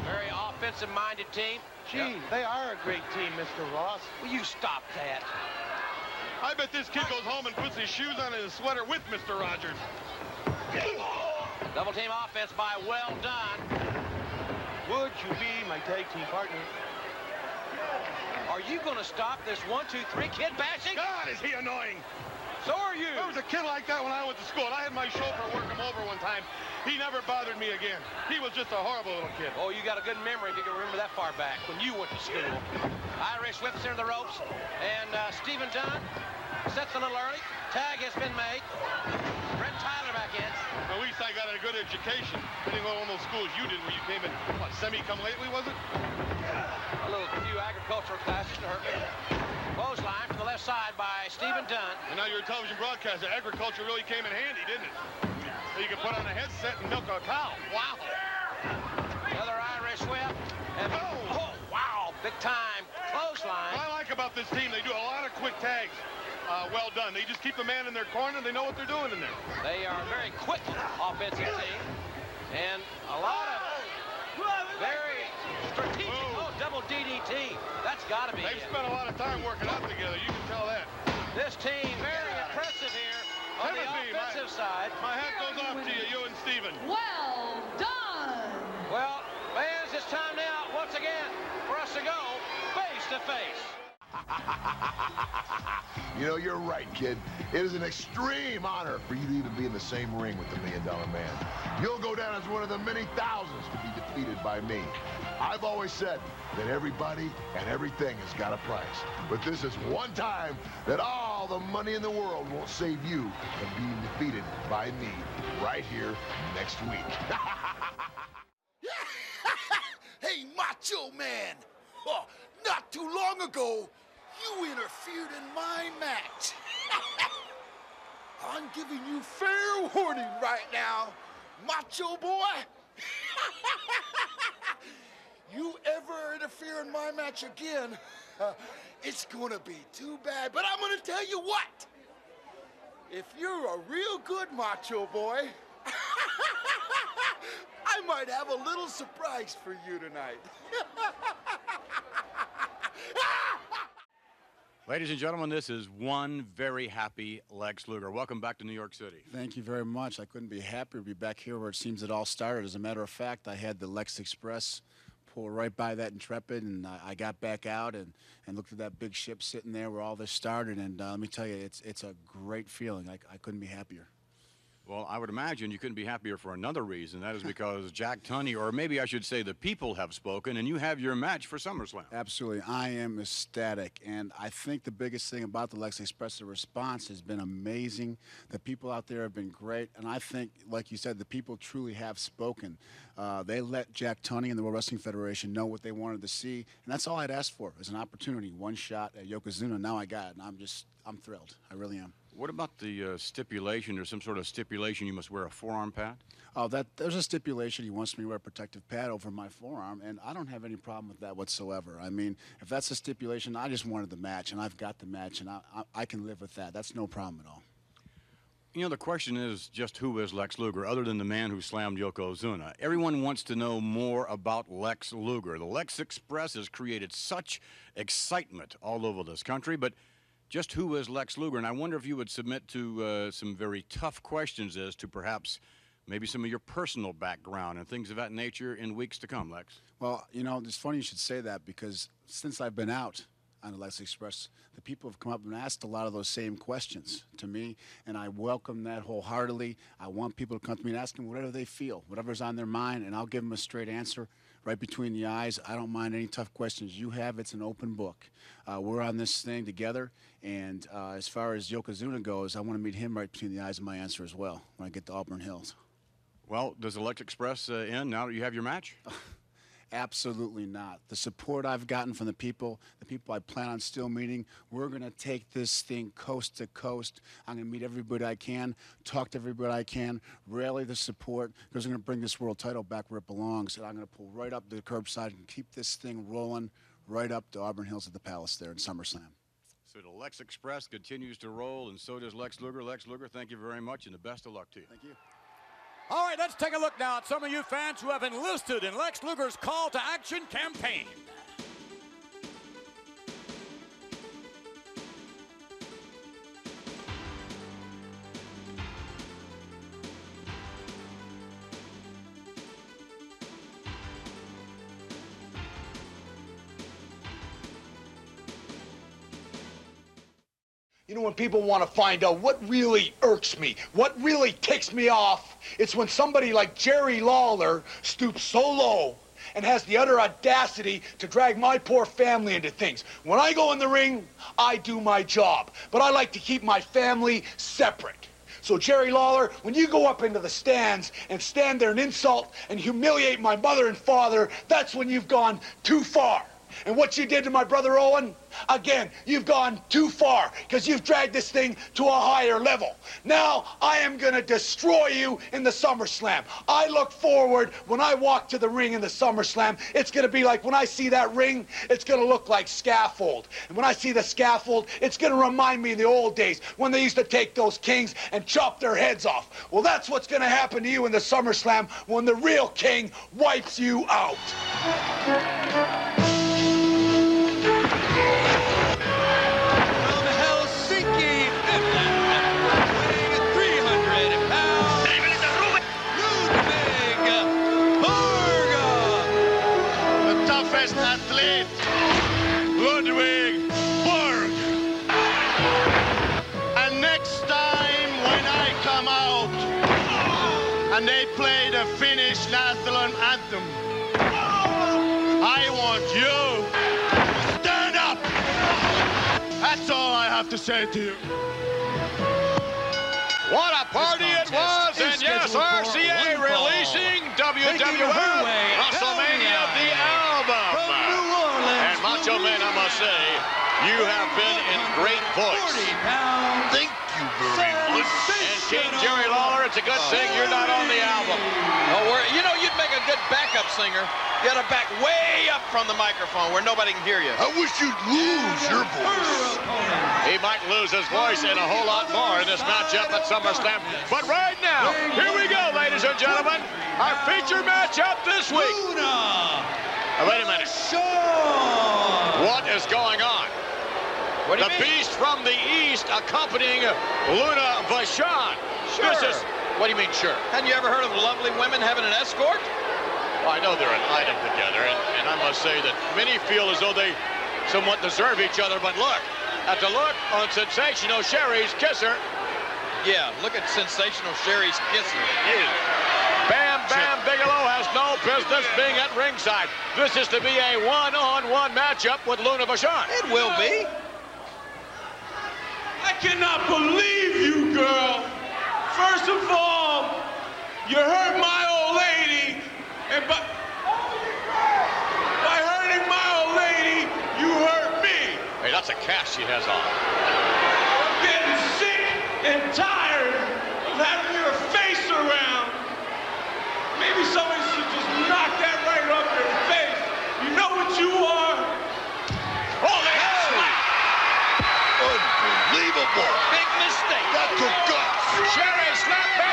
Very offensive-minded team. Gee, they are a great team, Mr. Ross. Will you stop that? I bet this kid goes home and puts his shoes on and his sweater with Mr. Rogers. Double team offense by Well Done. Would you be my tag team partner? Are you going to stop this one, two, three kid bashing? God, is he annoying. So are you. There was a kid like that when I went to school, and I had my chauffeur work him over one time. He never bothered me again. He was just a horrible little kid. Oh, you got a good memory if you can remember that far back when you went to school. Irish whips into the ropes, and uh, Stephen Dunn Sets a little early. Tag has been made. Brent Tyler back in. At least I got a good education. I didn't go to almost school as you did where you came in, what, semi-come lately, was it? A little few agricultural classes to hurt me. Clothesline from the left side by Stephen Dunn. And now you're a television broadcaster. Agriculture really came in handy, didn't it? So you could put on a headset and milk a cow. Wow. Another Irish whip. And, oh. oh, wow, big time clothesline. What I like about this team, they do a lot of quick tags. Uh, well done. They just keep the man in their corner. They know what they're doing in there. They are a very quick offensive team. And a lot of very strategic. Double DDT. That's got to be They've it. spent a lot of time working out together. You can tell that. This team very impressive here on the offensive my, side. My hat goes off to you, you and Stephen. Well done. Well, fans, it's time now, once again, for us to go face to face. You know, you're right, kid. It is an extreme honor for you to even be in the same ring with the Million Dollar Man. You'll go down as one of the many thousands to be defeated by me. I've always said that everybody and everything has got a price. But this is one time that all the money in the world won't save you from being defeated by me right here next week. Hey, Macho Man! Oh, not too long ago, you interfered in my match. I'm giving you fair warning right now, Macho Boy. you ever interfere in my match again, it's gonna be too bad. But I'm gonna tell you what. If you're a real good Macho Boy, I might have a little surprise for you tonight. Ladies and gentlemen, this is one very happy Lex Luger. Welcome back to New York City. Thank you very much. I couldn't be happier to be back here where it seems it all started. As a matter of fact, I had the Lex Express pull right by that Intrepid, and I, got back out and, and looked at that big ship sitting there where all this started. And uh, let me tell you, it's it's a great feeling. I, I couldn't be happier. Well, I would imagine you couldn't be happier for another reason. That is because Jack Tunney, or maybe I should say the people have spoken, and you have your match for SummerSlam. Absolutely. I am ecstatic. And I think the biggest thing about the Lex Express, the response has been amazing. The people out there have been great. And I think, like you said, the people truly have spoken. Uh, they let Jack Tunney and the World Wrestling Federation know what they wanted to see. And that's all I'd asked for is an opportunity, one shot at Yokozuna. Now I got it. And I'm just, I'm thrilled. I really am. What about the uh, stipulation or some sort of stipulation you must wear a forearm pad? Oh, that there's a stipulation. He wants me to wear a protective pad over my forearm, and I don't have any problem with that whatsoever. I mean, if that's a stipulation, I just wanted the match, and I've got the match, and I, I, I can live with that. That's no problem at all. You know, the question is just who is Lex Luger, other than the man who slammed Yokozuna? Everyone wants to know more about Lex Luger. The Lex Express has created such excitement all over this country, but just who is Lex Luger? And I wonder if you would submit to uh, some very tough questions as to perhaps maybe some of your personal background and things of that nature in weeks to come, Lex. Well, you know, it's funny you should say that because since I've been out on the Lex Express, the people have come up and asked a lot of those same questions to me, and I welcome that wholeheartedly. I want people to come to me and ask them whatever they feel, whatever's on their mind, and I'll give them a straight answer right between the eyes. I don't mind any tough questions you have. It's an open book. Uh, we're on this thing together, and uh, as far as Yokozuna goes, I want to meet him right between the eyes of my answer as well when I get to Auburn Hills. Well, does the Lex Express uh, end now that you have your match? Absolutely not. The support I've gotten from the people, the people I plan on still meeting, we're going to take this thing coast to coast. I'm going to meet everybody I can, talk to everybody I can, rally the support, because I'm going to bring this world title back where it belongs. And I'm going to pull right up to the curbside and keep this thing rolling right up to Auburn Hills at the Palace there in SummerSlam. So the Lex Express continues to roll, and so does Lex Luger. Lex Luger, thank you very much, and the best of luck to you. Thank you. All right, let's take a look now at some of you fans who have enlisted in Lex Luger's call to action campaign. When people want to find out what really irks me, what really ticks me off, it's when somebody like Jerry Lawler stoops so low and has the utter audacity to drag my poor family into things. When I go in the ring, I do my job, but I like to keep my family separate. So, Jerry Lawler, when you go up into the stands and stand there and insult and humiliate my mother and father, that's when you've gone too far. And what you did to my brother Owen, again, you've gone too far because you've dragged this thing to a higher level. Now I am going to destroy you in the SummerSlam. I look forward when I walk to the ring in the SummerSlam. It's going to be like when I see that ring, it's going to look like scaffold. And when I see the scaffold, it's going to remind me of the old days when they used to take those kings and chop their heads off. Well, that's what's going to happen to you in the SummerSlam when the real king wipes you out. And they play the Finnish national anthem, I want you to stand up. That's all I have to say to you. What a party it was, and yes, RCA releasing WWF WrestleMania the album. And Macho Man, I must say, you have been in great voice. Thank you very much. And Jerry Lawler, it's a good thing you're not on the album. Oh, we're, you know, you'd make a good backup singer. You got to back way up from the microphone where nobody can hear you. I wish you'd lose your voice. He might lose his voice and a whole lot more in this matchup at SummerSlam. But right now, here we go, ladies and gentlemen. Our feature matchup this week. Now, wait a minute. What is going on? The mean? Beast from the East accompanying Luna Vachon. Sure. This is, what do you mean, sure? Hadn't you ever heard of lovely women having an escort? Well, I know they're an item together, and, and I must say that many feel as though they somewhat deserve each other. But look, at the look on Sensational Sherri's kisser, Yeah, look at sensational Sherri's kisser. Bam Bam Bigelow has no business being at ringside. This is to be a one-on-one matchup with Luna Vachon. It will be. I cannot believe you, girl. First of all, you hurt my old lady, and by, by hurting my old lady, you hurt me. Hey, that's a cast she has on. I'm getting sick and tired of having your face around. Maybe somebody should just knock that right off your face. You know what you are? Holy Unbelievable. Big mistake. That took guts. Sherri slap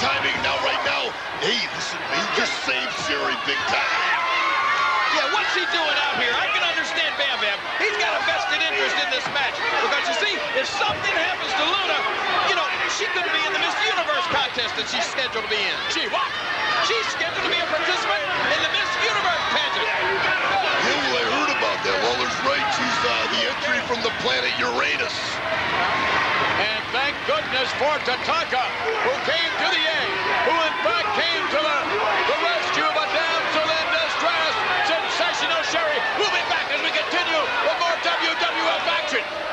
timing now, right now. Hey, listen, he just saved Sherri big time. Yeah, what's he doing out here? I can understand Bam Bam. He's got a vested interest in this match. Because you see, if something happens to Luna, you know, she could be in the Miss Universe contest that she's scheduled to be in. She what? She's scheduled to be a participant in the Miss Universe pageant. Yeah, well, I heard about that. Lawler's right. She's uh, the entry from the planet Uranus. And thank goodness for Tatanka, who came to the aid, who in fact came to the, the rescue of a Adam Solinda Stratus. Sensational Sherri. We'll be back as we continue with more WWF action.